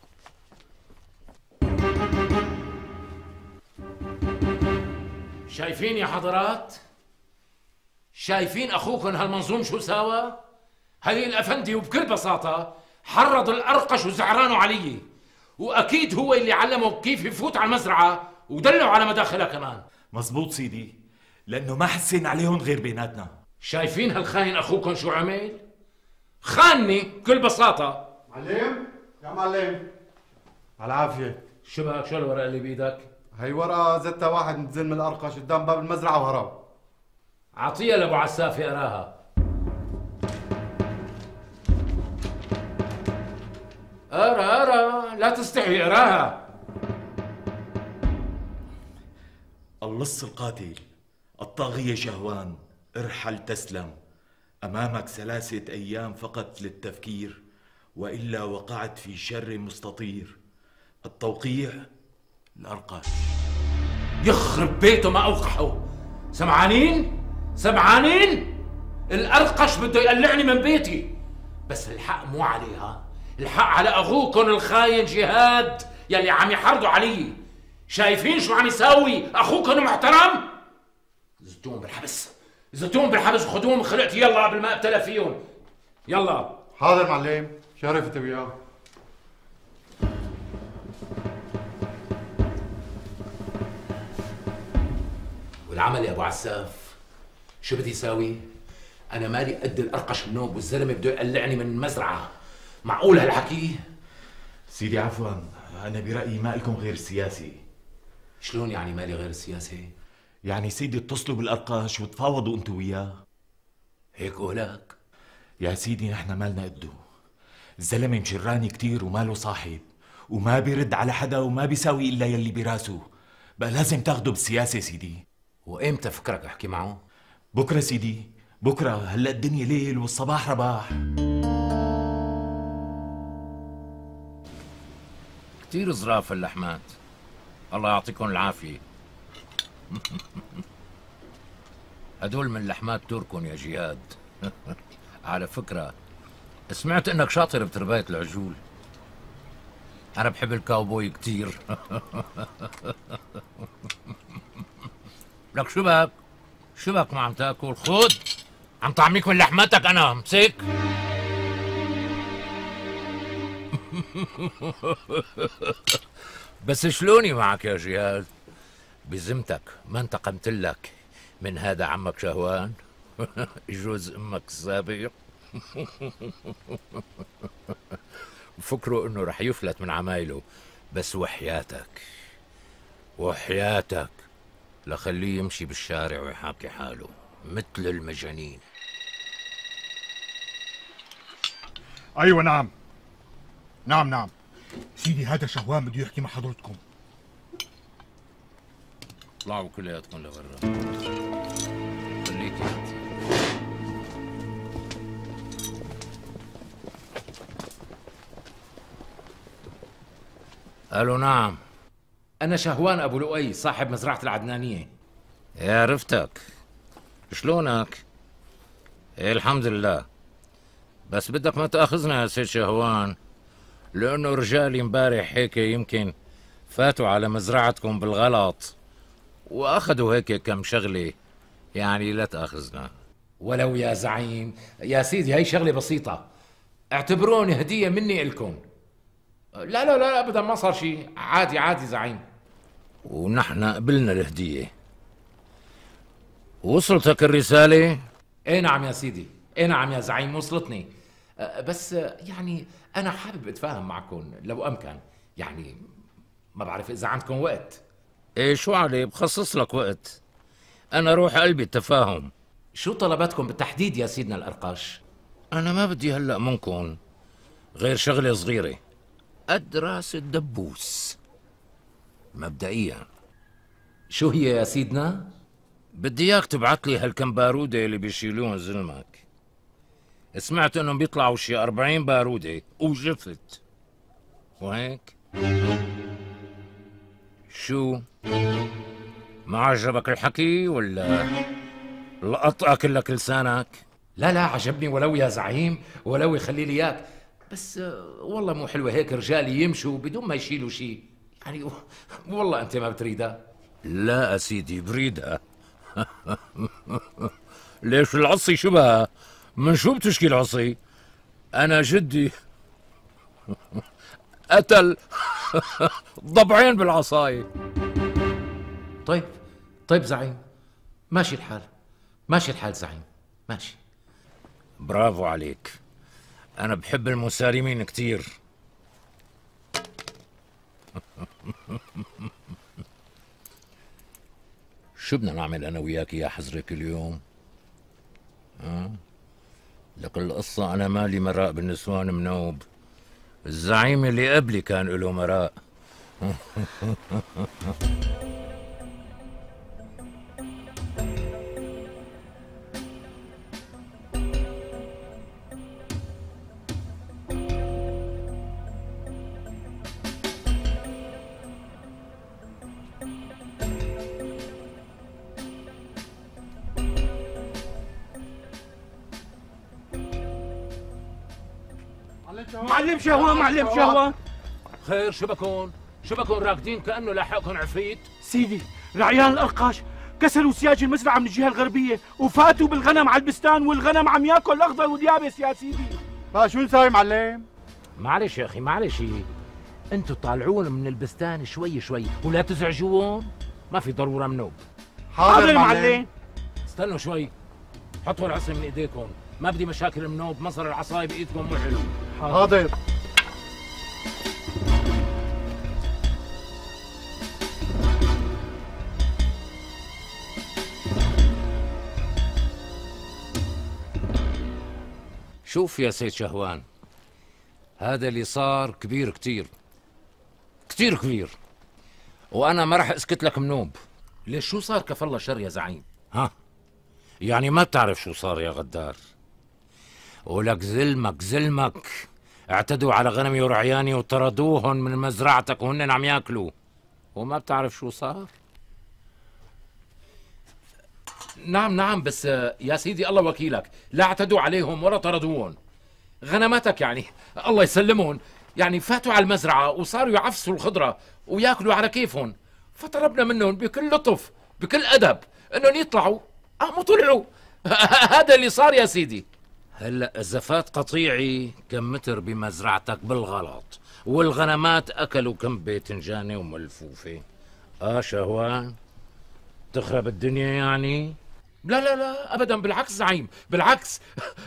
شايفين يا حضرات؟ شايفين اخوكم هالمنظوم شو ساوى؟ هي الأفندي وبكل بساطة حرض الأرقش وزعرانه علي وأكيد هو اللي علمه كيف يفوت على المزرعة ودله على مداخلها كمان. مزبوط سيدي لأنه ما حسين عليهم غير بيناتنا. شايفين هالخاين اخوكم شو عمل؟ خانني بكل بساطة. معلم؟ يا معلم. على العافية. شو بك شو الورقة اللي بإيدك؟ هي ورقة زتها واحد متزن من الأرقش قدام باب المزرعة وهرب. عطيها لأبو عساف يقراها اقرا اقرا لا تستحي اقراها اللص القاتل الطاغية شهوان ارحل تسلم. أمامك ثلاثة أيام فقط للتفكير وإلا وقعت في شر مستطير. التوقيع الأرقش يخرب بيته ما اوقحه سمعانين؟ سمعانين؟ الأرقش بده يقلعني من بيتي. بس الحق مو عليها. الحق على اخوكم الخاين جهاد يلي عم يحرضوا علي. شايفين شو عم يساوي؟ اخوكم المحترم زتون بالحبس. زتون بالحبس وخدوهم خلقتي يلا قبل ما ابتلى فيهم. يلا. حاضر معلم. شرفت وياه والعمل يا أبو عساف. شو بدي يساوي أنا مالي قد الأرقش النوب والزلمة بده يقلعني من المزرعه معقول هالحكي؟ سيدي عفوا أنا برأيي ما لكم غير السياسي شلون يعني مالي غير السياسي يعني سيدي اتصلوا بالأرقش وتفاوضوا أنتوا وياه. هيك قولك. يا سيدي نحن مالنا قده. الزلمة مشراني كتير وماله صاحب. وما بيرد على حدا وما بيساوي إلا يلي براسه. بقى لازم تاخده بالسياسة سيدي. وإمتى فكرك أحكي معه؟ بكرة سيدي بكرة. هلا الدنيا ليل والصباح رباح. كتير ظراف اللحمات. الله يعطيكم العافية. هدول من لحمات تركن يا جهاد على فكرة سمعت إنك شاطر بترباية العجول. أنا بحب الكاوبوي كتير. لك شو بك؟ شو بك ما عم تاكل؟ خد عم طعميك من لحمتك أنا امسك. بس شلوني معك يا جهاد بذمتك ما انتقمت لك من هذا عمك شهوان؟ جوز أمك السابق. فكروا إنه رح يفلت من عمايله بس وحياتك. وحياتك. لخليه يمشي بالشارع ويحاكي حاله مثل المجانين. أيوه نعم. نعم نعم. سيدي هذا شهوان بده يحكي مع حضرتكم. اطلعوا كلياتكم لبرا خليكي انت. ألو نعم. أنا شهوان أبو لؤي صاحب مزرعة العدنانية. يا عرفتك شلونك؟ إيه الحمد لله. بس بدك ما تأخذنا يا سيد شهوان لأنه رجالي امبارح هيك يمكن فاتوا على مزرعتكم بالغلط وأخذوا هيك كم شغلة يعني لا تأخذنا. ولو يا زعيم يا سيدي هي شغلة بسيطة. اعتبروني هدية مني إلكم. لا لا لا ابدا ما صار شيء. عادي عادي زعيم. ونحن قبلنا الهدية. وصلتك الرسالة؟ إيه نعم يا سيدي. إيه نعم يا زعيم وصلتني. أه، بس أه، يعني أنا حابب أتفاهم معكم لو أمكن. يعني ما بعرف إذا عندكم وقت. إيه شو علي؟ بخصص لك وقت. أنا روح قلبي التفاهم. شو طلباتكم بالتحديد يا سيدنا الأرقاش؟ أنا ما بدي هلأ منكم. غير شغلة صغيرة. قد راس الدبوس. مبدئيا. شو هي يا سيدنا؟ بدي إياك تبعت لي هالكم بارودة اللي بيشيلوهم زلمك سمعت إنهم بيطلعوا شي 40 بارودة وجفت. وهيك؟ شو؟ ما عجبك الحكي ولا لقط اكلك لسانك لا لا عجبني ولو يا زعيم ولو يخلي لي إياك. بس آه، والله مو حلوة هيك رجال يمشوا بدون ما يشيلوا شيء يعني والله أنت ما بتريدها لا سيدي بريدها ليش العصي شبه؟ من شو بتشكي العصي؟ أنا جدي. قتل. ضبعين بالعصاية طيب طيب زعيم. ماشي الحال. ماشي الحال زعيم. ماشي. برافو عليك. أنا بحب المسالمين كتير. شو بدنا نعمل أنا وياك يا حزرك اليوم؟ ها؟ لك القصة أنا مالي مراء بالنسوان منوب. الزعيم اللي قبلي كان له مراء. معلم شهوة معلم شهوة. خير شو بكون؟ شو بكون راكدين كأنه لاحقكم عفريت؟ سيدي رعيان الأرقش كسروا سياج المزرعة من الجهة الغربية وفاتوا بالغنم على البستان والغنم عم ياكل أخضر واليابس يا سيدي. شو نساوي معلم؟ معلش يا أخي معلش. أنتوا طالعون من البستان شوي شوي ولا تزعجوهم ما في ضرورة منوب حاضر معلم. استنوا شوي. حطوا العصي من إيديكم. ما بدي مشاكل منوب مصر العصاي بايدكم مو حلو. حاضر. شوف يا سيد شهوان هذا اللي صار كبير كتير. كتير كبير. وأنا ما راح أسكت لك منوب. ليش شو صار كفالله شر يا زعيم؟ ها؟ يعني ما بتعرف شو صار يا غدار. ولك زلمك زلمك اعتدوا على غنمي ورعياني وطردوهم من مزرعتك وهن عم ياكلوا. وما بتعرف شو صار؟ نعم نعم بس آه، يا سيدي الله وكيلك. لا اعتدوا عليهم ولا طردوهم غنماتك يعني الله يسلمهم يعني فاتوا على المزرعة وصاروا يعفسوا الخضرة وياكلوا على كيفهم فطلبنا منهم بكل لطف بكل أدب إنهم يطلعوا. قاموا طلعوا. هذا اللي صار يا سيدي. هلا إذا فات قطيعي كم متر بمزرعتك بالغلط؟ والغنمات أكلوا كم باذنجانه وملفوفة. آه شهوان تخرب الدنيا يعني؟ لا لا لا ابدا بالعكس زعيم بالعكس.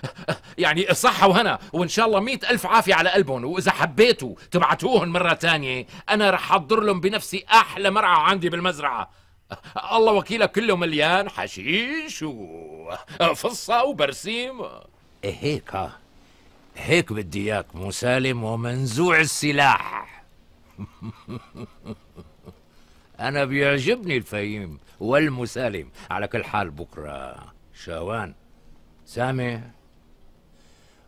يعني صحة وهنا وإن شاء الله مئة ألف عافية على قلبهم وإذا حبيتوا تبعتوهم مرة تانية أنا رح أحضر لهم بنفسي أحلى مرعى عندي بالمزرعة. الله وكيلك كله مليان حشيش وفصة وبرسيم. هيك ها هيك بدي إياك مسالم ومنزوع السلاح. أنا بيعجبني الفهيم والمسالم. على كل حال بكرة شاوان. سامع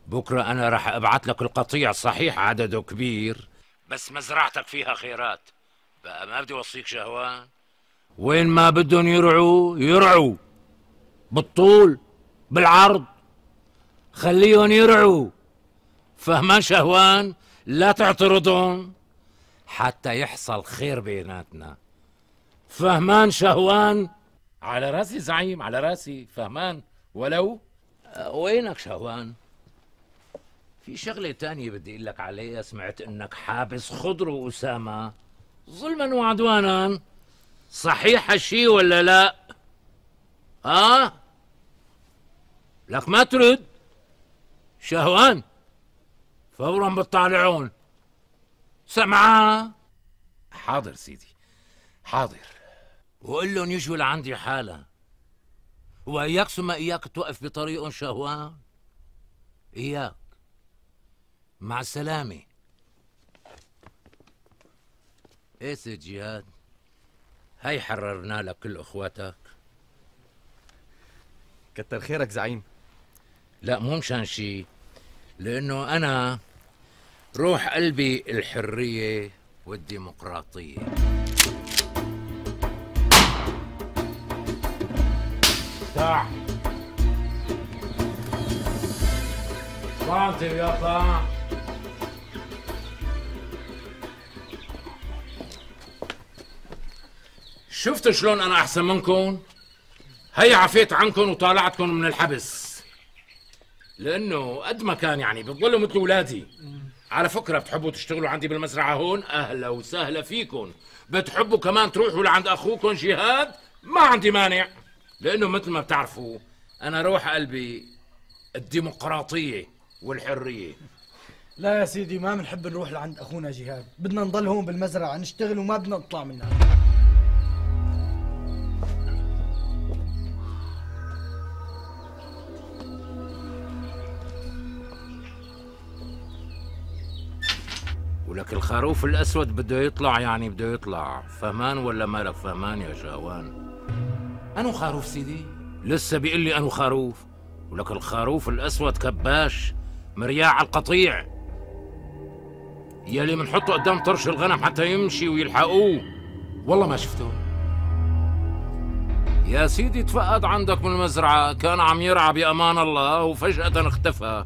بكرة أنا راح أبعث لك القطيع صحيح؟ عدده كبير. بس مزرعتك فيها خيرات. بقى ما بدي أوصيك شهوان. وين ما بدهم يرعوا يرعوا. بالطول بالعرض. خليهم يرعوا. فهمان شهوان لا تعترضهم حتى يحصل خير بيناتنا. فهمان شهوان. على رأسي زعيم على رأسي فهمان. ولو؟ أه، وينك شهوان؟ في شغلة تانية بدي أقول لك عليها. سمعت إنك حابس خضر وأسامة. ظلما وعدوانا. صحيح هالشي ولا لا؟ ها؟ لك ما ترد؟ شهوان. فورا بتطالعون سمعا حاضر سيدي. حاضر. وقول لهم يجوا لعندي حالا. وإياك ثم إياك توقف بطريقهم شهوان. إياك. مع السلامة. إيه سيد جهاد هاي حررنا لك كل أخواتك. كتر خيرك زعيم. لا مو مشان شي. لأنه أنا روح قلبي الحرية والديمقراطية. طاع طاعتي يا شفتوا شلون أنا أحسن منكم؟ هيا عفيت عنكم وطالعتكم من الحبس. لأنه قد ما كان يعني بتضلوا مثل اولادي على فكرة بتحبوا تشتغلوا عندي بالمزرعة هون؟ أهلا وسهلا فيكم. بتحبوا كمان تروحوا لعند أخوكم جهاد؟ ما عندي مانع. لأنه مثل ما بتعرفوا أنا روح قلبي الديمقراطية والحرية. لا يا سيدي ما بنحب نروح لعند أخونا جهاد. بدنا نضل هون بالمزرعة نشتغل وما بدنا نطلع منها. ولك الخروف الأسود بده يطلع يعني بده يطلع. فهمان ولا مالك فهمان يا شاوان أنو خروف سيدي؟ لسه بيقول لي أنو خروف. ولك الخروف الأسود كباش مرياع على القطيع. يلي منحطه قدام طرش الغنم حتى يمشي ويلحقوه. والله ما شفته. يا سيدي تفقد عندك من المزرعة. كان عم يرعى بأمان الله وفجأة اختفى.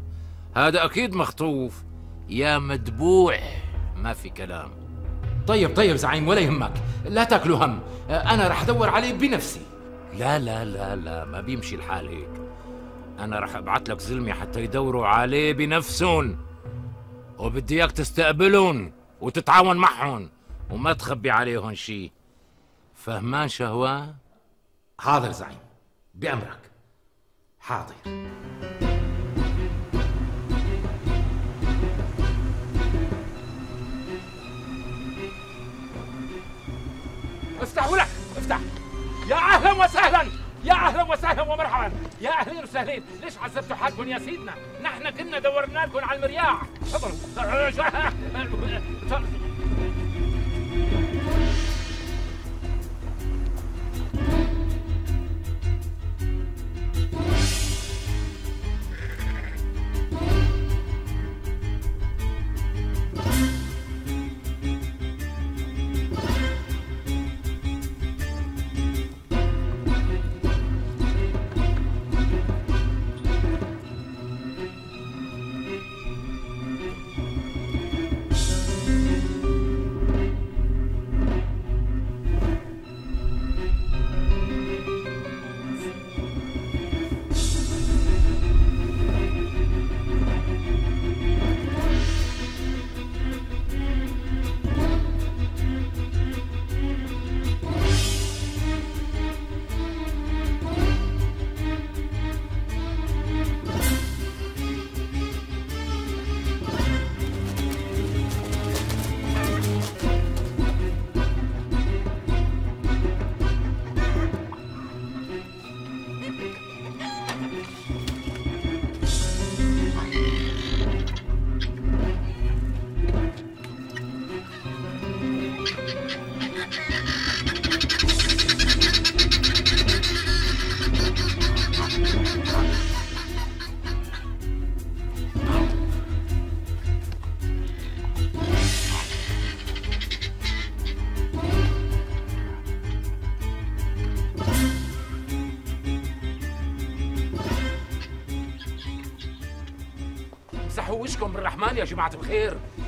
هذا أكيد مخطوف. يا مدبوع. ما في كلام. طيب طيب زعيم ولا يهمك. لا تاكلوا هم. أنا رح أدور عليه بنفسي. لا لا لا لا ما بيمشي الحال هيك. أنا رح أبعت لك زلمة حتى يدوروا عليه بنفسهم. وبدي إياك تستقبلهم وتتعاون معهم وما تخبي عليهم شي. فهمان شهوان؟ حاضر زعيم. بأمرك. حاضر. افتحوا لك افتح. يا أهلا وسهلا يا أهلا وسهلا ومرحبا. يا اهلين وسهلين ليش عذبتوا حالكم يا سيدنا نحن كنا دورنا لكم على المرياح تفضلوا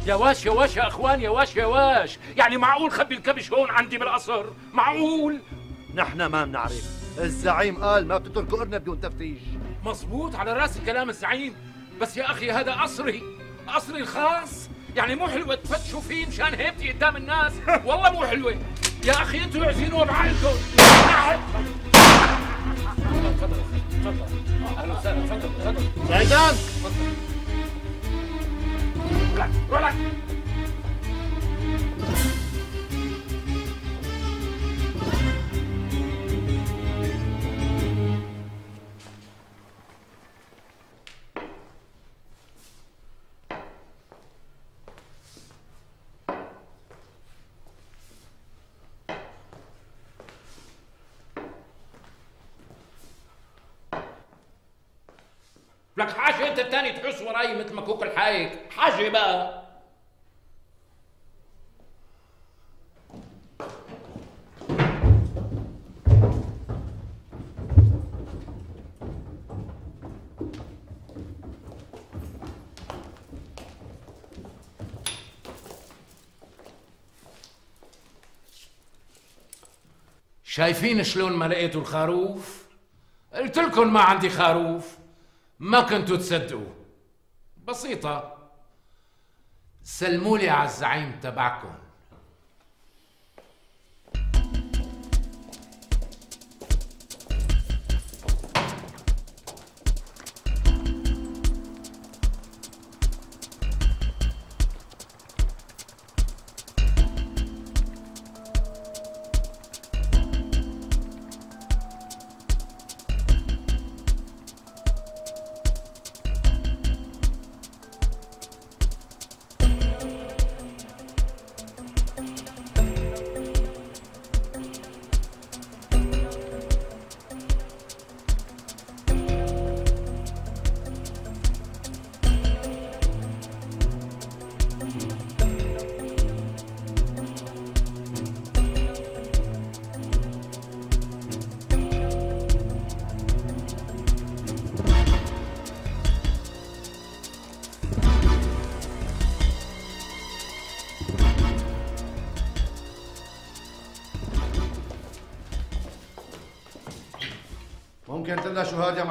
يا واش يا واش يا اخوان يا واش يا واش؟ يعني معقول خبي الكبش هون عندي بالقصر معقول؟ نحن ما بنعرف. الزعيم قال ما بتتركوا ارنب بدون تفتيش. مزبوط على رأس كلام الزعيم. بس يا أخي هذا قصري قصري الخاص. يعني مو حلوة تفتشوا فيه مشان هيبتي قدام الناس. والله مو حلوة. يا أخي أنتوا اعزينوها بعقلكم تفضل تفضل أهلا وسهلا تفضل تفضل relax. أنت التاني تحس وراي مثل مكوك الحايك حاجة بقى. شايفين شلون ما لقيتوا الخروف؟ قلت لكم ما عندي خروف. ما كنتوا تصدقوا بسيطة. سلموا لي على الزعيم تبعكم.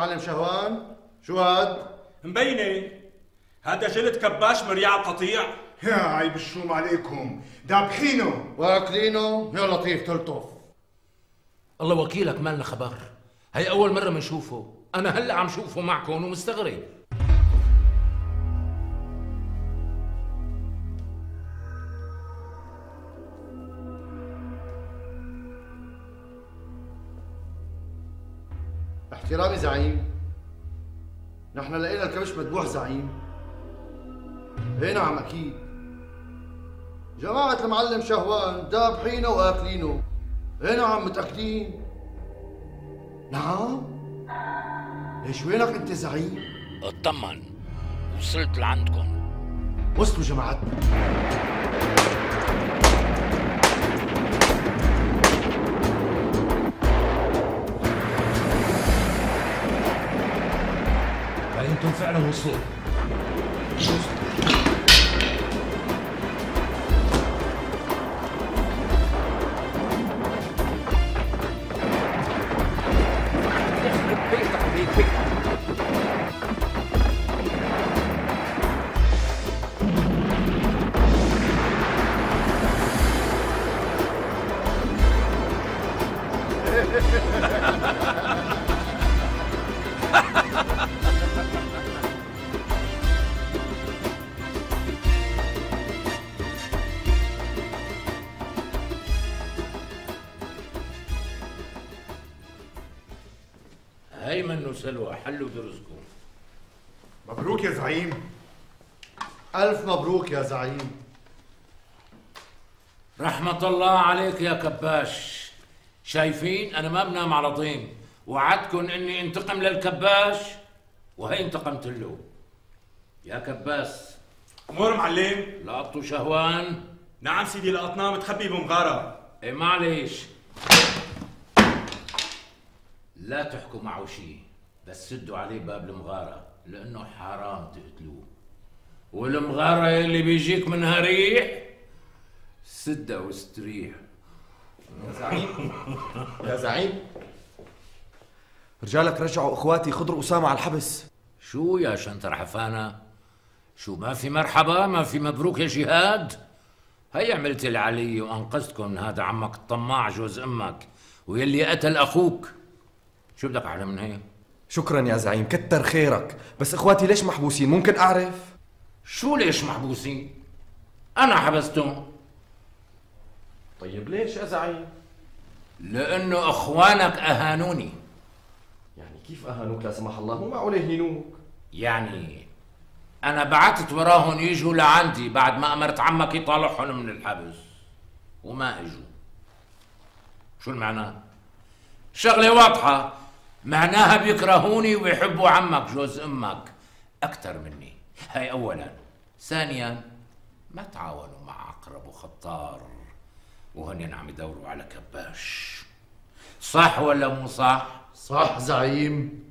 معلم شهوان؟ شو هاد؟ مبينة. هذا جلد كباش مريع قطيع. يا عيب الشوم عليكم. دابحينه واكلينه يا لطيف تلطف. الله وكيلك مالنا خبر. هي أول مرة بنشوفه أنا هلأ عم شوفه معكم ومستغرب. احترامي زعيم. نحن لقينا الكبش مذبوح زعيم. إيه نعم أكيد. جماعة المعلم شهوان دابحينه وآكلينه. إيه نعم متأكدين؟ نعم. ليش وينك أنت زعيم؟ اطمن. وصلت لعندكم. وصلوا جماعتنا. أنتم فعلا وصلوا سلوى حلوا درزكم مبروك يا زعيم. ألف مبروك يا زعيم. رحمة الله عليك يا كباش. شايفين؟ أنا ما بنام على طين. وعدكم إني انتقم للكباش؟ وهي انتقمت له. يا كباس. امور معلم. لقطوا شهوان. نعم سيدي لقطناه متخبي بمغارة إيه معلش لا تحكوا معه شيء. بس سدوا عليه باب المغارة لأنه حرام تقتلوه. والمغارة اللي بيجيك منها ريح سدها واستريح. يا زعيم. يا زعيم. رجالك رجعوا أخواتي خضر واسامه على الحبس. شو يا شنتر حفانة؟ شو ما في مرحبا؟ ما في مبروك يا جهاد؟ هي عملت اللي علي وأنقذتكم من هذا عمك الطماع جوز أمك ويلي قتل أخوك. شو بدك اعلى من هيك؟ شكرا يا زعيم كتر خيرك. بس إخواتي ليش محبوسين؟ ممكن أعرف؟ شو ليش محبوسين؟ أنا حبستهم. طيب ليش يا زعيم؟ لأنه إخوانك أهانوني. يعني كيف أهانوك؟ لا سمح الله مو معقول يهينوك. يعني أنا بعثت وراهم يجوا لعندي بعد ما أمرت عمك يطالعهم من الحبس. وما إجوا. شو المعنى؟ شغلة واضحة. معناها بيكرهوني ويحبوا عمك جوز أمك. أكثر مني. هاي اولا. ثانيا ما تعاونوا مع عقرب وخطار. وهن عم يدوروا على كباش. صح ولا مو صح؟ صح زعيم.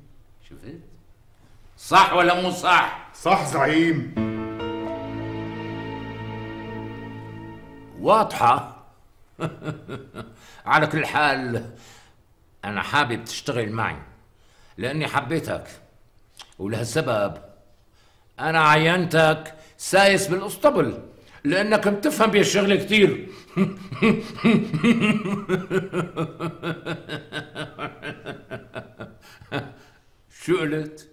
شفت صح ولا مو صح؟ صح زعيم. واضحة. على كل حال أنا حابب تشتغل معي. لأني حبيتك. ولهالسبب أنا عينتك سايس بالأسطبل لأنك بتفهم بهالشغله كثير شو قلت؟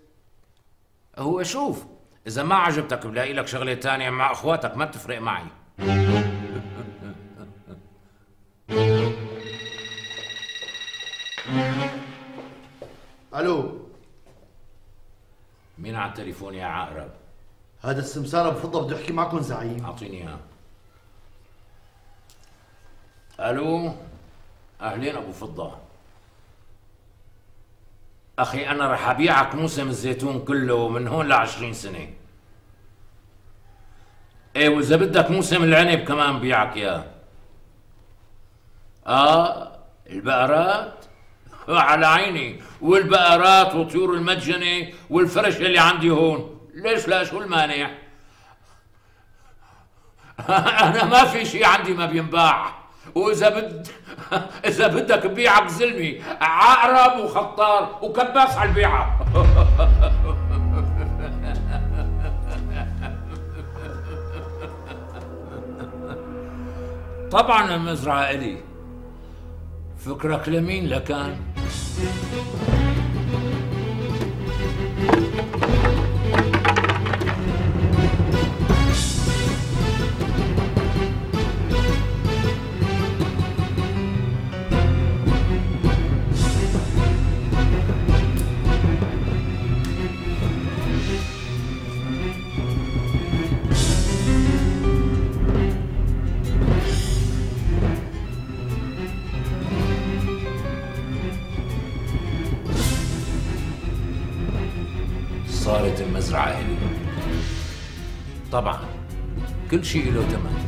هو شوف إذا ما عجبتك بلاقي لك شغلة تانية مع أخواتك ما بتفرق معي. ألو. مين على التليفون يا عقرب؟ هذا السمسار ابو فضه بده يحكي معكم زعيم. أعطيني إياه. ألو؟ أهلين أبو فضة. أخي أنا رح أبيعك موسم الزيتون كله من هون لعشرين سنة. إيه وإذا بدك موسم العنب كمان بيعك اياه آه البقرات؟ على عيني. والبقرات وطيور المدجنة والفرش اللي عندي هون. ليش لا؟ شو المانع؟ أنا ما في شيء عندي ما بينباع. وإذا بد إذا بدك ببيعك زلمي عقرب وخطار وكباس على البيعة. طبعا المزرعه إلي فكرك لمين لكان؟ Thank you. طبعا. كل شيء له ثمن